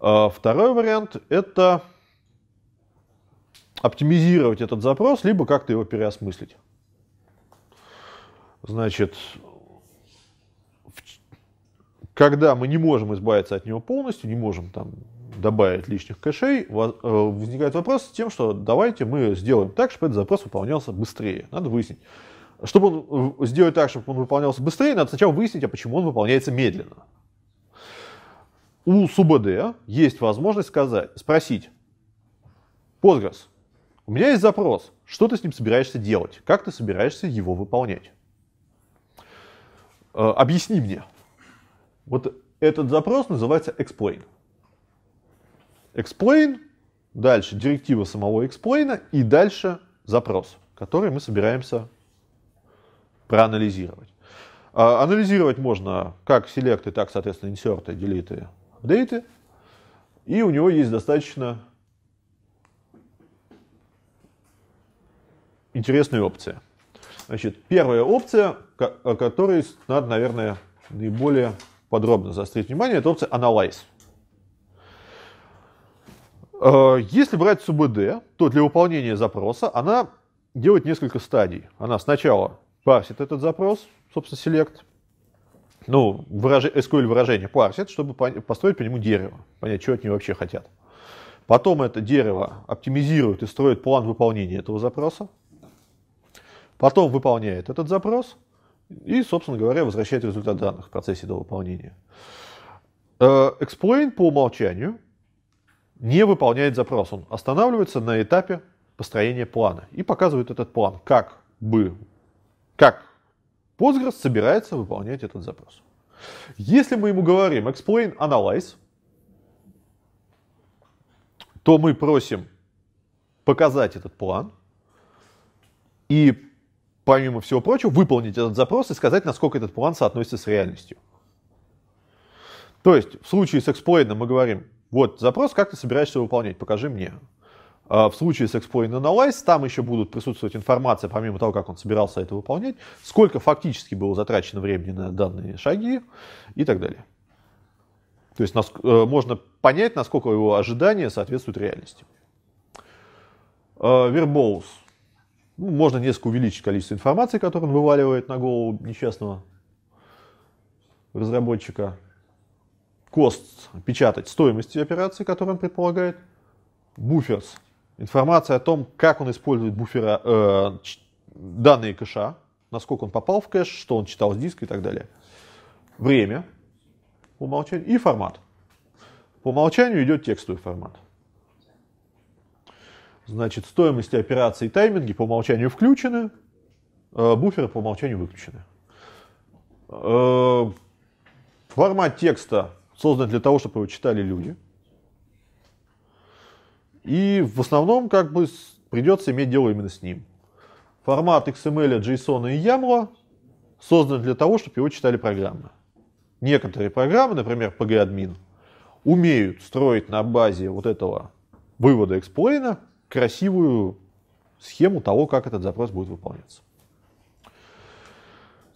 А второй вариант – это оптимизировать этот запрос, либо как-то его переосмыслить. Значит, когда мы не можем избавиться от него полностью, не можем там добавить лишних кэшей, э, возникает вопрос с тем, что давайте мы сделаем так, чтобы этот запрос выполнялся быстрее. Надо выяснить. Чтобы он, э, сделать так, чтобы он выполнялся быстрее, надо сначала выяснить, а почему он выполняется медленно. У СУБД есть возможность сказать, спросить, Postgres, у меня есть запрос. Что ты с ним собираешься делать? Как ты собираешься его выполнять? Э, объясни мне. Вот этот запрос называется explain. Explain, дальше директива самого explain и дальше запрос, который мы собираемся проанализировать. Э, анализировать можно как селекты, так, соответственно, инсерты, делиты, апдейты. И у него есть достаточно интересные опции. Значит, первая опция, о которой надо, наверное, наиболее подробно заострить внимание, это опция Analyze. Э, если брать СУБД, то для выполнения запроса она делает несколько стадий. Она сначала парсит этот запрос, собственно, select, ну, выраж... SQL выражение парсит, чтобы построить по нему дерево, понять, что от него вообще хотят. Потом это дерево оптимизирует и строит план выполнения этого запроса потом выполняет этот запрос и, собственно говоря, возвращает результат данных в процессе до выполнения. Э, explain по умолчанию не выполняет запрос, он останавливается на этапе построения плана и показывает этот план, как бы, как Postgres собирается выполнять этот запрос. Если мы ему говорим explain analyze, то мы просим показать этот план и помимо всего прочего, выполнить этот запрос и сказать, насколько этот план соотносится с реальностью. То есть в случае с эксплойном мы говорим, вот запрос, как ты собираешься выполнять, покажи мне. А в случае с Exploit Analyze там еще будут присутствовать информация, помимо того, как он собирался это выполнять, сколько фактически было затрачено времени на данные шаги и так далее. То есть нас, э, можно понять, насколько его ожидания соответствуют реальности. Вербоус. Ну, можно несколько увеличить количество информации, которую он вываливает на голову несчастного разработчика. Кост печатать стоимости операции, которую он предполагает. Буферс информация о том, как он использует буфера, э, данные кэша, насколько он попал в кэш, что он читал с диска и так далее. Время по умолчанию и формат. По умолчанию идет текстовый формат. Значит, стоимости операций и тайминги по умолчанию включены, э, буферы по умолчанию выключены. Э, формат текста создан для того, чтобы его читали люди. И в основном как бы придется иметь дело именно с ним. Формат XML, JSON и YAML создан для того, чтобы его читали программы. Некоторые программы, например, PGAdmin, умеют строить на базе вот этого вывода эксплейна красивую схему того, как этот запрос будет выполняться.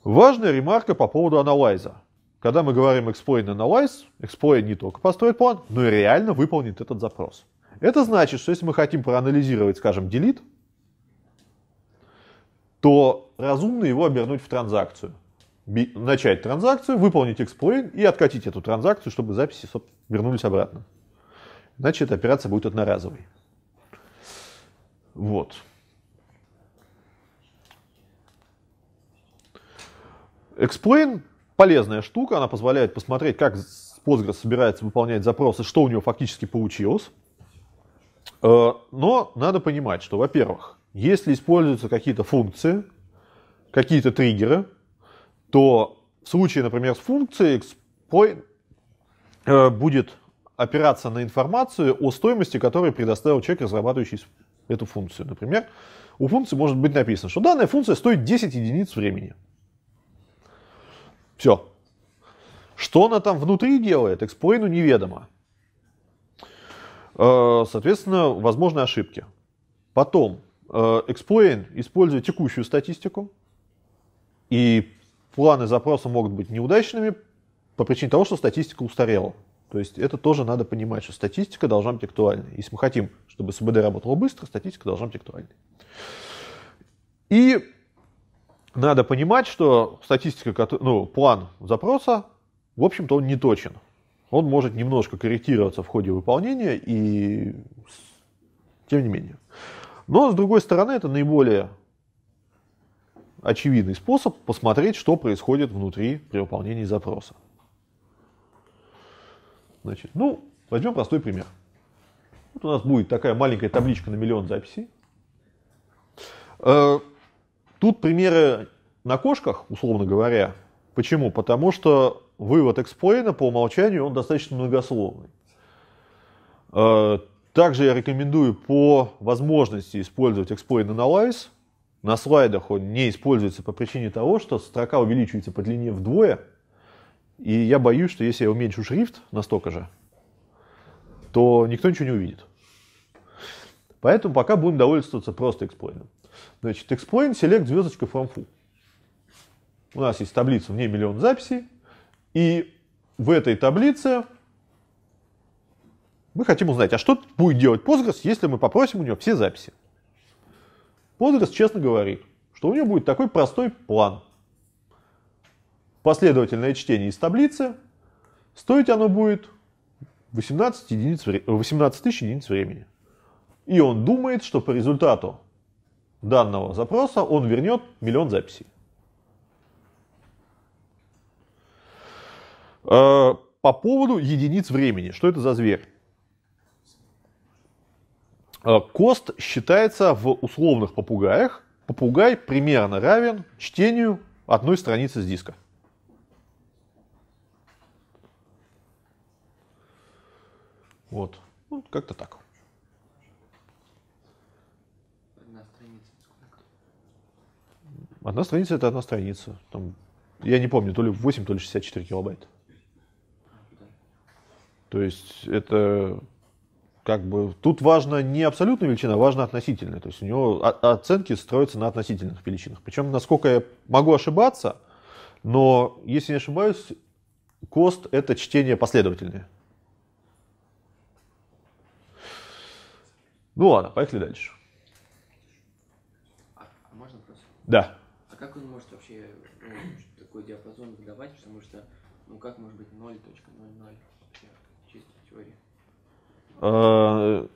Важная ремарка по поводу анализа. Когда мы говорим explain analyze, explain не только построит план, но и реально выполнит этот запрос. Это значит, что если мы хотим проанализировать, скажем, delete, то разумно его обернуть в транзакцию. Начать транзакцию, выполнить explain и откатить эту транзакцию, чтобы записи вернулись обратно. Иначе эта операция будет одноразовой. Вот. Explain полезная штука, она позволяет посмотреть, как Postgres собирается выполнять запросы, что у него фактически получилось. Э, но надо понимать, что, во-первых, если используются какие-то функции, какие-то триггеры, то в случае, например, с функцией exploit э, будет опираться на информацию о стоимости, которую предоставил человек, разрабатывающий эту функцию. Например, у функции может быть написано, что данная функция стоит 10 единиц времени. Все. Что она там внутри делает, эксплойну неведомо. Э, соответственно, возможны ошибки. Потом, Explain э, использует текущую статистику, и планы запроса могут быть неудачными по причине того, что статистика устарела. То есть это тоже надо понимать, что статистика должна быть актуальной. Если мы хотим, чтобы СБД работала быстро, статистика должна быть актуальной. И надо понимать, что статистика, ну, план запроса, в общем-то, он не точен он может немножко корректироваться в ходе выполнения, и тем не менее. Но, с другой стороны, это наиболее очевидный способ посмотреть, что происходит внутри при выполнении запроса. Значит, ну, возьмем простой пример. Вот у нас будет такая маленькая табличка на миллион записей. Э, тут примеры на кошках, условно говоря. Почему? Потому что вывод эксплейна по умолчанию, он достаточно многословный. Э, также я рекомендую по возможности использовать explain analyze. На слайдах он не используется по причине того, что строка увеличивается по длине вдвое. И я боюсь, что если я уменьшу шрифт настолько же, то никто ничего не увидит. Поэтому пока будем довольствоваться просто explain. Значит, explain select звездочка from full. У нас есть таблица, в ней миллион записей. И в этой таблице мы хотим узнать, а что будет делать Postgres, если мы попросим у него все записи. Postgres честно говорит, что у него будет такой простой план. Последовательное чтение из таблицы. Стоить оно будет 18, единиц, 18 тысяч единиц времени. И он думает, что по результату данного запроса он вернет миллион записей. По поводу единиц времени. Что это за зверь? Э, кост считается в условных попугаях. Попугай примерно равен чтению одной страницы с диска. Вот. Ну, как-то так. Одна страница? Одна страница это одна страница. Там, я не помню, то ли 8, то ли 64 килобайта. То есть это как бы тут важно не абсолютная величина, а важно относительная. То есть у него оценки строятся на относительных величинах. Причем, насколько я могу ошибаться, но если не ошибаюсь, кост это чтение последовательное. Ну ладно, поехали дальше. А, а можно просто? Да. А как он может вообще ну, такой диапазон выдавать, потому что, ну как может быть 0.00 вообще чисто в теории? Э,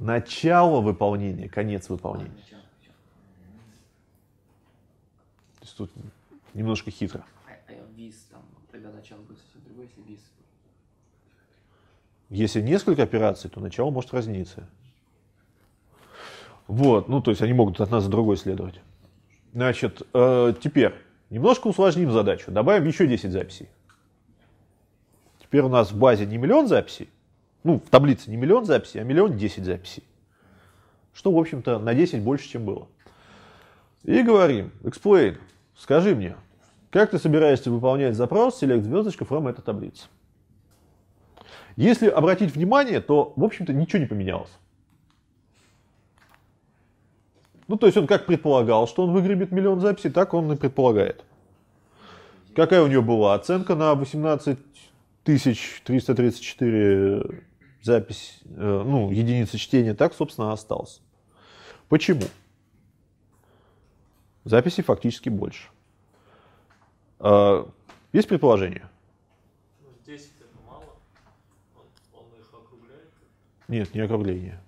Начало выполнения, конец выполнения. То есть тут немножко хитро. А, а если несколько операций, то начало может разниться. Вот, ну то есть они могут одна за другой следовать. Значит, э, теперь немножко усложним задачу. Добавим еще 10 записей. Теперь у нас в базе не миллион записей, ну в таблице не миллион записей, а миллион 10 записей. Что, в общем-то, на 10 больше, чем было. И говорим, explain, скажи мне, как ты собираешься выполнять запрос select звездочка from этой таблицы? Если обратить внимание, то, в общем-то, ничего не поменялось. Ну, то есть он как предполагал, что он выгребет миллион записей, так он и предполагает. Какая у него была оценка на 18 334 запись, э, ну, единицы чтения, так, собственно, осталось. Почему? Записей фактически больше. А, Есть предположение? 10 это мало. Он, он их округляет. Нет, не округление.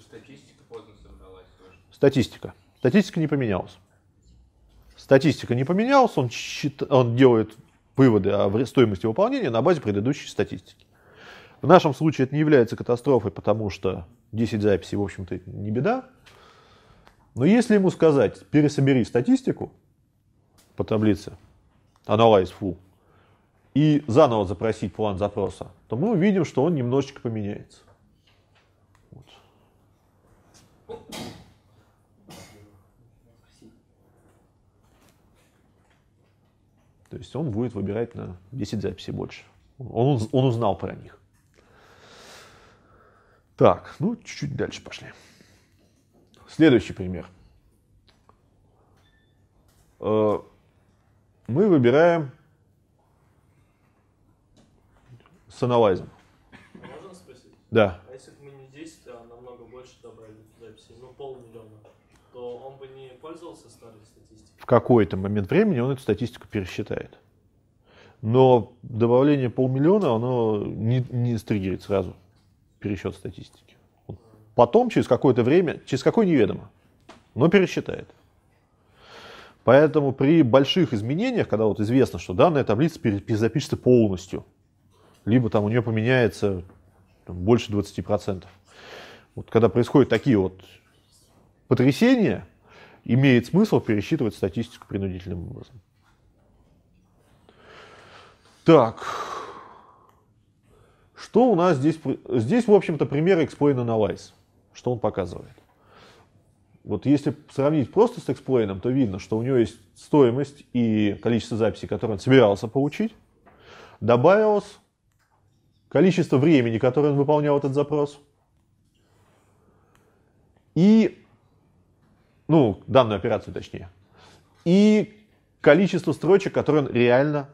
Статистика поздно собралась тоже. Статистика. Статистика не поменялась. Статистика не поменялась, он, счит- он делает выводы о стоимости выполнения на базе предыдущей статистики. В нашем случае это не является катастрофой, потому что 10 записей, в общем-то, не беда. Но если ему сказать, пересобери статистику по таблице, analyze full, и заново запросить план запроса, то мы увидим, что он немножечко поменяется. Вот. То есть он будет выбирать на 10 записей больше. Он, он узнал про них. Так, ну чуть-чуть дальше пошли. Следующий пример. Э, Мы выбираем с анализом. Можно спросить? Да. А если бы мы не 10, а намного больше добавили записей, ну полмиллиона, то он бы не пользовался старой статистикой? Какой-то момент времени он эту статистику пересчитает. Но добавление полмиллиона, оно не, не стриггерит сразу пересчет статистики. Потом, через какое-то время, через какое неведомо, но пересчитает. Поэтому при больших изменениях, когда вот известно, что данная таблица пере- перезапишется полностью, либо там у нее поменяется там, больше 20%. Вот когда происходят такие вот потрясения, имеет смысл пересчитывать статистику принудительным образом. Так, что у нас здесь? Здесь, в общем-то, пример Explain Analyze. Что он показывает? Вот если сравнить просто с эксплойном, то видно, что у него есть стоимость и количество записей, которые он собирался получить. Добавилось количество времени, которое он выполнял этот запрос. И ну, данную операцию точнее, и количество строчек, которые он реально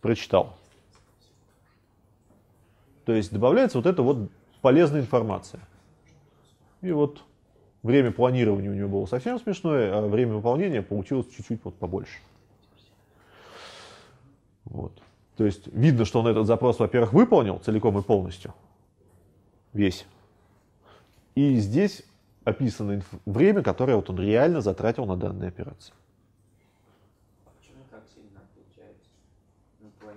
прочитал. То есть добавляется вот эта вот полезная информация. И вот время планирования у него было совсем смешное, а время выполнения получилось чуть-чуть вот побольше. Вот. То есть видно, что он этот запрос, во-первых, выполнил целиком и полностью. Весь. И здесь описано инф- время, которое вот он реально затратил на данные операции. Почему так сильно отличается? Ну, ну.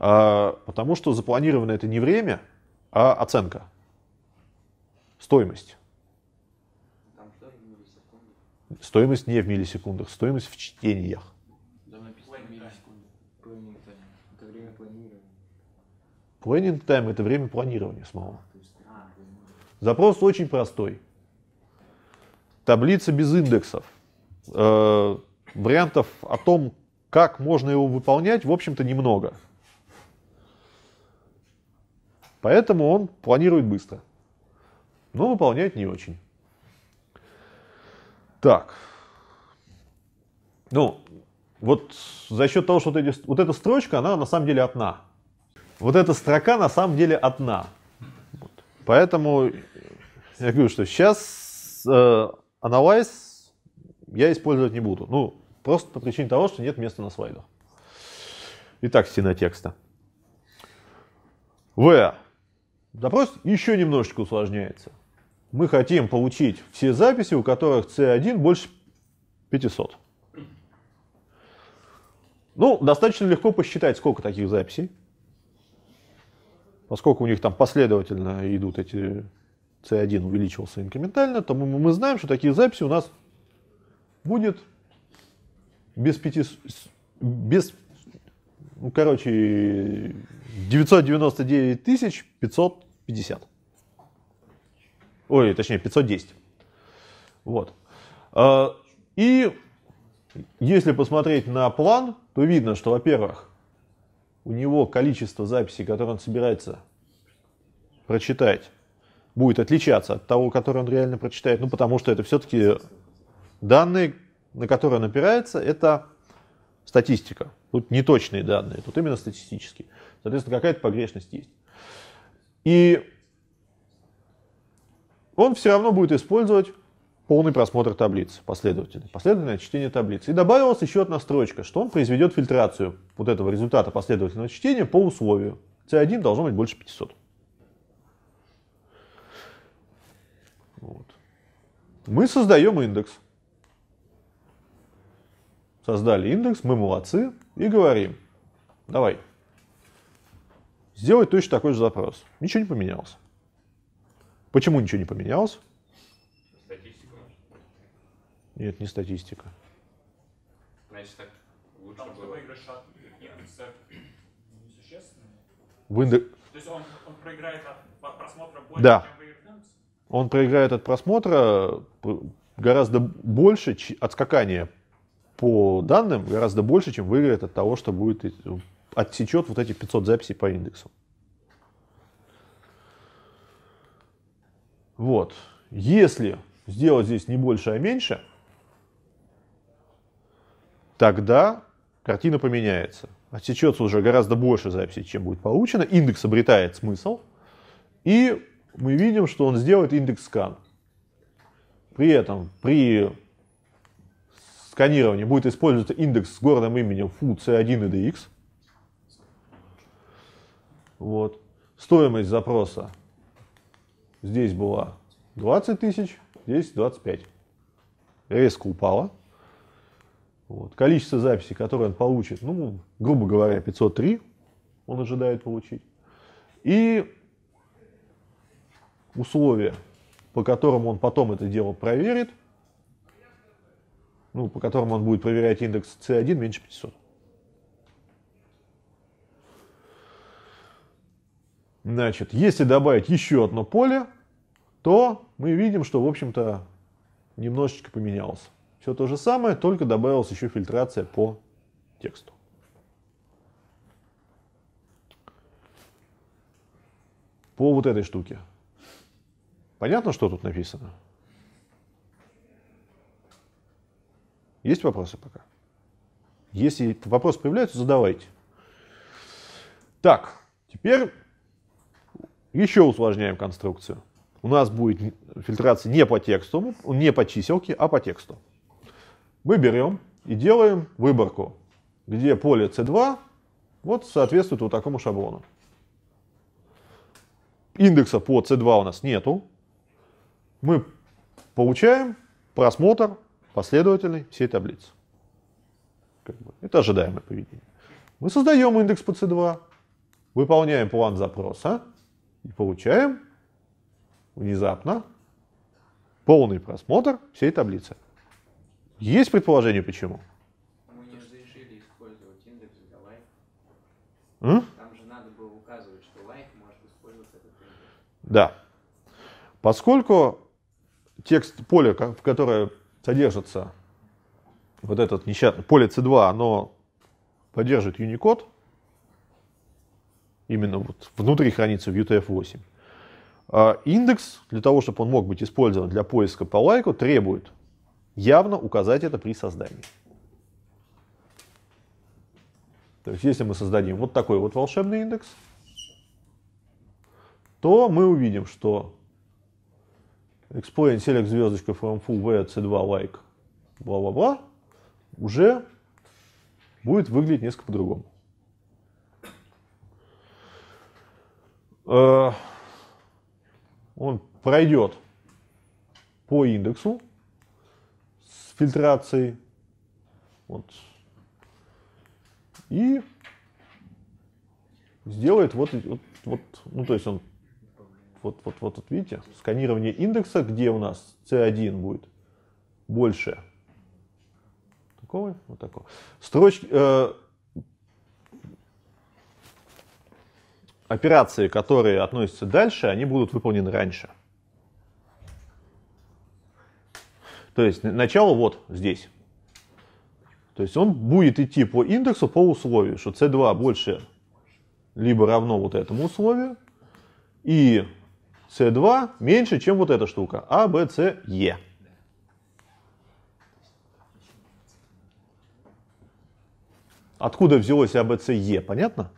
А, потому что запланировано это не время, а оценка. Стоимость. Стоимость не в миллисекундах, стоимость в чтениях. Там написано миллисекунды. Planning time. Это время планирования. Planning time это время планирования самого. Есть, А. Запрос очень простой. Таблица без индексов. Э, вариантов о том, как можно его выполнять, в общем-то, немного. Поэтому он планирует быстро, но выполняет не очень. Так. Ну, вот за счет того, что вот, эти, вот эта строчка, она на самом деле одна. Вот эта строка на самом деле одна. Вот. Поэтому я говорю, что сейчас э, Analyze я использовать не буду. Ну, просто по причине того, что нет места на слайдах. Итак, стена текста. В. Запрос еще немножечко усложняется. Мы хотим получить все записи, у которых C1 больше 500. Ну, достаточно легко посчитать, сколько таких записей. Поскольку у них там последовательно идут эти C1 увеличивался инкрементально, то мы, мы знаем, что таких записей у нас будет без 5, без, ну, короче, 999 550. Ой, точнее, 510. Вот. А, и если посмотреть на план, то видно, что, во-первых, у него количество записей, которые он собирается прочитать, будет отличаться от того, который он реально прочитает, ну, потому что это все-таки данные, на которые он опирается, это статистика. Тут не точные данные, тут именно статистические. Соответственно, какая-то погрешность есть. И он все равно будет использовать полный просмотр таблиц, последовательный, последовательное чтение таблиц. И добавилась еще одна строчка, что он произведет фильтрацию вот этого результата последовательного чтения по условию. C1 должно быть больше 500. Вот. Мы создаем индекс. Создали индекс, мы молодцы, и говорим, давай, сделай точно такой же запрос. Ничего не поменялось. Почему ничего не поменялось? Нет, не статистика. Значит, так лучше Там было. выигрыш от индекса несущественный. В индекс... То есть он, он проиграет от просмотра больше, Да. чем выигрыш индекс? Он проиграет от просмотра п- гораздо больше, от скакания по данным гораздо больше, чем выиграет от того, что будет э, отсечет вот эти 500 записей по индексу. Вот. Если сделать здесь не больше, а меньше, тогда картина поменяется. Отсечется уже гораздо больше записей, чем будет получено. Индекс обретает смысл. И мы видим, что он сделает индекс скан. При этом при сканировании будет использоваться индекс с горным именем foo c1 и dx. Вот. Стоимость запроса здесь была 20 тысяч, здесь 25. Резко упала. Вот. Количество записей, которые он получит, ну, грубо говоря, 503 он ожидает получить. И условия, по которым он потом это дело проверит, ну, по которым он будет проверять индекс C1 меньше 500. Значит, если добавить еще одно поле, то мы видим, что, в общем-то, немножечко поменялось. Все то же самое, только добавилась еще фильтрация по тексту. По вот этой штуке. Понятно, что тут написано? Есть вопросы пока? Если вопросы появляются, задавайте. Так, теперь еще усложняем конструкцию. У нас будет фильтрация не по тексту, не по чиселке, а по тексту. Мы берем и делаем выборку, где поле C2 вот соответствует вот такому шаблону. Индекса по C2 у нас нету. Мы получаем просмотр последовательный всей таблицы. Это ожидаемое поведение. Мы создаем индекс по C2, выполняем план запроса и получаем внезапно полный просмотр всей таблицы. Есть предположение, почему? Мы не разрешили использовать индекс для лайк. М? Там же надо было указывать, что лайк может использовать этот индекс. Да. Поскольку текст поле, в которое содержится вот этот несчастный поле C2, оно поддерживает Unicode, именно вот внутри хранится в UTF-8. А индекс, для того, чтобы он мог быть использован для поиска по лайку, требует явно указать это при создании. То есть, если мы создадим вот такой вот волшебный индекс, то мы увидим, что explain select звездочка from full v c2 like бла-бла-бла уже будет выглядеть несколько по-другому. Э, Он пройдет по индексу фильтрацией. Вот. И сделает вот, вот, вот, ну то есть он вот, вот, вот, вот видите, сканирование индекса, где у нас C1 будет больше такого, вот такого. Строчки, э, операции, которые относятся дальше, они будут выполнены раньше. То есть начало вот здесь. То есть он будет идти по индексу по условию, что C2 больше либо равно вот этому условию, и C2 меньше, чем вот эта штука. А, Б, С, Е. Откуда взялось А, Б, С, Е, понятно?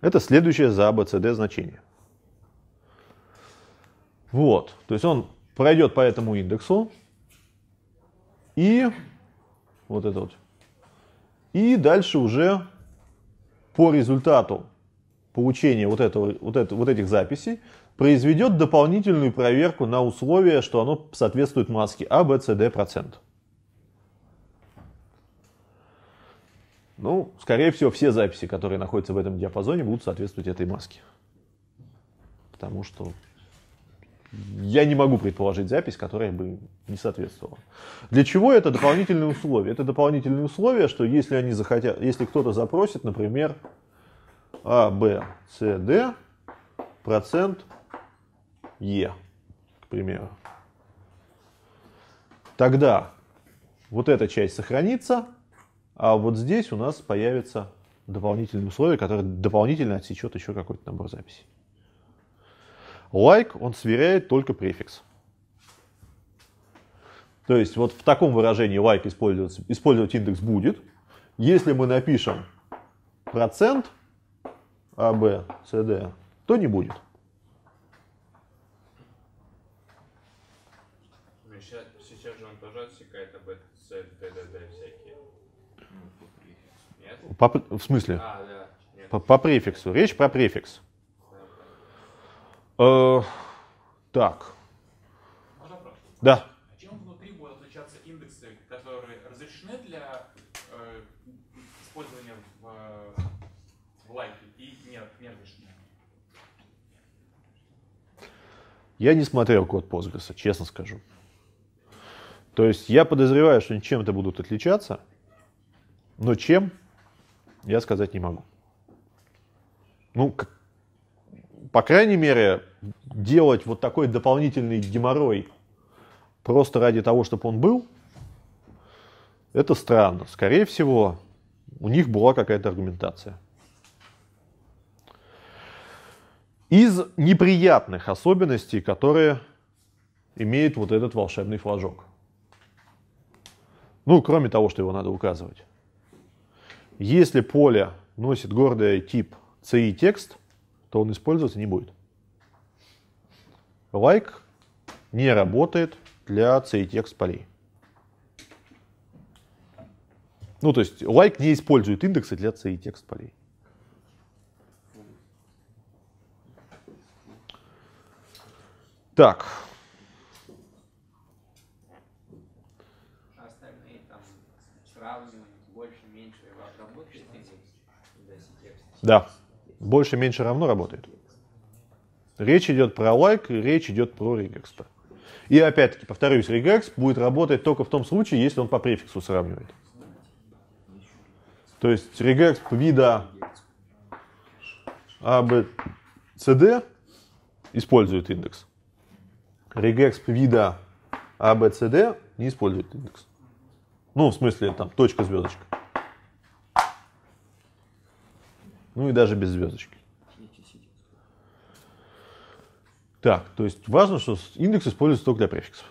Это следующее за А, С, Д значение. Вот. То есть он пройдет по этому индексу. И вот это вот. И дальше уже по результату получения вот, этого, вот, это, вот этих записей произведет дополнительную проверку на условие, что оно соответствует маске А, Б, С, Д процент. Ну, скорее всего, все записи, которые находятся в этом диапазоне, будут соответствовать этой маске. Потому что я не могу предположить запись, которая бы не соответствовала. Для чего это дополнительные условия? Это дополнительные условия, что если они захотят, если кто-то запросит, например, А, Б, С, Д, процент Е, к примеру, тогда вот эта часть сохранится, а вот здесь у нас появится дополнительные условия, которые дополнительно отсечет еще какой-то набор записей. Like он сверяет только префикс. То есть вот в таком выражении like использовать, использовать индекс будет. Если мы напишем процент А, Б, С, Д, то не будет. Ну, сейчас, сейчас же он тоже отсекает об этом с ДДД всякие. Нет? По в смысле? А, да. По, по префиксу. Речь про префикс. Э, так, Можно вопрос? да. А чем внутри будут отличаться индексы, которые разрешены для э, использования в, в лайке и нет, не разрешены? Я не смотрел код Postgres, честно скажу. То есть я подозреваю, что они чем-то будут отличаться, но чем, я сказать не могу. Ну, по крайней мере, делать вот такой дополнительный геморрой просто ради того, чтобы он был, это странно. Скорее всего, у них была какая-то аргументация. Из неприятных особенностей, которые имеет вот этот волшебный флажок. Ну, кроме того, что его надо указывать. Если поле носит гордый тип CI текст, то он использоваться не будет. Like не работает для CI текст полей. Ну, то есть like не использует индексы для CI текст полей. Так, А остальные там сравнивать больше, меньше работает индекс для текст. Да, больше-меньше равно работает. Речь идет про лайк, речь идет про regex. И опять-таки, повторюсь, regex будет работать только в том случае, если он по префиксу сравнивает. То есть regex вида А, Б, С, Д использует индекс. regex вида А, Б, С, Д не использует индекс. Ну, в смысле, там, точка, звездочка. Ну и даже без звездочки. Так, то есть важно, что индекс используется только для префиксов.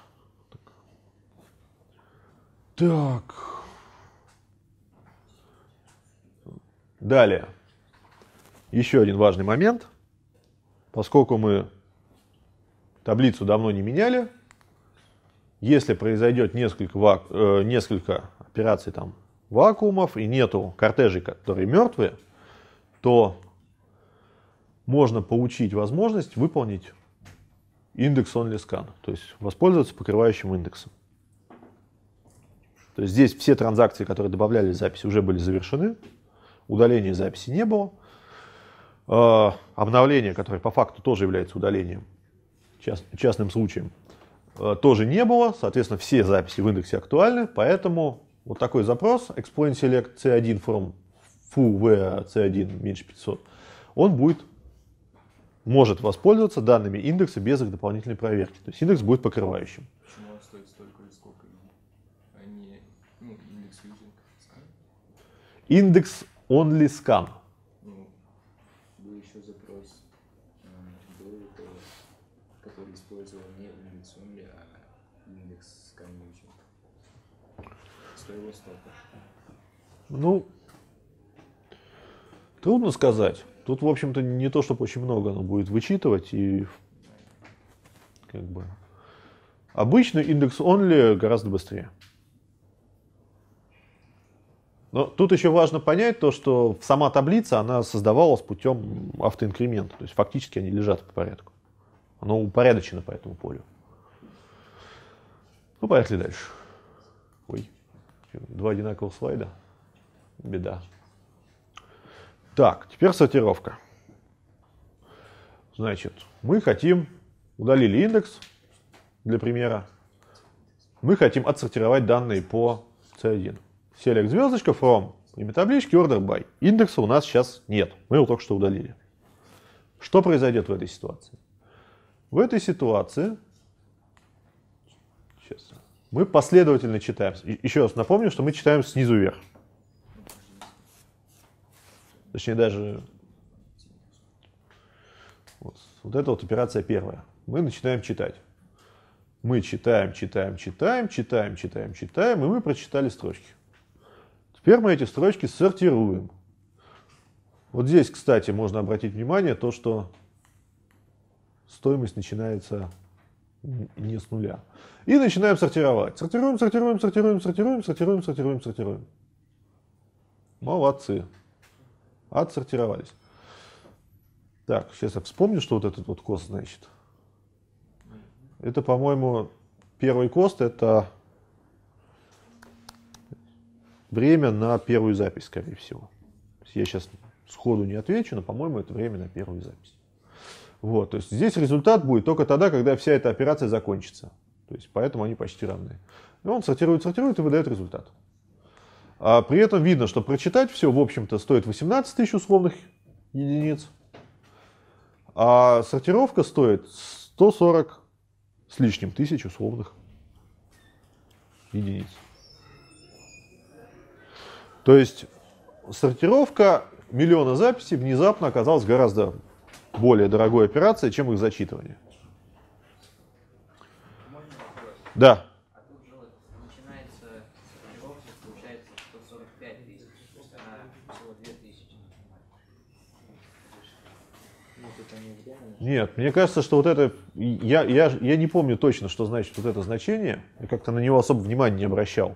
Так. Далее. Еще один важный момент. Поскольку мы таблицу давно не меняли, если произойдет несколько, вак- э, несколько операций там вакуумов и нету кортежей, которые мертвые, то можно получить возможность выполнить индекс only scan, то есть воспользоваться покрывающим индексом. То есть здесь все транзакции, которые добавляли в запись, уже были завершены, удаления записи не было. Э, Обновление, которое по факту тоже является удалением, част- частным случаем, э, тоже не было. Соответственно, все записи в индексе актуальны, поэтому вот такой запрос explain select c1 from foo v c1 меньше 500, он будет может воспользоваться данными индекса без их дополнительной проверки. То есть индекс будет покрывающим. Почему он стоит столько же, сколько а не ну, индекс using scan? Индекс only scan. Ну, был еще запрос э, этого, который использовал не индекс only, а индекс scan using. Стоило столько. Ну, трудно сказать. Тут, в общем-то, не то, чтобы очень много оно будет вычитывать. И как бы обычно индекс only гораздо быстрее. Но тут еще важно понять то, что сама таблица, она создавалась путем автоинкремента. То есть фактически они лежат по порядку. Оно упорядочено по этому полю. Ну, поехали дальше. Ой, два одинаковых слайда. Беда. Так, теперь сортировка. Значит, мы хотим, удалили индекс, для примера. Мы хотим отсортировать данные по C1. Select звездочка from имя таблички order by. Индекса у нас сейчас нет. Мы его только что удалили. Что произойдет в этой ситуации? В этой ситуации сейчас, мы последовательно читаем. Еще раз напомню, что мы читаем снизу вверх. Точнее, даже вот, вот эта вот операция первая. Мы начинаем читать. Мы читаем, читаем, читаем, читаем, читаем, читаем, и мы прочитали строчки. Теперь мы эти строчки сортируем. Вот здесь, кстати, можно обратить внимание, то, что стоимость начинается не с нуля. И начинаем сортировать. Сортируем, сортируем, сортируем, сортируем, сортируем, сортируем, сортируем. Молодцы. Отсортировались. Так, сейчас я вспомню, что вот этот вот кост значит. Это, по-моему, первый кост это время на первую запись, скорее всего. Я сейчас сходу не отвечу, но, по-моему, это время на первую запись. Вот, то есть здесь результат будет только тогда, когда вся эта операция закончится. То есть поэтому они почти равны. И он сортирует, сортирует и выдает результат. А при этом видно, что прочитать все, в общем-то, стоит 18 тысяч условных единиц, а сортировка стоит 140 с лишним тысяч условных единиц. То есть сортировка миллиона записей внезапно оказалась гораздо более дорогой операцией, чем их зачитывание. Да. А тут же вот начинается сортировка, получается 145 тысяч, а всего 2 тысячи. Ну, тут они временно. Нет, мне кажется, что вот это... Я, я, я не помню точно, что значит вот это значение. Я как-то на него особо внимания не обращал.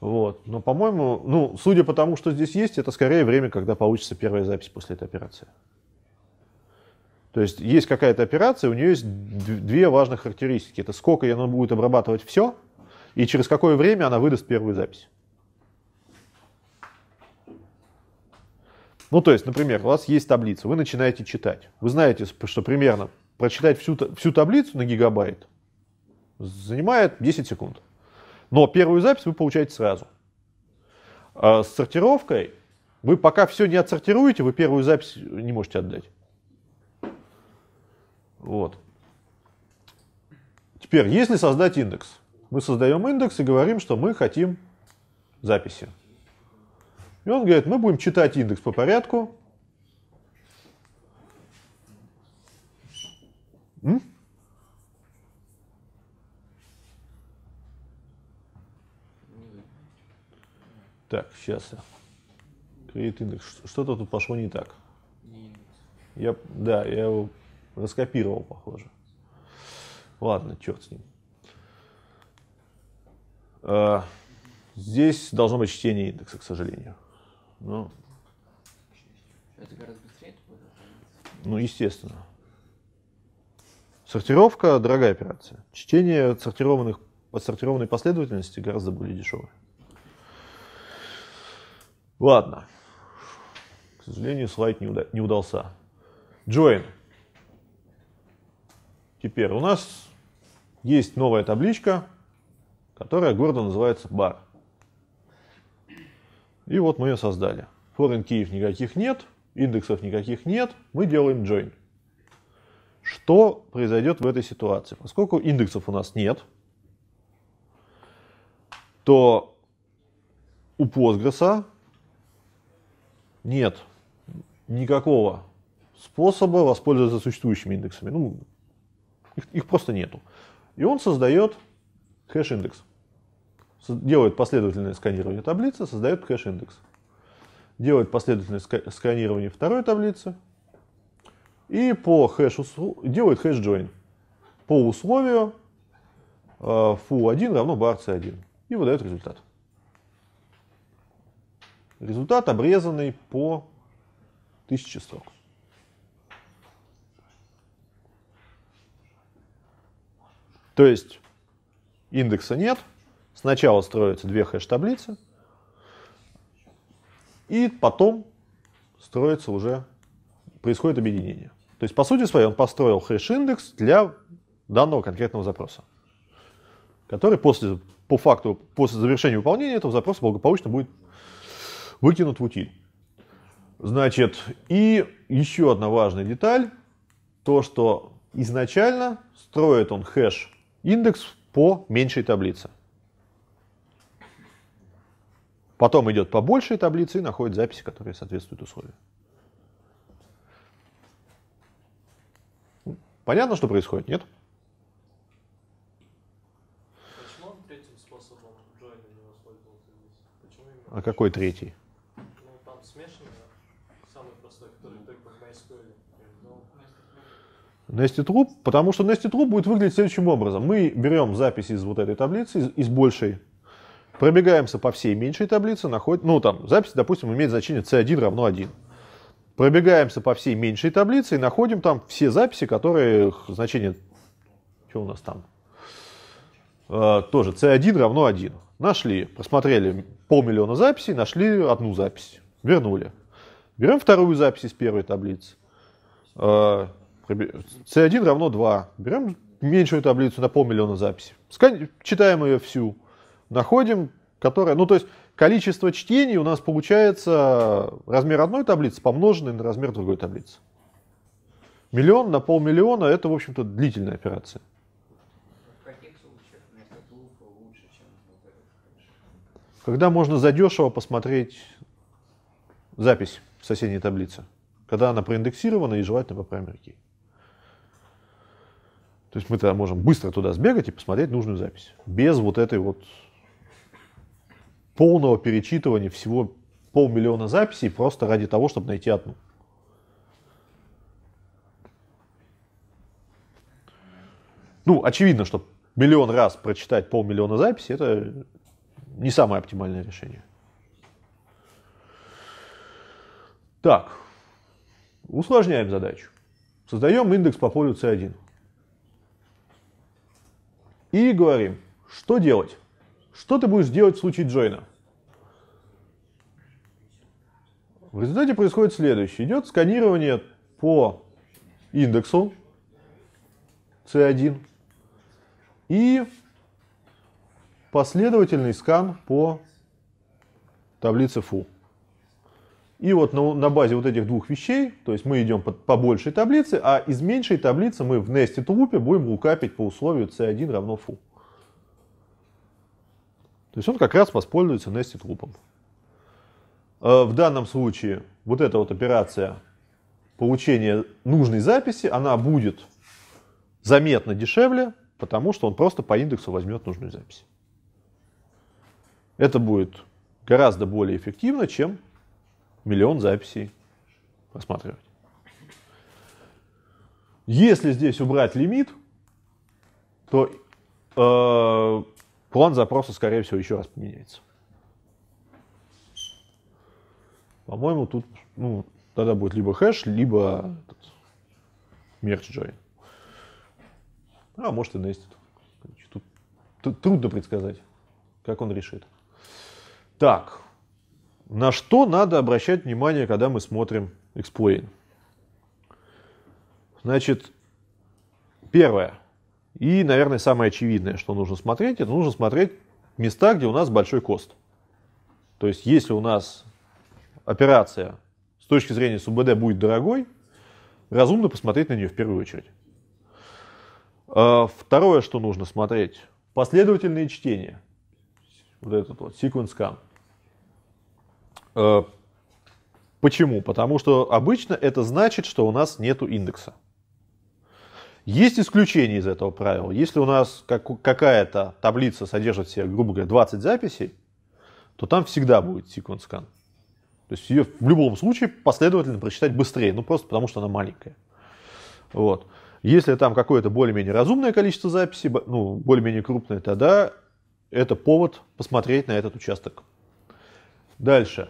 Вот. Но, по-моему, ну, судя по тому, что здесь есть, это скорее время, когда получится первая запись после этой операции. То есть есть какая-то операция, у нее есть две важных характеристики. Это сколько она будет обрабатывать все, и через какое время она выдаст первую запись. Ну, то есть, например, у вас есть таблица, вы начинаете читать. Вы знаете, что примерно прочитать всю, всю таблицу на гигабайт занимает 10 секунд. Но первую запись вы получаете сразу. А с сортировкой вы пока все не отсортируете, вы первую запись не можете отдать. Вот. Теперь, если создать индекс, мы создаем индекс и говорим, что мы хотим записи. И он говорит, мы будем читать индекс по порядку. М? Так, сейчас я. Create индекс. Что-то тут пошло не так. Я, да, я его раскопировал, похоже. Ладно, черт с ним. А, здесь должно быть чтение индекса, к сожалению. Ну, Это гораздо быстрее ну, естественно. Сортировка – дорогая операция. Чтение отсортированных, отсортированной последовательности гораздо более дешевое. Ладно. К сожалению, слайд не, уда- не удался. Join. Теперь у нас есть новая табличка, которая гордо называется bar. И вот мы ее создали. Foreign киев никаких нет, индексов никаких нет, мы делаем join. Что произойдет в этой ситуации? Поскольку индексов у нас нет, то у Postgres нет никакого способа воспользоваться существующими индексами. Ну, их, их просто нету. И он создает хэш-индекс. Делает последовательное сканирование таблицы, создает хэш-индекс. Делает последовательное ска- сканирование второй таблицы. И по хэшу делает хэш-join. По условию э, foo1 равно bar c1. И выдает результат. Результат обрезанный по 1000 строк. То есть индекса нет, сначала строятся две хэш-таблицы, и потом строится уже, происходит объединение. То есть, по сути своей, он построил хэш-индекс для данного конкретного запроса, который после, по факту, после завершения выполнения этого запроса благополучно будет выкинут в утиль. Значит, и еще одна важная деталь, то, что изначально строит он хэш индекс по меньшей таблице. Потом идет по большей таблице и находит записи, которые соответствуют условиям. Понятно, что происходит, нет? Почему он третьим способом джойна не воспользовался здесь? Почему именно? А какой третий? Ну, там смешанный, самый простой, который только в MySQL. Ну, Nested Loop, потому что Nested Loop будет выглядеть следующим образом. Мы берем запись из вот этой таблицы, из, из большей, пробегаемся по всей меньшей таблице, находим, ну там запись, допустим, имеет значение c1 равно 1. Пробегаемся по всей меньшей таблице и находим там все записи, которые значение, что у нас там, Э, тоже c1 равно 1. Нашли, просмотрели полмиллиона записей, нашли одну запись, вернули. Берем вторую запись из первой таблицы. Э, проби- C1 равно 2. Берем меньшую таблицу на полмиллиона записей. Читаем ее всю. Находим, которая... Ну, то есть количество чтений у нас получается размер одной таблицы, помноженный на размер другой таблицы. Миллион на полмиллиона – это, в общем-то, длительная операция. Когда можно задешево посмотреть запись в соседней таблице. Когда она проиндексирована и желательно по key. То есть мы тогда можем быстро туда сбегать и посмотреть нужную запись. Без вот этой вот полного перечитывания всего полмиллиона записей просто ради того, чтобы найти одну. Ну, очевидно, что миллион раз прочитать полмиллиона записей это не самое оптимальное решение. Так, усложняем задачу. Создаем индекс по полю C1. И говорим, что делать? Что ты будешь делать в случае джойна? В результате происходит следующее. Идет сканирование по индексу C1 и последовательный скан по таблице foo. И вот на, на базе вот этих двух вещей, то есть мы идем по, по большей таблице, а из меньшей таблицы мы в nested loop будем лукапить по условию c1 равно foo. То есть он как раз воспользуется nested loop. Э, в данном случае вот эта вот операция получения нужной записи, она будет заметно дешевле, потому что он просто по индексу возьмет нужную запись. Это будет гораздо более эффективно, чем миллион записей просматривать. Если здесь убрать лимит, то э, план запроса, скорее всего, еще раз поменяется. По-моему, тут ну, тогда будет либо хэш, либо этот, merge join. А может и nested. Тут трудно предсказать, как он решит. Так, на что надо обращать внимание, когда мы смотрим explain? Значит, первое, и, наверное, самое очевидное, что нужно смотреть, это нужно смотреть места, где у нас большой кост. То есть, если у нас операция с точки зрения СУБД будет дорогой, разумно посмотреть на нее в первую очередь. А, второе, что нужно смотреть, последовательные чтения. Вот этот вот, sequence scan. А, почему? Потому что обычно это значит, что у нас нет индекса. Есть исключения из этого правила. Если у нас как, какая-то таблица содержит в себе, грубо говоря, 20 записей, то там всегда будет sequence scan. То есть ее в любом случае последовательно прочитать быстрее, ну просто потому что она маленькая. Вот. Если там какое-то более-менее разумное количество записей, ну, более-менее крупное, тогда это повод посмотреть на этот участок. Дальше.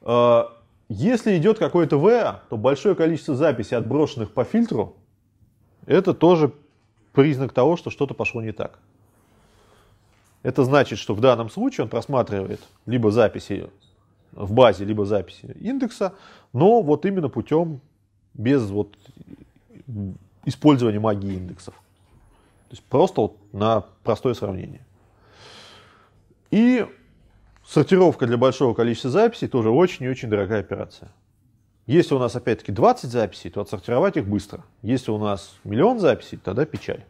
А, если идет какой-то VA, то большое количество записей, отброшенных по фильтру, это тоже признак того, что что-то пошло не так. Это значит, что в данном случае он просматривает либо записи в базе, либо записи индекса, но вот именно путем без вот использования магии индексов. То есть просто вот на простое сравнение. И сортировка для большого количества записей тоже очень и очень дорогая операция. Если у нас опять-таки 20 записей, то отсортировать их быстро. Если у нас миллион записей, тогда печаль.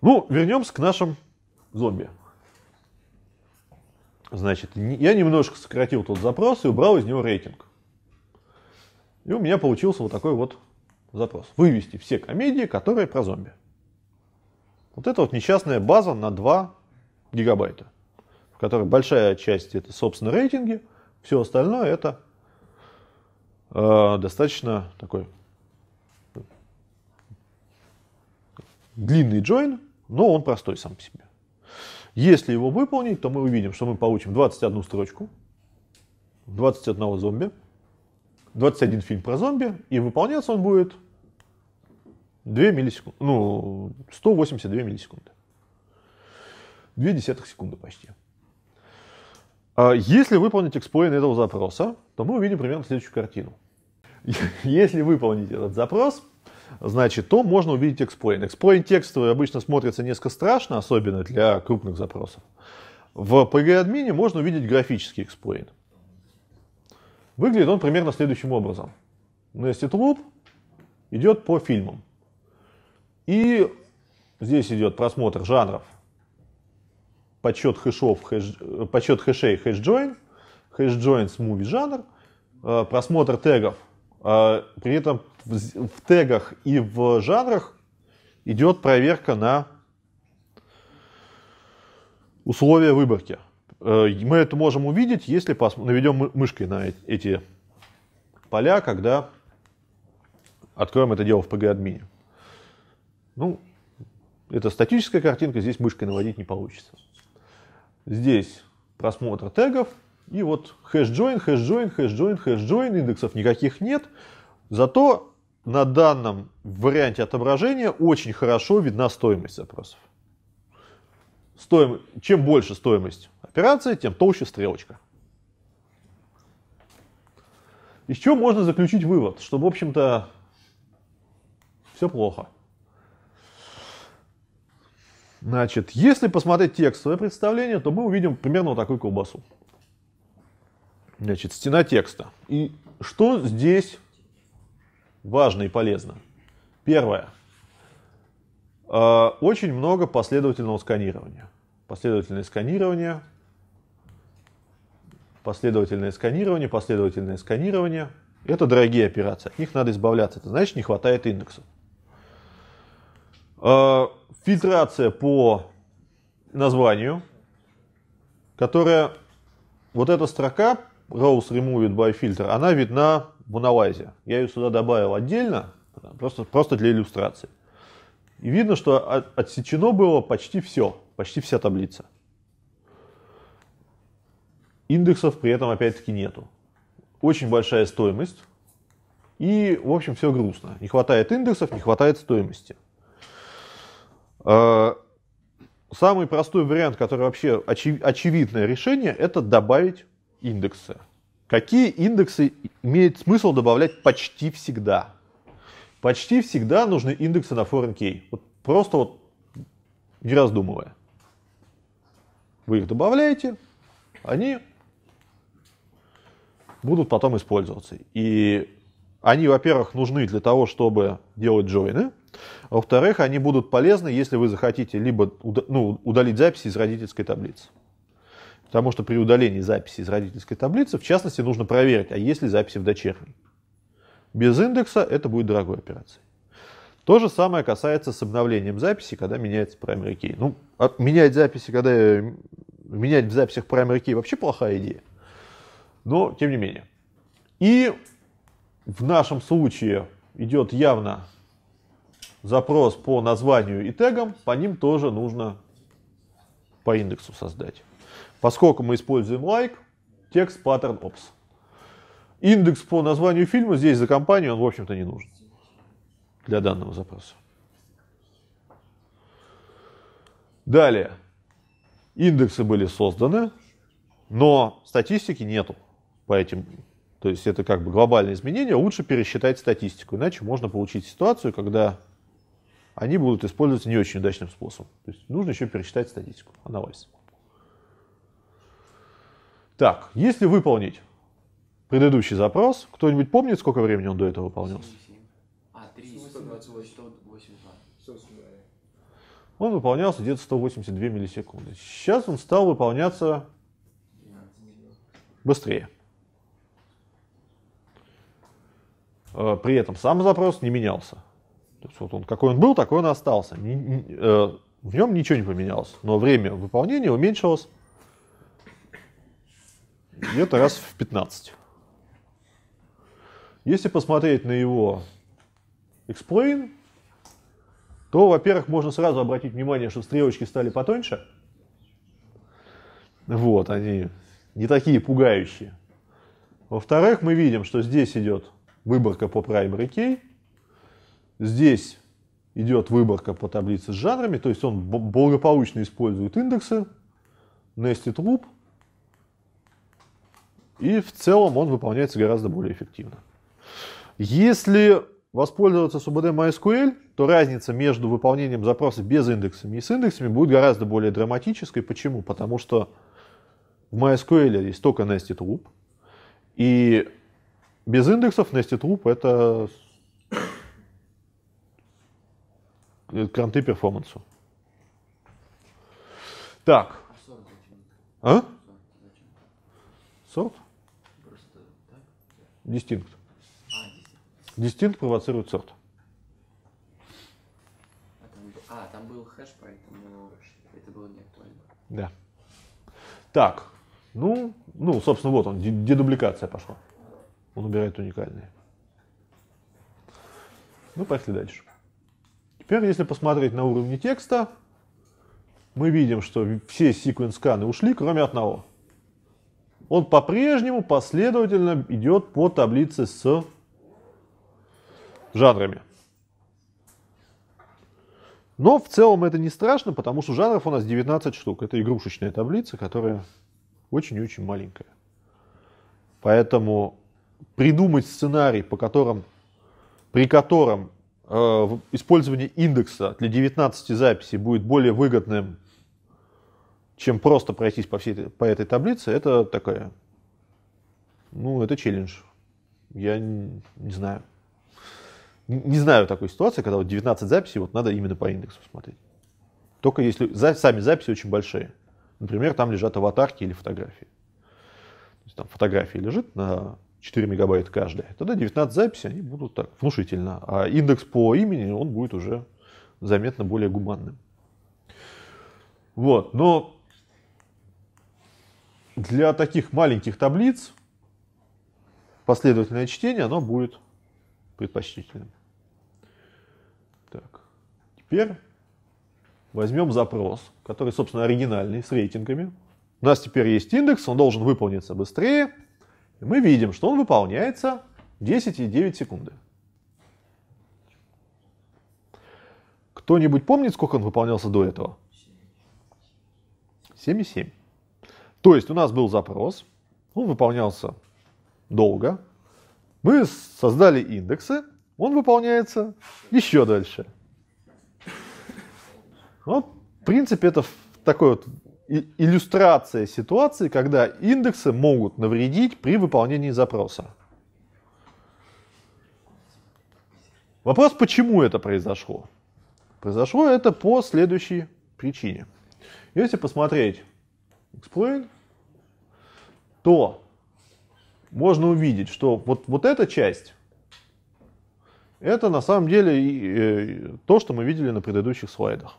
Ну, вернемся к нашим зомби. Значит, я немножко сократил тот запрос и убрал из него рейтинг. И у меня получился вот такой вот запрос. Вывести все комедии, которые про зомби. Вот это вот несчастная база на 2 гигабайта, в которой большая часть это, собственно, рейтинги, все остальное это э, достаточно такой длинный join, но он простой сам по себе. Если его выполнить, то мы увидим, что мы получим 21 строчку, 21 зомби, 21 фильм про зомби, и выполняться он будет 2 миллисекунды, ну, 182 миллисекунды. 2 десятых секунды почти. А если выполнить эксплойн этого запроса, то мы увидим примерно следующую картину. Если выполнить этот запрос, значит, то можно увидеть эксплойн. Эксплойн текстовый обычно смотрится несколько страшно, особенно для крупных запросов. В PG-админе можно увидеть графический эксплойн. Выглядит он примерно следующим образом. Nested Loop идет по фильмам. И здесь идет просмотр жанров, подсчет хэшов, хэш, подсчет хэшей, хэш-join, хэш-join с movie жанр, э, просмотр тегов. Э, при этом в, в тегах и в жанрах идет проверка на условия выборки. Э, мы это можем увидеть, если наведем мышкой на эти поля, когда откроем это дело в PG-админе. Ну, это статическая картинка, здесь мышкой наводить не получится. Здесь просмотр тегов, и вот хэш-join, хэш-join, хэш-join, хэш-join, индексов никаких нет. Зато на данном варианте отображения очень хорошо видна стоимость запросов. Стоим... Чем больше стоимость операции, тем толще стрелочка. Из чего можно заключить вывод, что, в общем-то, все плохо. Значит, если посмотреть текстовое представление, то мы увидим примерно вот такую колбасу. Значит, стена текста. И что здесь важно и полезно? Первое. Э, Очень много последовательного сканирования. Последовательное сканирование, последовательное сканирование, последовательное сканирование. Это дорогие операции, от них надо избавляться. Это значит, не хватает индексов. Фильтрация по названию, которая, вот эта строка Rows Removed by Filter, она видна в анализе. Я ее сюда добавил отдельно, просто, просто для иллюстрации. И видно, что от- отсечено было почти все, почти вся таблица. Индексов при этом опять-таки нету. Очень большая стоимость. И, в общем, все грустно. Не хватает индексов, не хватает стоимости. Э, Самый простой вариант, который вообще очи- очевидное решение, это добавить индексы. Какие индексы имеет смысл добавлять почти всегда? Почти всегда нужны индексы на foreign key. Вот просто вот не раздумывая. Вы их добавляете, они будут потом использоваться. И они, во-первых, нужны для того, чтобы делать джойны. А во-вторых, они будут полезны, если вы захотите либо ну, удалить записи из родительской таблицы. Потому что при удалении записи из родительской таблицы, в частности, нужно проверить, а есть ли записи в дочерней. Без индекса это будет дорогой операцией. То же самое касается с обновлением записи, когда меняется primary key. Ну, а менять записи, когда менять в записях primary key вообще плохая идея. Но, тем не менее. И в нашем случае идет явно запрос по названию и тегам, по ним тоже нужно по индексу создать. Поскольку мы используем like, текст pattern ops. Индекс по названию фильма здесь за компанию, он, в общем-то, не нужен для данного запроса. Далее. Индексы были созданы, но статистики нету по этим. То есть это как бы глобальное изменение. Лучше пересчитать статистику, иначе можно получить ситуацию, когда они будут использоваться не очень удачным способом. То есть нужно еще пересчитать статистику, анализ. Так, если выполнить предыдущий запрос, кто-нибудь помнит, сколько времени он до этого выполнялся? 7. А, 3, 128, 182. Собственно говоря. Он выполнялся где-то 182 миллисекунды. Сейчас он стал выполняться 12. быстрее. Э, При этом сам запрос не менялся. То есть вот он какой он был, такой он остался. Э, В нем ничего не поменялось, но время выполнения уменьшилось где-то раз в 15. Если посмотреть на его explain, то, во-первых, можно сразу обратить внимание, что стрелочки стали потоньше. Вот, они не такие пугающие. Во-вторых, мы видим, что здесь идет выборка по primary key, здесь идет выборка по таблице с жанрами, то есть он благополучно использует индексы, nested loop, и в целом он выполняется гораздо более эффективно. Если воспользоваться SUBD MySQL, то разница между выполнением запроса без индексами и с индексами будет гораздо более драматической. Почему? Потому что в MySQL есть только nested loop, и без индексов nested loop это это кранты перформансу. Так, А 40 зачем? 40 зачем? Сорт? Здесь. Distinct провоцирует сорт. А там, был- хэш, поэтому это было не актуально. Да. Так, ну, ну, собственно, вот он, де- дедубликация пошла. Он убирает уникальные. Ну, поехали дальше. Теперь, если посмотреть на уровне текста, мы видим, что все секвенс-сканы ушли, кроме одного. Он по-прежнему последовательно идет по таблице с жанрами. Но в целом это не страшно, потому что жанров у нас 19 штук. Это игрушечная таблица, которая очень и очень маленькая. Поэтому придумать сценарий, по которым, при котором использование индекса для 19 записей будет более выгодным, чем просто пройтись по, всей, по этой таблице, это такая ну, это челлендж. Я не, не знаю. Не, не знаю такой ситуации, когда вот 19 записей, вот надо именно по индексу смотреть. Только если за, сами записи очень большие. Например, там лежат аватарки или фотографии. То есть там фотография лежит на 4 мегабайта каждая. Тогда 19 записей, они будут так внушительно. А индекс по имени, он будет уже заметно более гуманным. Вот, но для таких маленьких таблиц последовательное чтение, оно будет предпочтительным. Так, теперь возьмем запрос, который, собственно, оригинальный, с рейтингами. У нас теперь есть индекс, он должен выполниться быстрее. Мы видим, что он выполняется 10,9 секунды. Кто-нибудь помнит, сколько он выполнялся до этого? 7,7. То есть у нас был запрос, он выполнялся долго. Мы создали индексы, он выполняется еще дальше. Вот, в принципе, это такой вот иллюстрация ситуации, когда индексы могут навредить при выполнении запроса. Вопрос, почему это произошло? Произошло это по следующей причине. Если посмотреть explain, то можно увидеть, что вот, вот эта часть, это на самом деле э, то, что мы видели на предыдущих слайдах.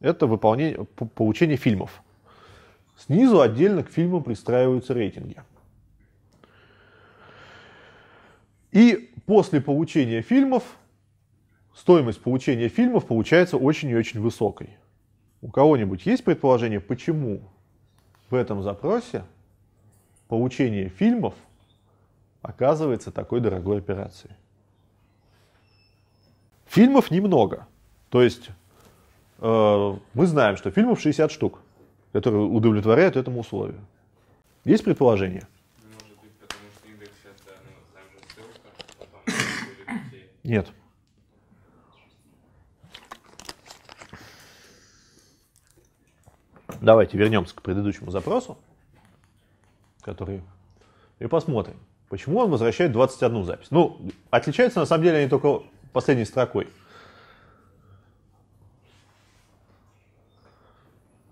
Это выполнение, получение фильмов. Снизу отдельно к фильмам пристраиваются рейтинги. И после получения фильмов, стоимость получения фильмов получается очень и очень высокой. У кого-нибудь есть предположение, почему в этом запросе получение фильмов оказывается такой дорогой операцией? Фильмов немного. То есть э, мы знаем, что фильмов 60 штук которые удовлетворяют этому условию. Есть предположение? Нет. Давайте вернемся к предыдущему запросу, который и посмотрим, почему он возвращает 21 запись. Ну, отличаются на самом деле они только последней строкой.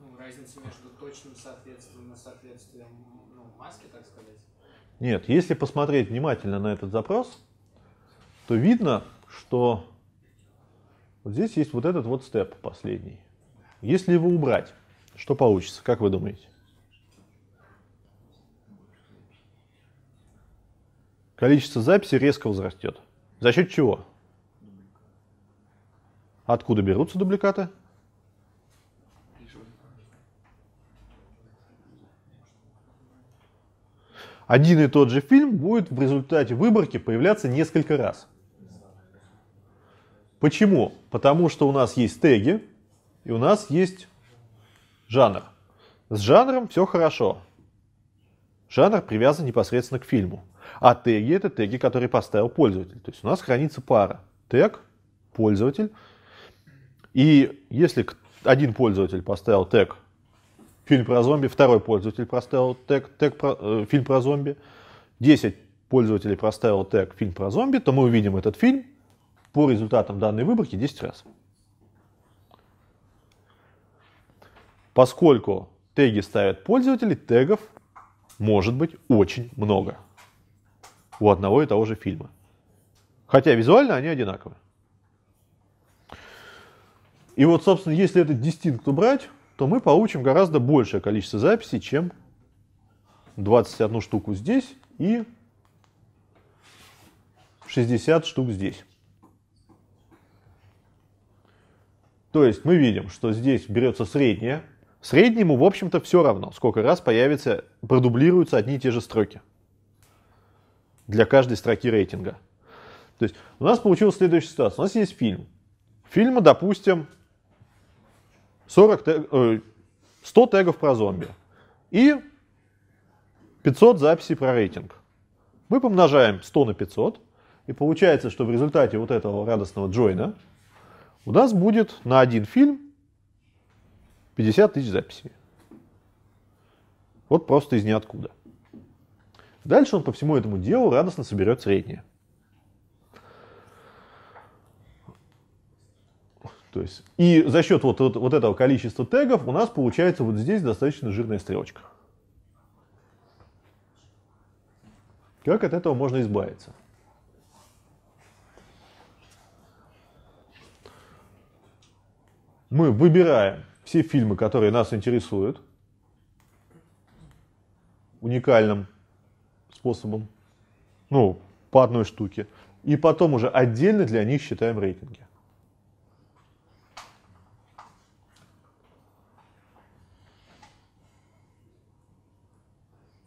Ну, разница между точным соответствием и соответствием ну, маске, так сказать. Нет, если посмотреть внимательно на этот запрос, то видно, что вот здесь есть вот этот вот степ последний. Если его убрать, что получится, как вы думаете? Количество записей резко возрастет. За счет чего? Откуда берутся дубликаты? Один и тот же фильм будет в результате выборки появляться несколько раз. Почему? Потому что у нас есть теги, и у нас есть жанр. С жанром все хорошо. Жанр привязан непосредственно к фильму. А теги это теги, которые поставил пользователь. То есть у нас хранится пара. Тег, пользователь. И если один пользователь поставил тег фильм про зомби, второй пользователь поставил тег, тег про, э, фильм про зомби, 10 пользователей проставил тег фильм про зомби, то мы увидим этот фильм по результатам данной выборки 10 раз. Поскольку теги ставят пользователи, тегов может быть очень много у одного и того же фильма. Хотя визуально они одинаковы. И вот, собственно, если этот дистинкт убрать, то мы получим гораздо большее количество записей, чем 21 штуку здесь и 60 штук здесь. То есть мы видим, что здесь берется среднее. Среднему, в общем-то, все равно, сколько раз появится, продублируются одни и те же строки для каждой строки рейтинга. То есть у нас получилась следующая ситуация. У нас есть фильм. Фильма, допустим, 40 тег, э, 100 тегов про зомби и 500 записей про рейтинг. Мы помножаем 100 на 500, и получается, что в результате вот этого радостного джойна у нас будет на один фильм 50 тысяч записей. Вот просто из ниоткуда. Дальше он по всему этому делу радостно соберет среднее. То есть, и за счет вот, вот, вот этого количества тегов у нас получается вот здесь достаточно жирная стрелочка. Как от этого можно избавиться? Мы выбираем все фильмы, которые нас интересуют, уникальным способом, ну, по одной штуке, и потом уже отдельно для них считаем рейтинги.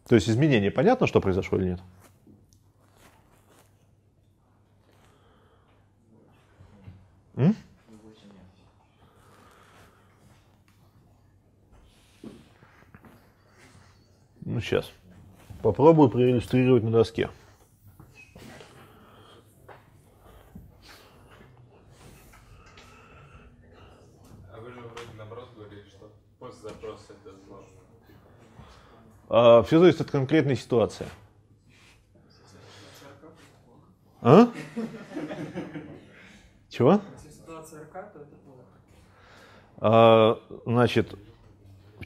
То есть изменение понятно, что произошло или нет? М? Ну, сейчас. Попробую проиллюстрировать на доске. А вы же вроде наоборот говорили, что пост запроса это сложно. А, все зависит от конкретной ситуации. А? Чего? А, значит,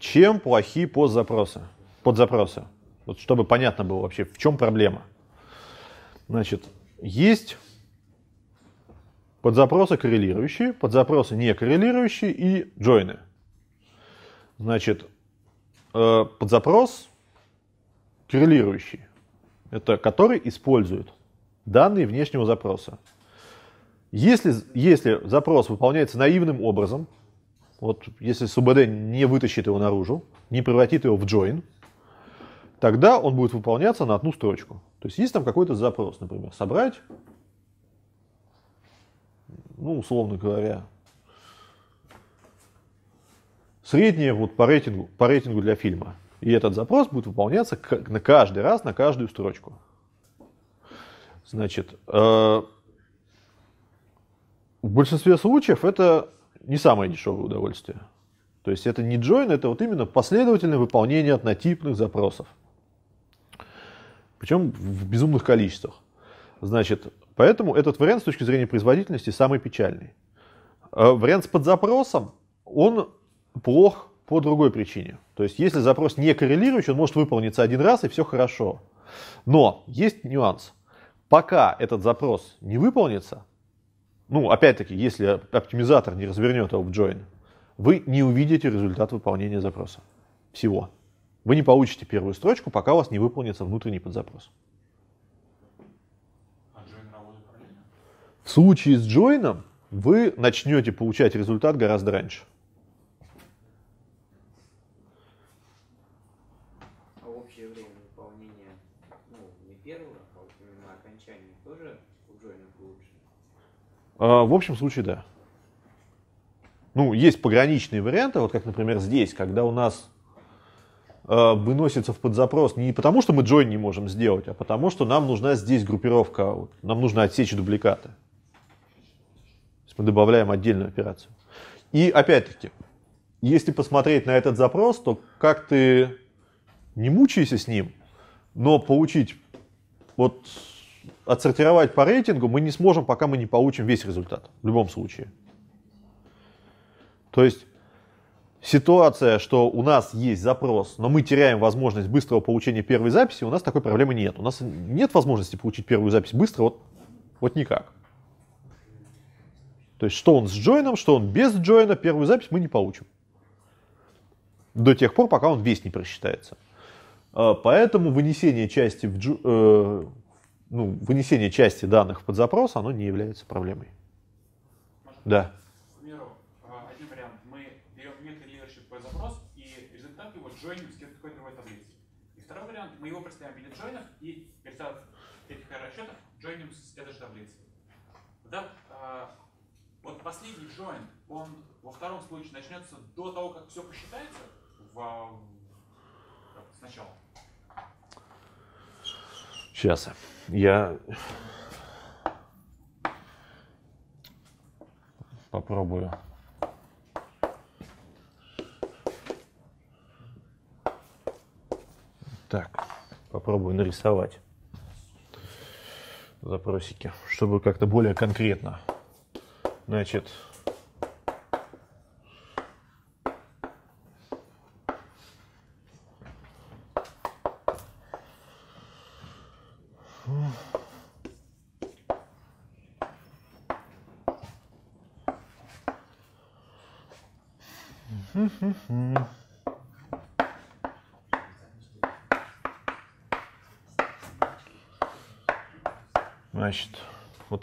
чем плохи постзапросы? Подзапросы. Вот чтобы понятно было вообще, в чем проблема. Значит, есть подзапросы коррелирующие, подзапросы не коррелирующие и джойны. Значит, э, подзапрос коррелирующий. Это который использует данные внешнего запроса. Если, если запрос выполняется наивным образом, вот если СУБД не вытащит его наружу, не превратит его в join, тогда он будет выполняться на одну строчку. То есть есть там какой-то запрос, например, собрать, ну, условно говоря, среднее вот по рейтингу, по рейтингу для фильма. И этот запрос будет выполняться на каждый раз, на каждую строчку. Значит, э, в большинстве случаев это не самое дешевое удовольствие. То есть это не join, это вот именно последовательное выполнение однотипных запросов. Причем в безумных количествах. Значит, поэтому этот вариант с точки зрения производительности самый печальный. Э, Вариант с подзапросом, он плох по другой причине. То есть если запрос не коррелирующий, он может выполниться один раз и все хорошо. Но есть нюанс. Пока этот запрос не выполнится, ну, опять-таки, если оптимизатор не развернет его в join, вы не увидите результат выполнения запроса. Всего. Вы не получите первую строчку, пока у вас не выполнится внутренний подзапрос. А? В случае с джойном вы начнете получать результат гораздо раньше. А общее время выполнения, ну, не первого, а вот именно окончания тоже у джойнов лучше. А, В общем случае, да. Ну, есть пограничные варианты, вот как, например, здесь, когда у нас э, выносится в подзапрос не потому, что мы join не можем сделать, а потому, что нам нужна здесь группировка, нам нужно отсечь дубликаты. То есть мы добавляем отдельную операцию. И опять-таки, если посмотреть на этот запрос, то как ты не мучайся с ним, но получить, вот отсортировать по рейтингу мы не сможем, пока мы не получим весь результат. В любом случае. То есть ситуация, что у нас есть запрос, но мы теряем возможность быстрого получения первой записи, у нас такой проблемы нет. У нас нет возможности получить первую запись быстро, вот, вот никак. То есть что он с джойном, что он без джойна, первую запись мы не получим. До тех пор, пока он весь не просчитается. А, Поэтому вынесение части, в джу- э, ну, вынесение части данных в подзапрос, оно не является проблемой. Да. К примеру, а, один вариант. Мы берем некоррелирующий по запрос и результат его джойним с какой-то другой таблицы. И второй вариант, мы его представим в виде джойнов и результат этих расчетов джойним с этой же таблицы. Да, а, вот последний джойн, он во втором случае начнется до того, как все посчитается в, сначала. Сейчас. Я попробую. Так. попробую нарисовать запросики, чтобы как-то более конкретно. Значит,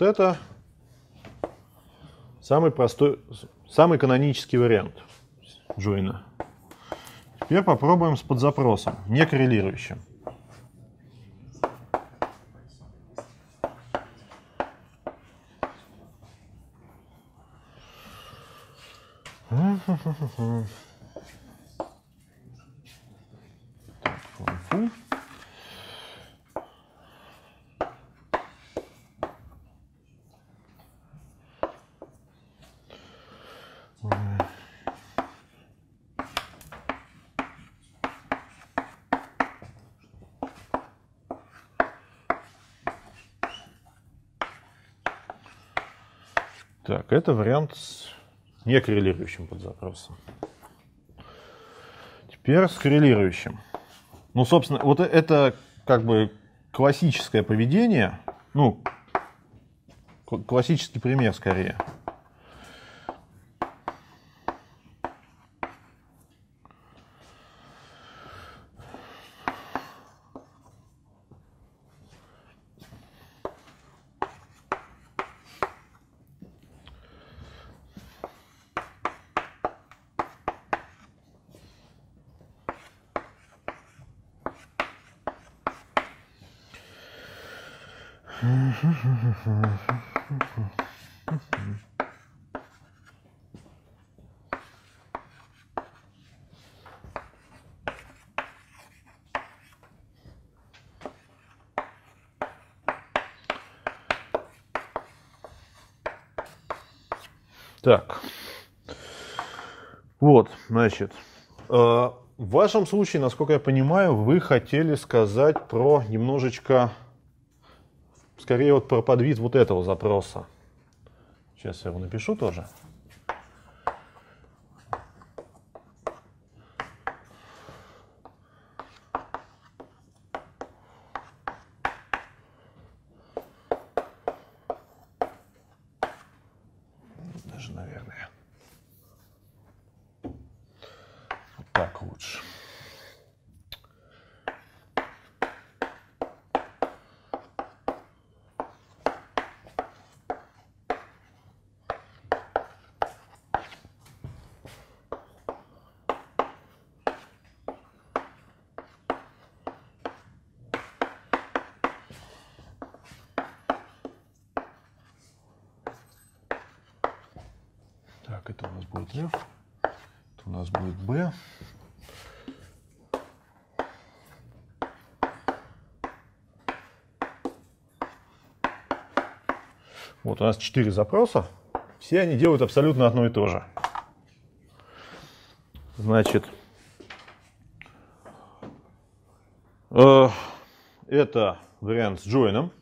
вот это самый простой, самый канонический вариант джойна. Теперь попробуем с подзапросом, не коррелирующим. Так, фу. Так, это вариант с некоррелирующим подзапросом. Теперь с коррелирующим. Ну, собственно, вот это как бы классическое поведение, ну, кл- классический пример скорее. Так. Вот, значит. э, в вашем случае, насколько я понимаю, вы хотели сказать про немножечко, скорее вот про подвид вот этого запроса. Сейчас я его напишу тоже. Даже, наверное. Вот так лучше. Так, это у нас будет F, это у нас будет B. Вот у нас четыре запроса. Все они делают абсолютно одно и то же. Значит, э, это вариант с джойном.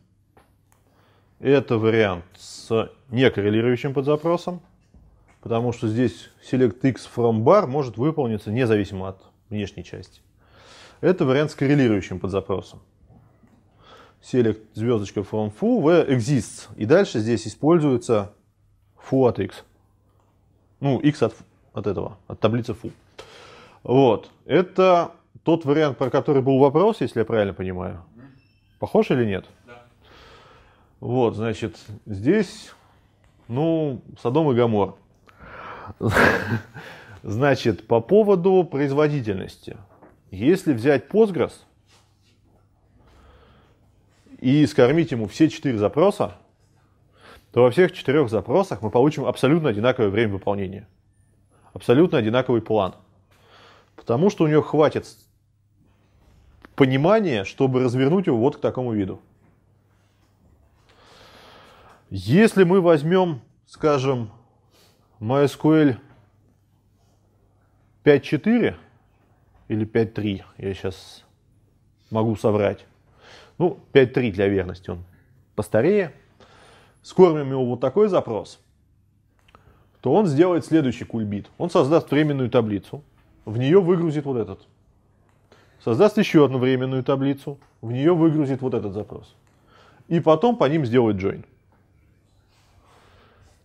Это вариант с некоррелирующим подзапросом, потому что здесь select x from bar может выполниться независимо от внешней части. Это вариант с коррелирующим подзапросом. Select звездочка from foo where exists. И дальше здесь используется foo от x. Ну, x от, от этого, от таблицы foo. Вот. Это тот вариант, про который был вопрос, если я правильно понимаю. Похож или нет? Да. Вот, значит, здесь, ну, Содом и Гамор. Значит, по поводу производительности. Если взять Postgres и скормить ему все четыре запроса, то во всех четырех запросах мы получим абсолютно одинаковое время выполнения. Абсолютно одинаковый план. Потому что у него хватит понимания, чтобы развернуть его вот к такому виду. Если мы возьмем, скажем, MySQL 5.4 или 5.3, я сейчас могу соврать. Ну, 5.3 для верности он постарее. Скормим ему вот такой запрос, то он сделает следующий кульбит. Он создаст временную таблицу, в нее выгрузит вот этот. Создаст еще одну временную таблицу, в нее выгрузит вот этот запрос. И потом по ним сделает join.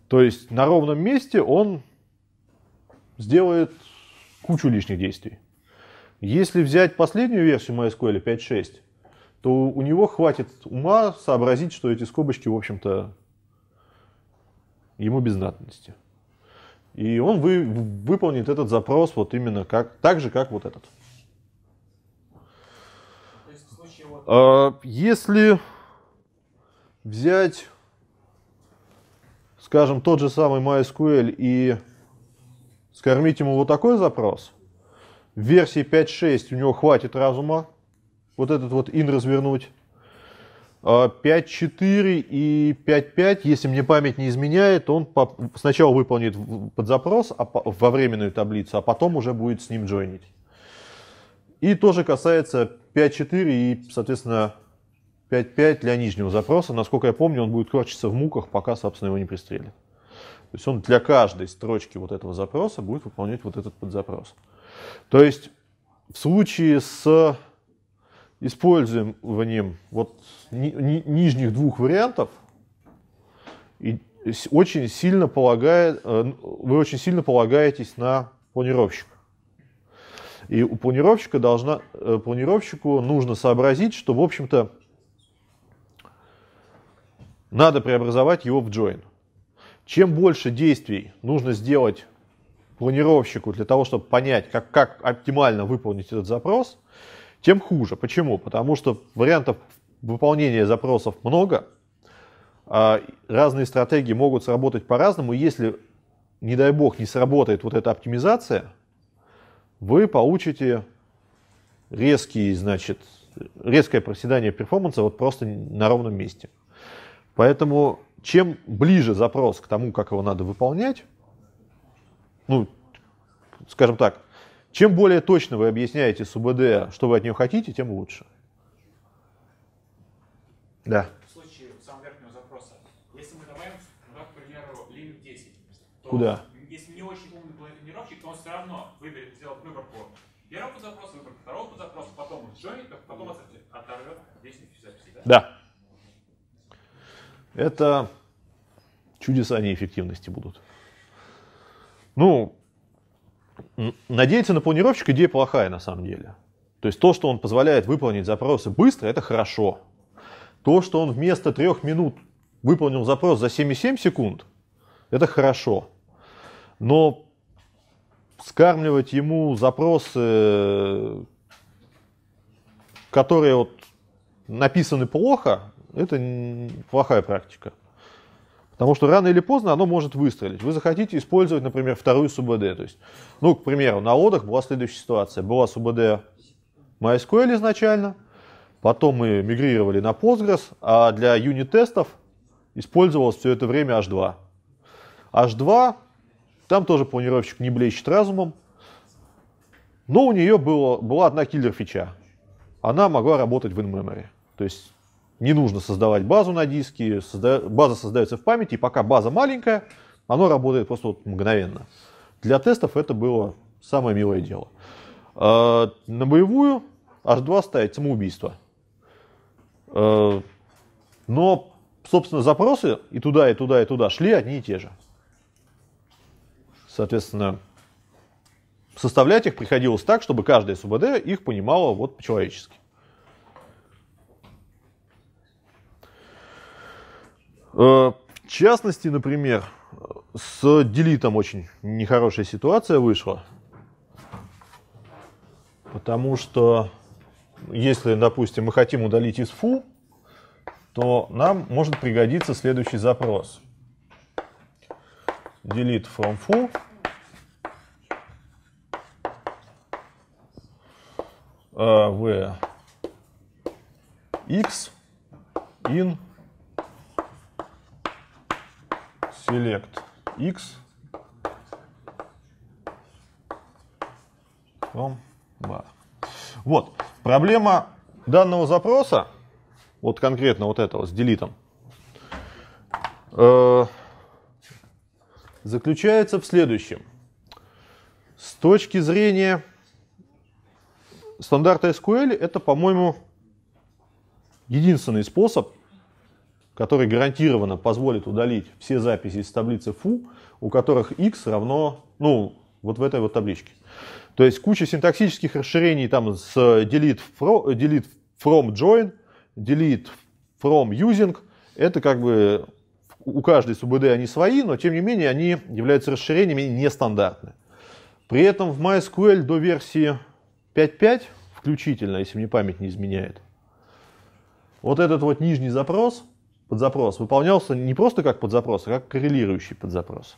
То есть на ровном месте он сделает кучу лишних действий. Если взять последнюю версию MySQL 5.6, то у него хватит ума сообразить, что эти скобочки, в общем-то, ему без надобности. И он вы, выполнит этот запрос вот именно как, так же, как вот этот. А, Если взять, скажем, тот же самый MySQL и скормить ему вот такой запрос, в версии 5.6 у него хватит разума вот этот вот in развернуть. А 5.4 и 5.5, если мне память не изменяет, он сначала выполнит в- под запрос а во временную таблицу, а потом уже будет с ним джойнить. И тоже касается 5.4 и, соответственно, 5.5 для нижнего запроса. Насколько я помню, он будет корчиться в муках, пока, собственно, его не пристрелят. То есть он для каждой строчки вот этого запроса будет выполнять вот этот подзапрос. То есть в случае с использованием вот ни- ни- нижних двух вариантов и очень сильно полагает, э, вы очень сильно полагаетесь на планировщика. И у планировщика должна, э, планировщику нужно сообразить, что, в общем-то, надо преобразовать его в join. Чем больше действий нужно сделать планировщику для того, чтобы понять, как, как оптимально выполнить этот запрос, тем хуже. Почему? Потому что вариантов выполнения запросов много, а разные стратегии могут сработать по-разному. Если, не дай бог, не сработает вот эта оптимизация, вы получите резкий, значит, резкое проседание перформанса вот просто на ровном месте. Поэтому чем ближе запрос к тому, как его надо выполнять, ну, скажем так, чем более точно вы объясняете СУБД, что вы от нее хотите, тем лучше. Да. в случае самого верхнего запроса, если мы добавим, ну, к примеру, лимит 10, то Куда? если не очень умный планировщик, то он все равно выберет, сделает выборку первого запроса, выборку второго запроса, потом джойнит, а потом от- оторвет весь записи. Да? Да. Это чудеса неэффективности будут. Ну, надеяться на планировщика идея плохая на самом деле. То есть то, что он позволяет выполнить запросы быстро, это хорошо. То, что он вместо трех минут выполнил запрос за 7,7 секунд, это хорошо. Но скармливать ему запросы, которые вот написаны плохо, это плохая практика. Потому что рано или поздно оно может выстрелить. Вы захотите использовать, например, вторую СУБД. То есть, ну, к примеру, на лодах была следующая ситуация. Была СУБД MySQL изначально, потом мы мигрировали на Postgres, а для юнит-тестов использовалось все это время H2. H2, там тоже планировщик не блещет разумом, но у нее было, была одна киллер-фича. Она могла работать в in-memory. То есть не нужно создавать базу на диске, созда- база создается в памяти, и пока база маленькая, оно работает просто вот мгновенно. Для тестов это было самое милое дело. А, На боевую H2 ставить самоубийство. А, Но, собственно, запросы и туда, и туда, и туда шли одни и те же. Соответственно, составлять их приходилось так, чтобы каждая СУБД их понимала вот по-человечески. В частности, например, с делитом очень нехорошая ситуация вышла. Потому что если, допустим, мы хотим удалить из фу, то нам может пригодиться следующий запрос. Delete from foo. э, в x in select x from bar. Вот. Проблема данного запроса, вот конкретно вот этого с делитом, э, заключается в следующем. С точки зрения стандарта SQL, это, по-моему, единственный способ, который гарантированно позволит удалить все записи из таблицы foo, у которых x равно, ну, вот в этой вот табличке. То есть куча синтаксических расширений там с delete from, delete from join, delete from using, это как бы у каждой СУБД они свои, но тем не менее они являются расширениями нестандартные. При этом в MySQL до версии 5.5 включительно, если мне память не изменяет, вот этот вот нижний запрос, подзапрос, выполнялся не просто как подзапрос, а как коррелирующий подзапрос.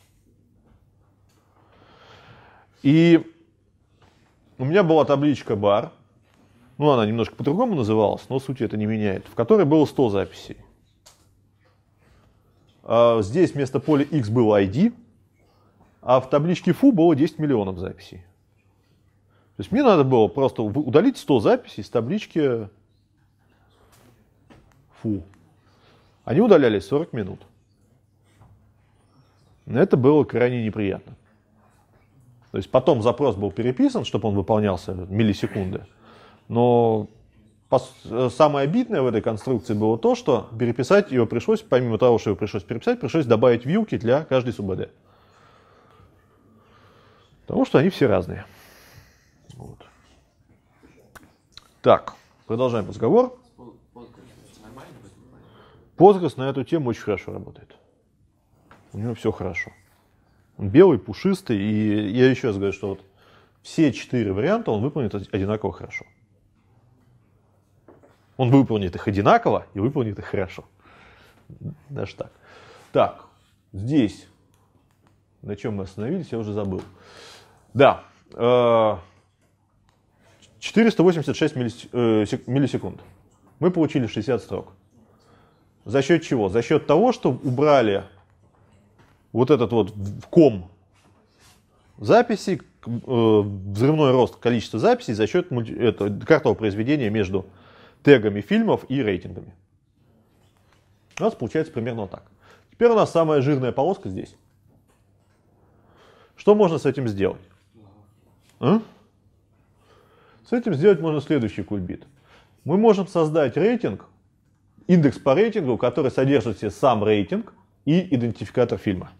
И у меня была табличка бар, ну она немножко по-другому называлась, но суть это не меняет, в которой было 100 записей. А здесь вместо поля x было ID, а в табличке foo было 10 миллионов записей. То есть мне надо было просто удалить 100 записей с таблички foo. Они удалялись 40 минут. Это было крайне неприятно. То есть потом запрос был переписан, чтобы он выполнялся миллисекунды. Но самое обидное в этой конструкции было то, что переписать ее пришлось, помимо того, что его пришлось переписать, пришлось добавить вилки для каждой СУБД. Потому что они все разные. Вот. Так, продолжаем разговор. Postgres на эту тему очень хорошо работает. У него все хорошо. Он белый, пушистый, и я еще раз говорю, что вот все четыре варианта он выполнит одинаково хорошо. Он выполнит их одинаково и выполнит их хорошо. Даже так. Так, здесь, на чем мы остановились, я уже забыл. Да, 486 э, миллисекунд. Мы получили 60 строк. За счет чего? За счет того, что убрали вот этот вот ком записей, э, взрывной рост количества записей за счет это, картового произведения между тегами фильмов и рейтингами. У нас получается примерно так. Теперь у нас самая жирная полоска здесь. Что можно с этим сделать? А? С этим сделать можно следующий кульбит. Мы можем создать рейтинг, индекс по рейтингу, который содержит в себе сам рейтинг и идентификатор фильма.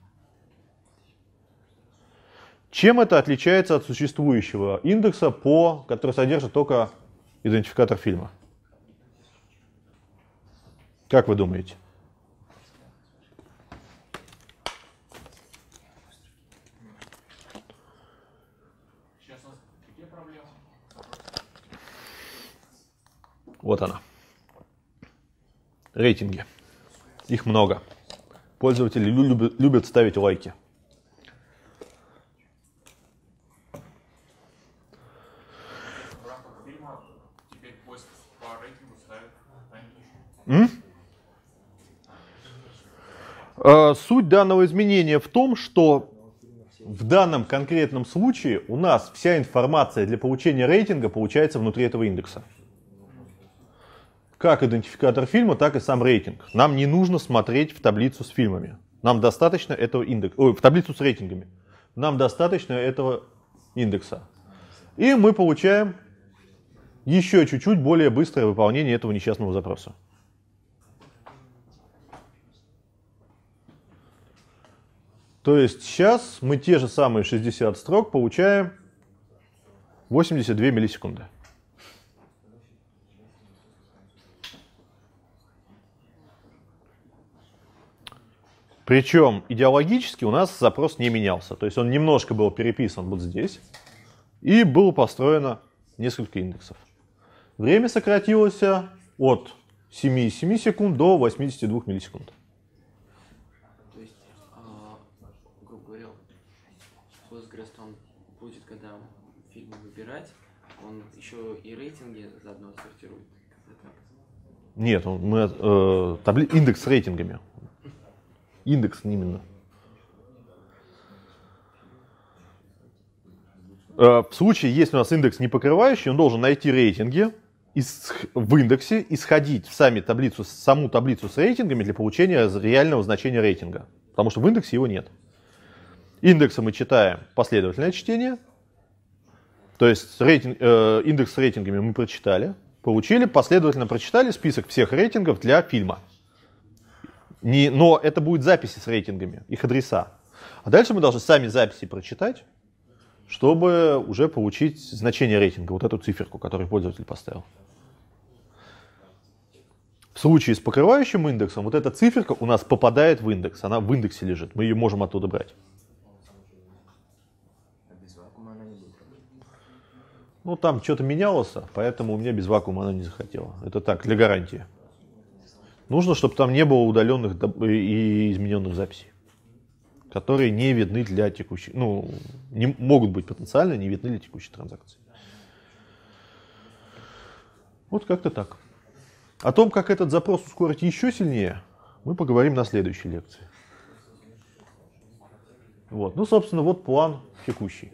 Чем это отличается от существующего индекса, по, который содержит только идентификатор фильма? Как вы думаете? Вот она. Рейтинги. Их много. Пользователи любят, ставить лайки. М? А, суть данного изменения в том, что в данном конкретном случае у нас вся информация для получения рейтинга получается внутри этого индекса как идентификатор фильма, так и сам рейтинг. Нам не нужно смотреть в таблицу с фильмами. Нам достаточно этого индекса, в таблицу с рейтингами. Нам достаточно этого индекса. И мы получаем еще чуть-чуть более быстрое выполнение этого несчастного запроса. То есть сейчас мы те же самые 60 строк получаем 82 миллисекунды. Причем идеологически у нас запрос не менялся. То есть он немножко был переписан вот здесь. И было построено несколько индексов. Время сократилось от 7,7 секунд до 82 миллисекунд. То есть, а, грубо говоря, Postgres он будет, когда фильмы выбирать, он еще и рейтинги заодно сортирует. Нет, он, мы, э, табли, индекс с рейтингами индекс именно. Э, в случае, если у нас индекс не покрывающий, он должен найти рейтинги в индексе исходить в сами таблицу, саму таблицу с рейтингами для получения реального значения рейтинга. Потому что в индексе его нет. Индексы мы читаем последовательное чтение. То есть рейтинг, э, индекс с рейтингами мы прочитали, получили, последовательно прочитали список всех рейтингов для фильма. Не, но это будет записи с рейтингами, их адреса. А дальше мы должны сами записи прочитать, чтобы уже получить значение рейтинга, вот эту циферку, которую пользователь поставил. В случае с покрывающим индексом, вот эта циферка у нас попадает в индекс, она в индексе лежит, мы ее можем оттуда брать. А. Ну, там что-то менялось, поэтому у меня без вакуума она не захотела. Это так, для гарантии. Нужно, чтобы там не было удаленных и измененных записей, которые не видны для текущей, ну, не, могут быть потенциально не видны для текущей транзакции. Вот как-то так. О том, как этот запрос ускорить еще сильнее, мы поговорим на следующей лекции. Вот. Ну, собственно, вот план текущий.